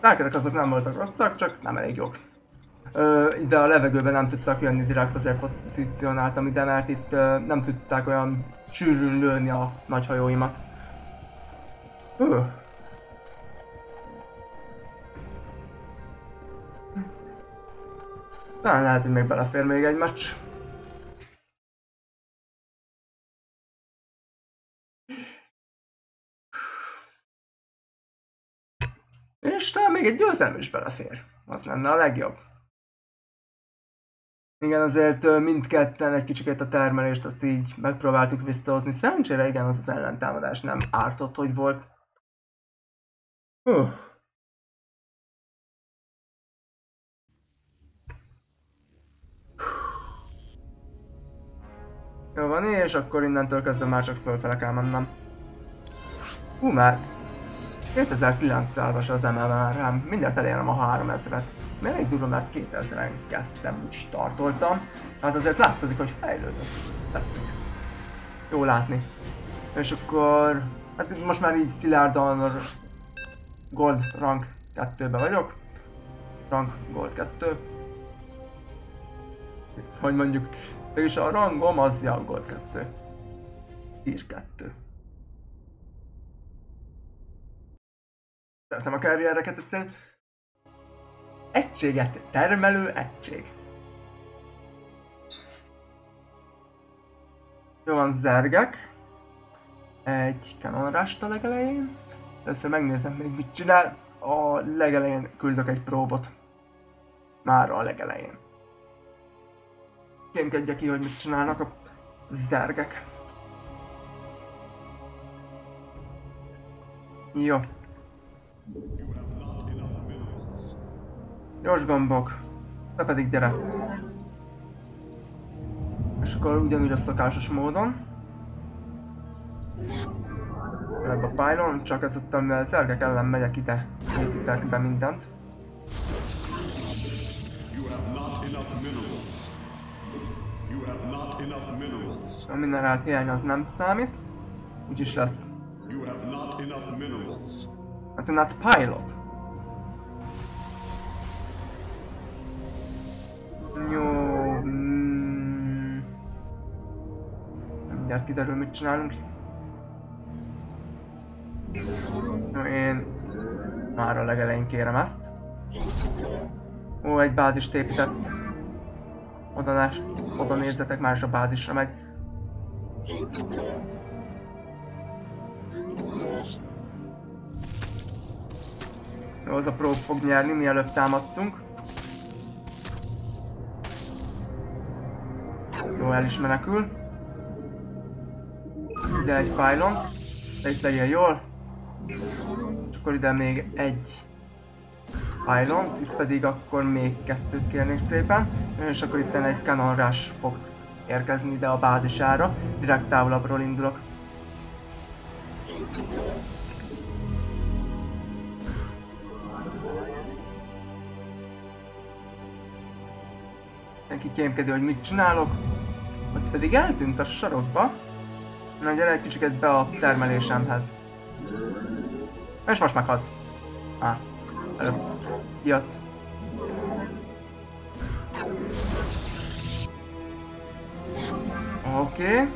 Darkerek azok nem voltak rosszak, csak nem elég jók. Ö, ide a levegőben nem tudtak jönni, direkt azért pozícionáltam ide, mert itt ö, nem tudták olyan sűrűn lőni a nagy hajóimat. Hú. Talán lehet, hogy még belefér még egy meccs. És talán még egy győzelem is belefér. Az lenne a legjobb. Igen, azért mindketten egy kicsit a termelést azt így megpróbáltuk visszahozni. Szerencsére igen, az az ellentámadás nem ártott, hogy volt. Hú. Jó van, és akkor innentől kezdve már csak fölfele kell mennem. Hú, már 2900-as az rám, mindjárt elérem a 3000-et. Mert elég durva, mert 2000-en kezdtem, úgy startoltam. Tehát azért látszik, hogy fejlődött. Tetszik. Jó látni. És akkor... Hát most már így szilárdan Gold rank 2-be vagyok. Rank Gold 2. Hogy mondjuk, és a rangom az ja, Gold 2. Tier 2. Szeretem a karriereket egyszerűen. Egységet termelő egység. Jó van, zergek. Egy kanonrást a legelején. Először megnézem még mit csinál. A legelején küldök egy próbot. Már a legelején. Kémkedje ki, hogy mit csinálnak a zergek. Jó. Gyors gombok. Te pedig gyere. És akkor ugyanúgy a szokásos módon. Ebbe a pylon, csak ezúttal mivel zergek ellen megyek ide, készítek be mindent. A minerált hiány az nem számít. Úgyis lesz. You have not. Hát pilot. Jó. Mm. Mindjárt kiderül, mit csinálunk. Én már a legelején kérem ezt. Ó, egy bázist épített. Oda, nás, oda nézzetek, már is a bázisra megy. Jó, az a prób fog nyerni, mielőtt támadtunk. Jó, el is menekül. Ide egy pylon. Te is legyél jól. És akkor ide még egy pylon, itt pedig akkor még kettőt kérnék szépen. És akkor itt egy cannon rush fog érkezni ide a bázisára. Direkt távolabbról indulok. Neki kémkedő, hogy mit csinálok. Ott pedig eltűnt a sarokba. Na gyere egy kicsiket be a termelésemhez. És most meghalsz. Á, előbb jött. Oké. Okay.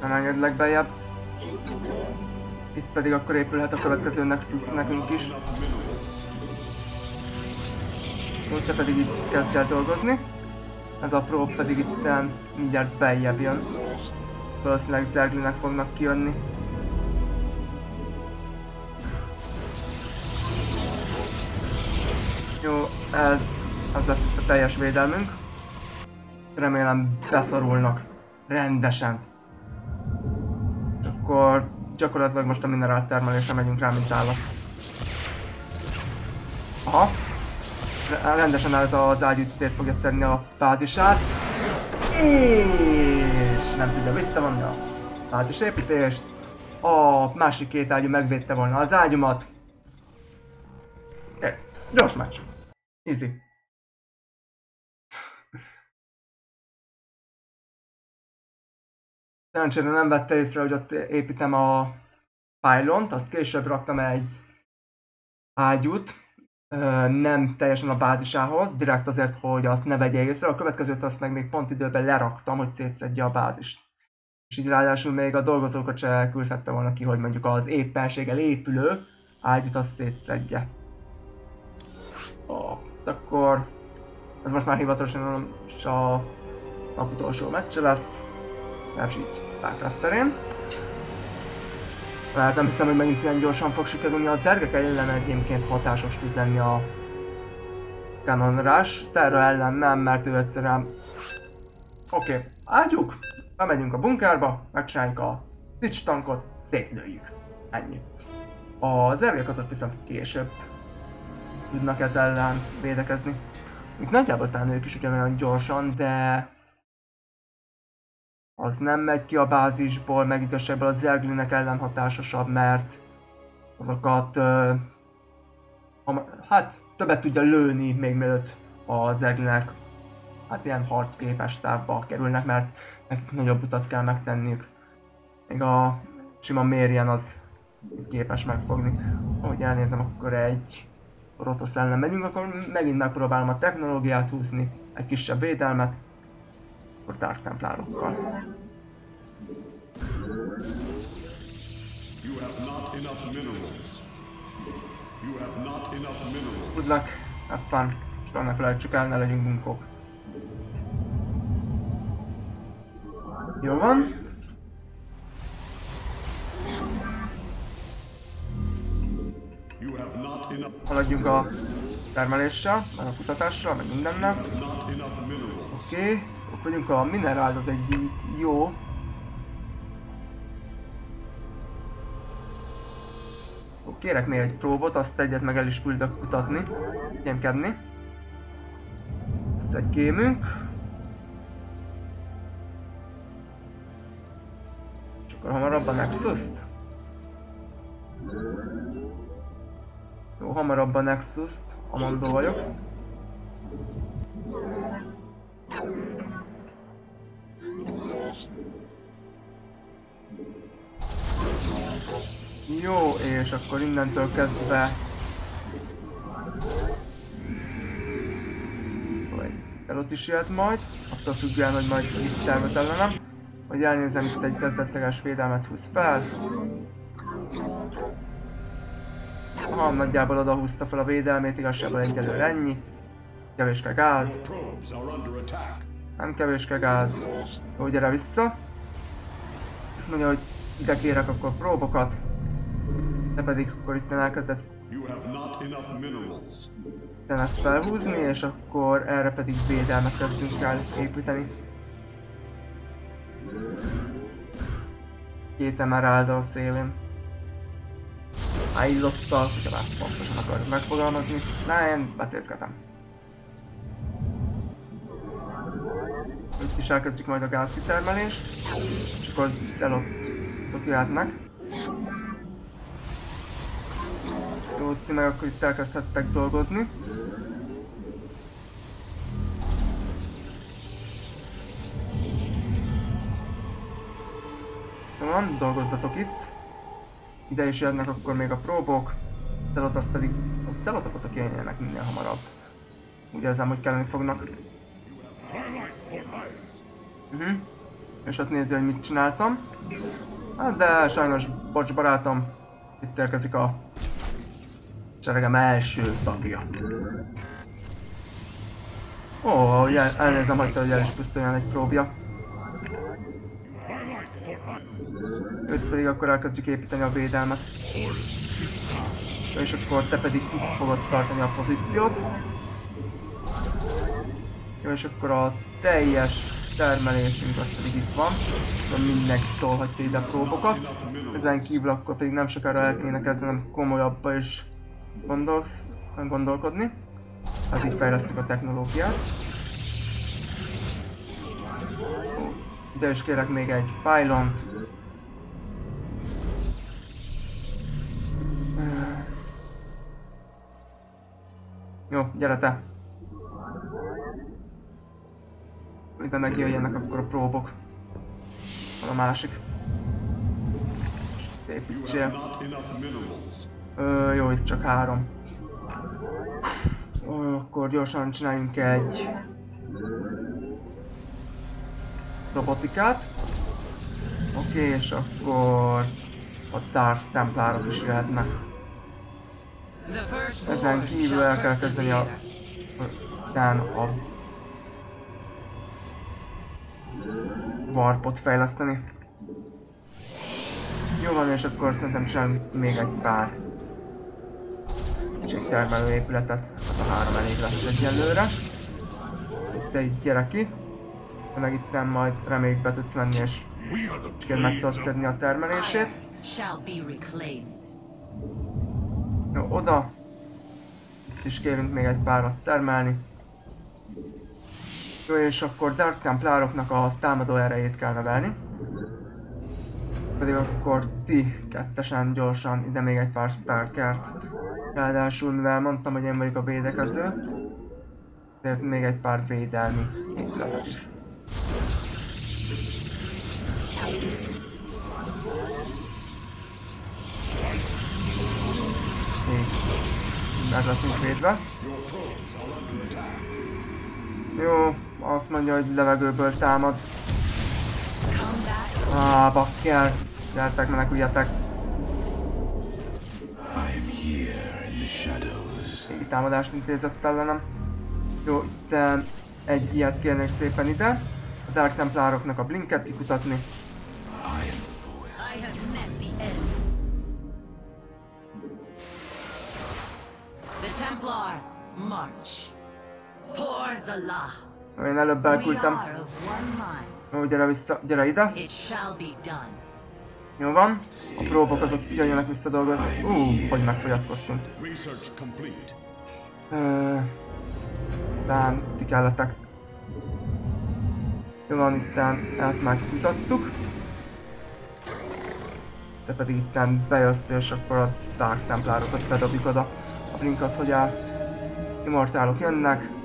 Nem engedlek bejebb. Itt pedig akkor épülhet a következő Nexus nekünk is. Most pedig itt kezd el dolgozni. Ez a prób pedig itt mindjárt beljebb jön. Valószínűleg Zerglinek fognak kijönni. Jó, ez az lesz a teljes védelmünk. Remélem beszorulnak. Rendesen. És akkor gyakorlatilag most a minerál termelésre megyünk rá, mint állat. Aha. Re- Rendesen ez az ágyütét fogja szedni a fázisát. És nem tudja visszavonni a fázisépítést. A másik két ágyú megvédte volna az ágyumat. Ez. Gyors meccs. Easy. Szerencsére nem vette észre, hogy ott építem a pylont, azt később raktam egy ágyút, nem teljesen a bázisához, direkt azért, hogy azt ne vegye észre. A következőt azt meg még pont időben leraktam, hogy szétszedje a bázist. És így ráadásul még a dolgozókat se elküldhette volna ki, hogy mondjuk az éppenséggel épülő ágyút azt szétszedje. Ó, akkor ez most már hivatalosan is a nap utolsó meccse lesz. Legalábbis Starcraft terén. Mert nem hiszem, hogy megint ilyen gyorsan fog sikerülni. A zergek ellen egyébként hatásos tud lenni a Canon Rush. Terra ellen nem, mert ő egyszerűen... Oké, okay. ágyuk, bemegyünk a bunkerba, megcsináljuk a Stitch tankot, szétlőjük. Ennyi. A zergek azok viszont később tudnak ez ellen védekezni. Itt nagyjából talán ők is ugyanolyan gyorsan, de az nem megy ki a bázisból, meg igazságból a zerglinek ellen hatásosabb, mert azokat ö, a, hát többet tudja lőni még mielőtt a zerglinek hát ilyen harcképes távba kerülnek, mert nekik nagyobb utat kell megtenniük. Még a sima Mérian az képes megfogni. Ahogy elnézem, akkor egy Rotosz ellen megyünk, akkor megint megpróbálom a technológiát húzni, egy kisebb védelmet, akkor Dark Templárokkal. You have not enough minerals. You have not enough minerals. Good luck, have fun, és ne felejtsük el, ne legyünk bunkók. Jó van. Haladjunk a termeléssel, meg a kutatással, meg mindennel. Oké, okay. Ott vagyunk a mineráld az egy jó. Kérek még egy próbot, azt egyet meg el is küldök kutatni, kémkedni. Ez egy kémünk. És akkor hamarabb a Nexus-t? Jó, hamarabb a Nexus-t, Amandó vagyok. Jó, és akkor innentől kezdve... Stelot is jöhet majd, attól függően, hogy majd mit tervez ellenem. Hogy elnézem, itt egy kezdetleges védelmet húz fel. Aha, nagyjából oda húzta fel a védelmét, igazságból egyelőre ennyi. Kevéske gáz, Nem kevéske gáz. Jó, gyere vissza. Azt mondja, hogy ide kérek akkor próbokat. Te pedig akkor itt elkezdett itten ezt felhúzni, és akkor erre pedig védelmet kezdünk el építeni. Két emerald a szélén. Ájlottal, hogyha már pontosan akarok megfogalmazni. Na, én Itt is elkezdjük majd a gázkitermelést, és akkor szelott azok jöhetnek. Jó, ti meg akkor itt elkezdhettek dolgozni. Jó van, dolgozzatok itt. Ide is jönnek akkor még a próbok. Szelot az pedig, a szelotok azok jöjjenek minél hamarabb. Úgy érzem, hogy kelleni fognak. Uh-huh. És ott nézi, hogy mit csináltam. Hát de sajnos, bocs barátom, itt érkezik a seregem első tagja. Ó, jel, elnézem, hagyta, hogy el is pusztuljon egy próbja. Őt pedig akkor elkezdjük építeni a védelmet. És akkor te pedig itt fogod tartani a pozíciót. Jó, és akkor a teljes termelésünk az pedig itt van. Akkor mindenki tolhatja ide próbokat. Ezen kívül akkor pedig nem sokára el kéne kezdenem komolyabba is gondolsz, gondolkodni. Hát így fejlesztjük a technológiát. Ide is kérek még egy pylont. Jó, gyere te! Ide megjöjjenek akkor a próbok. Van a másik. Építsél. Ö, jó, itt csak három. Ö, akkor gyorsan csináljunk egy robotikát. Oké, és akkor a Dark Templárok is jöhetnek. Ezen kívül el kell kezdeni a... Után a... Warpot fejleszteni. Jó van, és akkor szerintem csinálunk még egy pár termelő épületet, az a három elég lesz egyelőre. Itt egy gyere ki, de itt nem majd reméljük be tudsz menni és csak meg tudod szedni a termelését. Jó, oda. Itt is kérünk még egy párat termelni. Jó, és akkor Dark Templároknak a támadó erejét kell növelni. Pedig akkor ti kettesen gyorsan ide még egy pár Stalkert. Ráadásul mivel mondtam, hogy én vagyok a védekező, ezért még egy pár védelmi. Még meg leszünk védve. Jó, azt mondja, hogy levegőből támad. Ah, bakker! Gyertek, meneküljetek! Régi támadást intézett ellenem. Jó, itt egy ilyet kérnék szépen ide. A Dark Templároknak a blinket kikutatni. The Templar, march. Por Zalah. Én előbb elküldtem. Jó, gyere vissza, gyere ide. Jó van. A próbok azok jöjjenek visszadolgozni. Ú, hogy megfogyatkoztunk. Ö, Talán ti kellettek. Jó van, itten ezt már kimutattuk. Te pedig itten bejössz, és akkor a Dark Templárokat bedobjuk oda. A Blink az, hogy áll. Immortálok jönnek.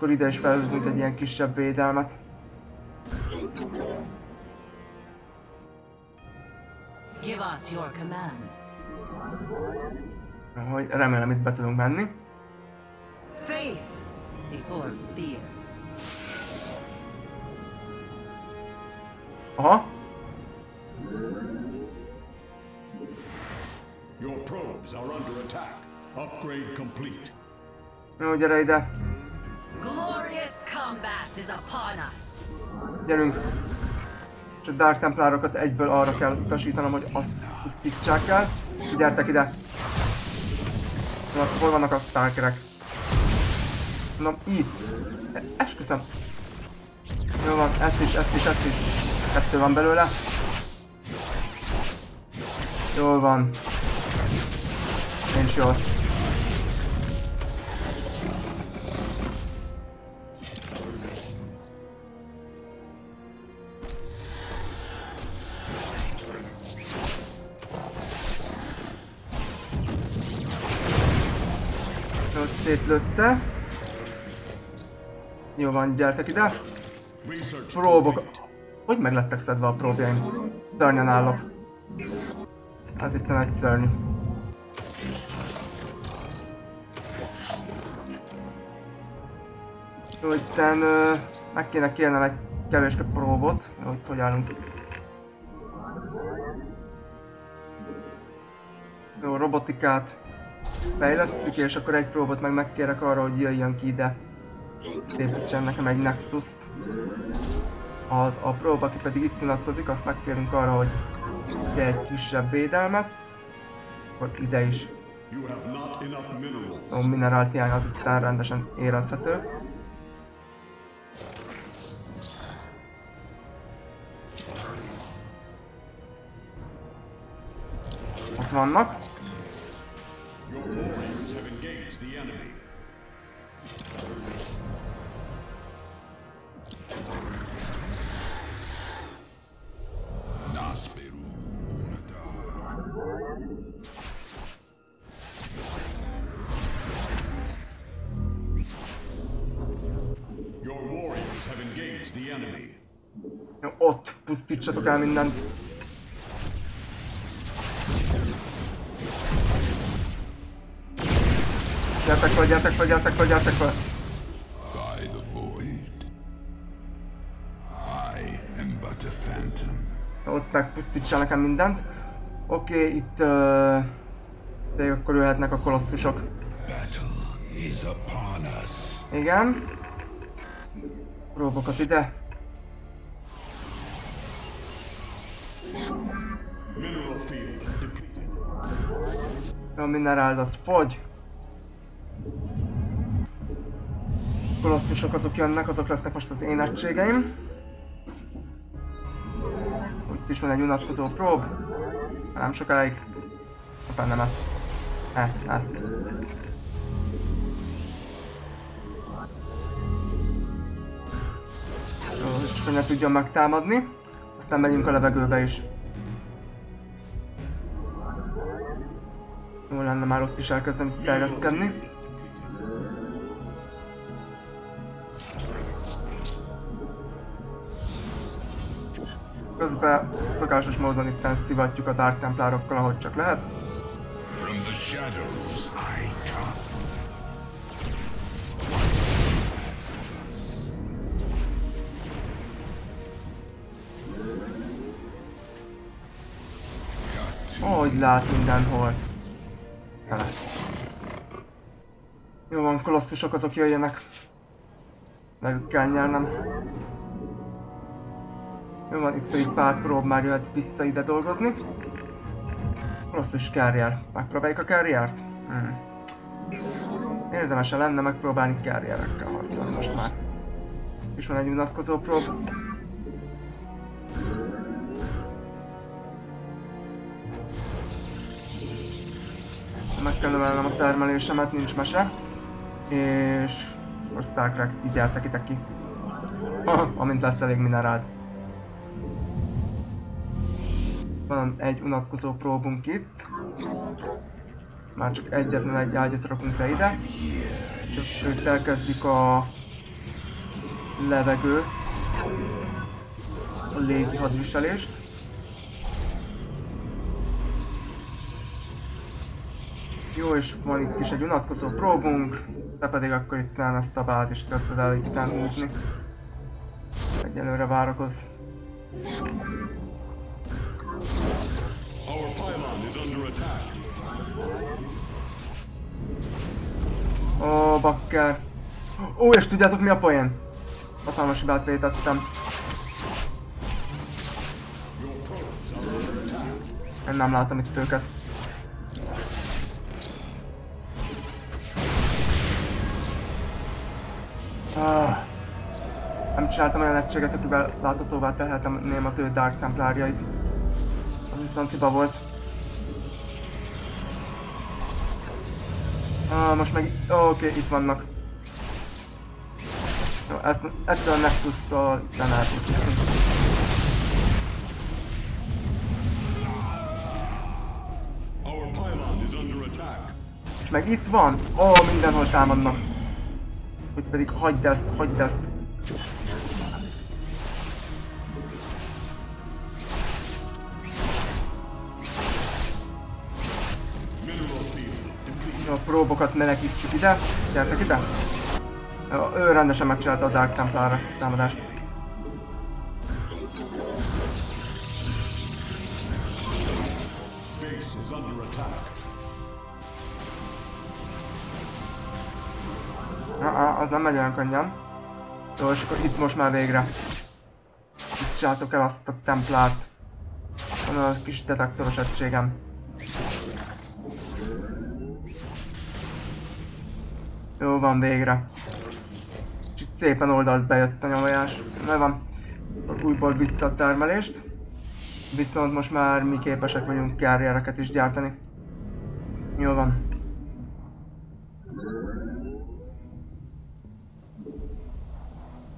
Akkor ide is felhúzunk egy ilyen kisebb védelmet. Give us your command. Hogy remélem itt be tudunk menni. Faith before fear. Aha, Your probes are under attack. Upgrade complete. jó, gyere ide. Glorious combat is upon us. Gyerünk! És a Dark Templárokat egyből arra kell utasítanom, hogy azt pusztítsák el. Gyertek ide! Na, hol vannak a Stalkerek? Na, itt! Esküszöm! Jó van, ezt is, ezt is, ezt is. Kettő van belőle. Jól van. Nincs jól. Szétlőtte. Jó van, gyertek ide. Próbok. Hogy meg lettek szedve a próbjaim? Szörnyen állok. Ez itt egy szörnyű. Jó, itten meg kéne kérnem egy kevéske próbot. Itt hogy állunk. Jó, robotikát fejlesztjük, és akkor egy próbot meg megkérek arra, hogy jöjjön ki ide. Építsen nekem egy Nexus-t. Az a próba, aki pedig itt unatkozik, azt megkérünk arra, hogy ide egy kisebb védelmet. Akkor ide is a minerált hiány az itt rendesen érezhető. Ott vannak. Your warriors have engaged the enemy. Nasperu Unatar. Your warriors have engaged the enemy. Jó, ott pusztítsatok el mindent. Gyertek fel, gyertek fel, gyertek fel, gyertek fel. By the void. I am but a megpusztítsa nekem mindent. Oké, okay, itt... Uh, de akkor jöhetnek a kolosszusok. Battle is upon us. Igen. Próbokat ide. A mineráld az fogy. Kolosszusok azok jönnek, azok lesznek most az én egységeim. Itt is van egy unatkozó prób. Nem sokáig. Nem ezt. E, ezt. Jó, és hogy ne tudjon megtámadni. Aztán megyünk a levegőbe is. Jó lenne már ott is elkezdeni terjeszkedni. Közben szokásos módon itt szivatjuk a Dark Templárokkal, ahogy csak lehet. From the shadows I come. Hogy lát mindenhol. Tele. Jó van, kolosszusok azok jöjjenek. Meg kell nyernem. Jó van, itt pedig pár prób már jöhet vissza ide dolgozni. Kolosszus carrier. Megpróbáljuk a carriert? Hmm. Érdemes lenne megpróbálni carrierekkel harcolni most már. És van egy unatkozó prób. meg kell növelnem a termelésemet, nincs mese. És akkor Starcraft, így eltekitek ki. Amint lesz elég minerált. Van egy unatkozó próbunk itt. Már csak egyetlen egy ágyat rakunk le ide. És itt elkezdjük a levegő, a légi hadviselést. Jó, és van itt is egy unatkozó próbunk, te pedig akkor itt nem ezt a bázist kezdted el itt húzni. Egyelőre várakoz. Our pylon is under attack. Ó, bakker. Ó, és tudjátok mi a poén? Hatalmas hibát vétettem. Én nem látom itt őket. Ah, nem csináltam olyan egységet, akivel láthatóvá tehetem az ő Dark Templárjait. Az viszont hiba volt. Ah, most meg... Oh, Oké, okay, itt vannak. Jó, ezt, ettől a Nexus-tól under attack. És meg itt van! Ó, oh, mindenhol támadnak. Hogy pedig hagyd ezt, hagyd ezt. A próbokat menekítsük ide. Gyertek ide. Ő rendesen megcsinálta a Dark Templar támadást. Az nem megy olyan könnyen. Jó, és akkor itt most már végre. Itt csináltok el azt a templárt. Van a kis detektoros egységem. Jó van, végre. És itt szépen oldalt bejött a nyomajás. Na van. Újból vissza a termelést. Viszont most már mi képesek vagyunk carriereket is gyártani. Jó van.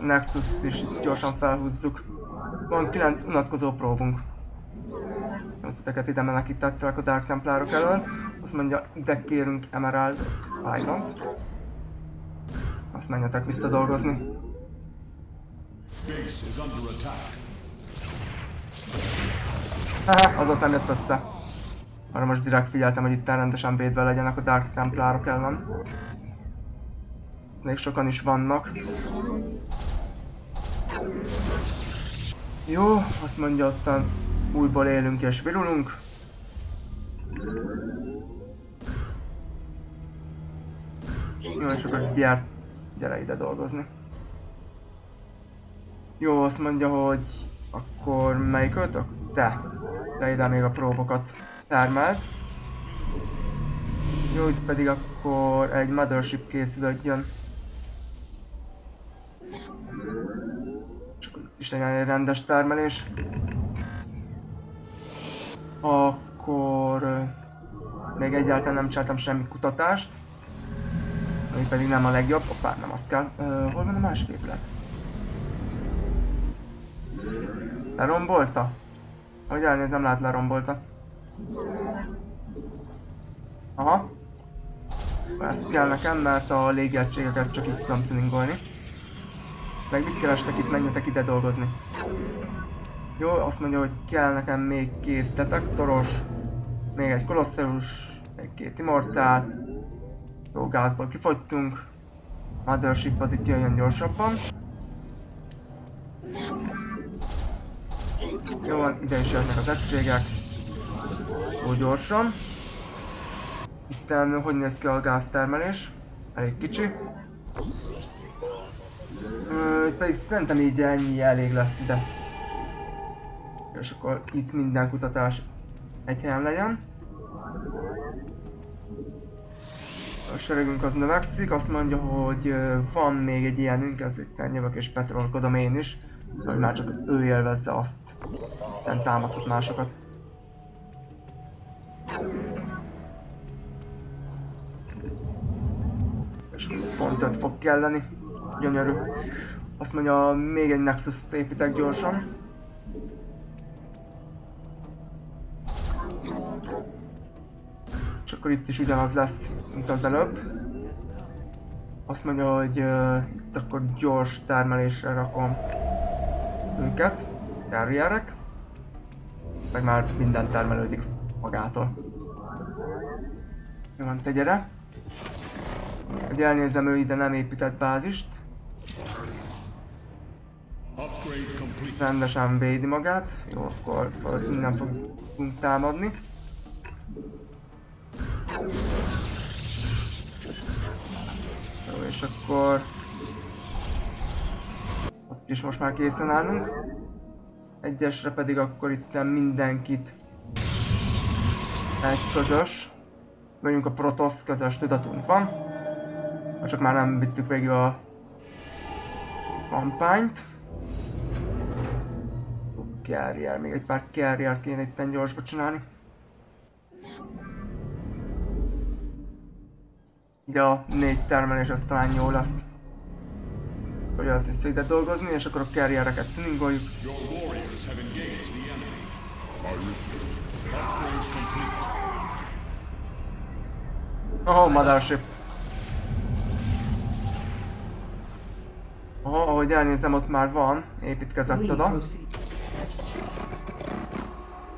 Nexus is gyorsan felhúzzuk. Van 9 unatkozó próbunk. Titeket ide menekítettek a Dark Templárok elől. Azt mondja, ide kérünk Emerald iron Azt menjetek vissza dolgozni. Base is under attack. Haha, ott nem jött össze. Arra most direkt figyeltem, hogy itt rendesen védve legyenek a Dark Templárok ellen. Még sokan is vannak. Jó, azt mondja ottan újból élünk és virulunk. Jó, és akkor gyere, gyere ide dolgozni. Jó, azt mondja, hogy akkor melyik öltök? Te. Te ide még a próbokat termeld. Jó, itt pedig akkor egy mothership készülődjön. Csak itt is legyen egy rendes termelés. Akkor... Még egyáltalán nem csináltam semmi kutatást. Ami pedig nem a legjobb. Hoppá, nem azt kell. Ö, hol van a másik épület? Lerombolta? Hogy elnézem, lát lerombolta. Aha. Ez kell nekem, mert a légiegységeket csak itt tudom tuningolni. Meg mit kerestek itt, menjetek ide dolgozni. Jó, azt mondja, hogy kell nekem még két detektoros, még egy kolosseus, még két immortál. Jó, gázból kifogytunk. Mothership az itt jöjjön gyorsabban. Jó van, ide is jönnek az egységek. Jó gyorsan. Itten hogy néz ki a gáztermelés? Elég kicsi. Pedig szerintem így ennyi elég lesz ide. És akkor itt minden kutatás egy helyen legyen. A seregünk az növekszik, azt mondja, hogy van még egy ilyenünk, ez itt jövök és petrolkodom én is, hogy már csak ő élvezze azt, nem támadhat másokat. És pont 5 fog kelleni. Gyönyörű. Azt mondja, még egy Nexus-t építek gyorsan. És akkor itt is ugyanaz lesz, mint az előbb. Azt mondja, hogy uh, itt akkor gyors termelésre rakom őket, karrierek. Meg már minden termelődik magától. Jó van, gyere. Hogy elnézem, ő ide nem épített bázist. Rendesen védi magát. Jó, akkor innen fogunk támadni. Jó, és akkor... Ott is most már készen állunk. Egyesre pedig akkor itt mindenkit egy közös. Vagyunk a Protoss közös tudatunk van. Csak már nem vittük végig a kampányt. Carrier, még egy pár carrier kéne itt gyorsba csinálni. Így a négy termelés az talán jó lesz. Hogy az vissza ide dolgozni, és akkor a carriereket tuningoljuk. Oh, mothership. Oh, ahogy elnézem, ott már van. Építkezett oda.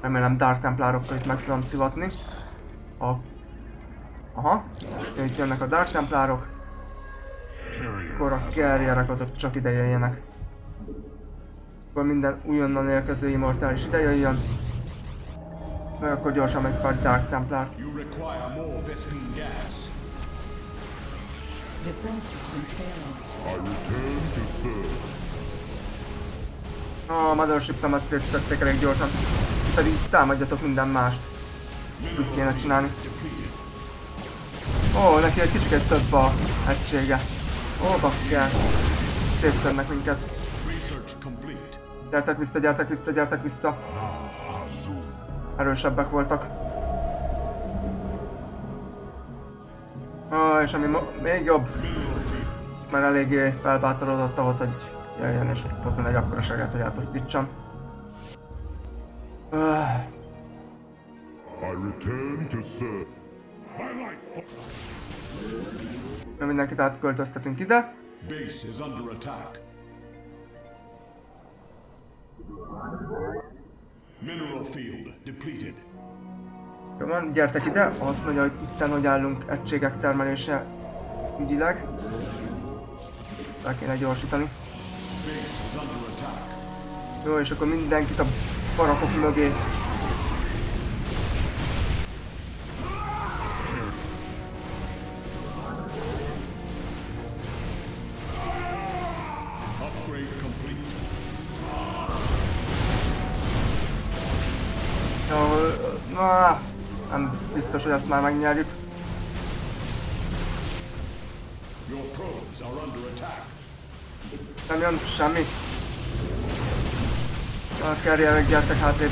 Remélem Dark Templárokkal itt meg tudom szivatni. A... Aha. Itt jönnek a Dark Templárok. Akkor a carrierek azok csak ide jöjjenek. Akkor minden újonnan érkező immortális ide jöjjön. Meg akkor gyorsan megy pár Dark Templárt. Defense systems failing. I return to serve. A Mothership-emet szétszették elég gyorsan. Pedig támadjatok minden mást. Úgy kéne csinálni. Ó, neki egy kicsit több a egysége. Ó, bakker. Szétszednek minket. Gyertek vissza, gyertek vissza, gyertek vissza. Erősebbek voltak. Ó, és ami még jobb, mert eléggé felbátorodott ahhoz, hogy jöjjön és hozzon egy akkora seget, hogy elpusztítsam. Öh, I return to serve. My life. Na mindenkit átköltöztetünk ide. Base is under attack. Mineral field depleted. Jó van, gyertek ide. Azt mondja, hogy itten hogy állunk egységek termelése ügyileg. Le kéne gyorsítani. Jó, és akkor mindenkit a barakok mögé. Jó, na, nem biztos, hogy ezt már megnyerjük. Nem jön semmi. A carrierek gyertek hátrébb.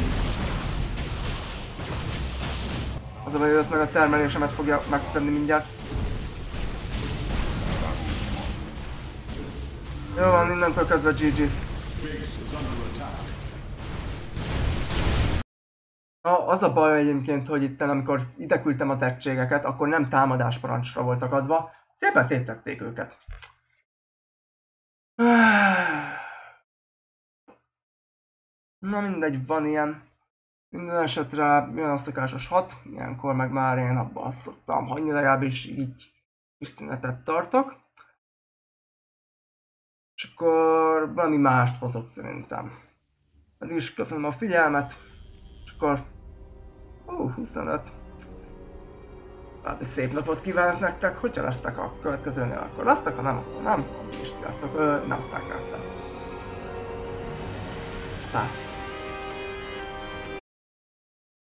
Az a baj, meg a termelésemet fogja megszedni mindjárt. Jó van, innentől kezdve GG. A, az a baj egyébként, hogy itt amikor ide küldtem az egységeket, akkor nem támadás parancsra voltak adva, szépen szétszették őket. Na mindegy, van ilyen. Minden esetre jön a szokásos 6, ilyenkor meg már én abban szoktam hagyni, legalábbis így kis szünetet tartok. És akkor valami mást hozok szerintem. Eddig is köszönöm a figyelmet, és akkor... Ó, 25. Szép napot kívánok nektek, hogyha lesztek a következőnél, akkor lesztek, ha nem, akkor nem. És sziasztok, ö, nem lesz. Tehát.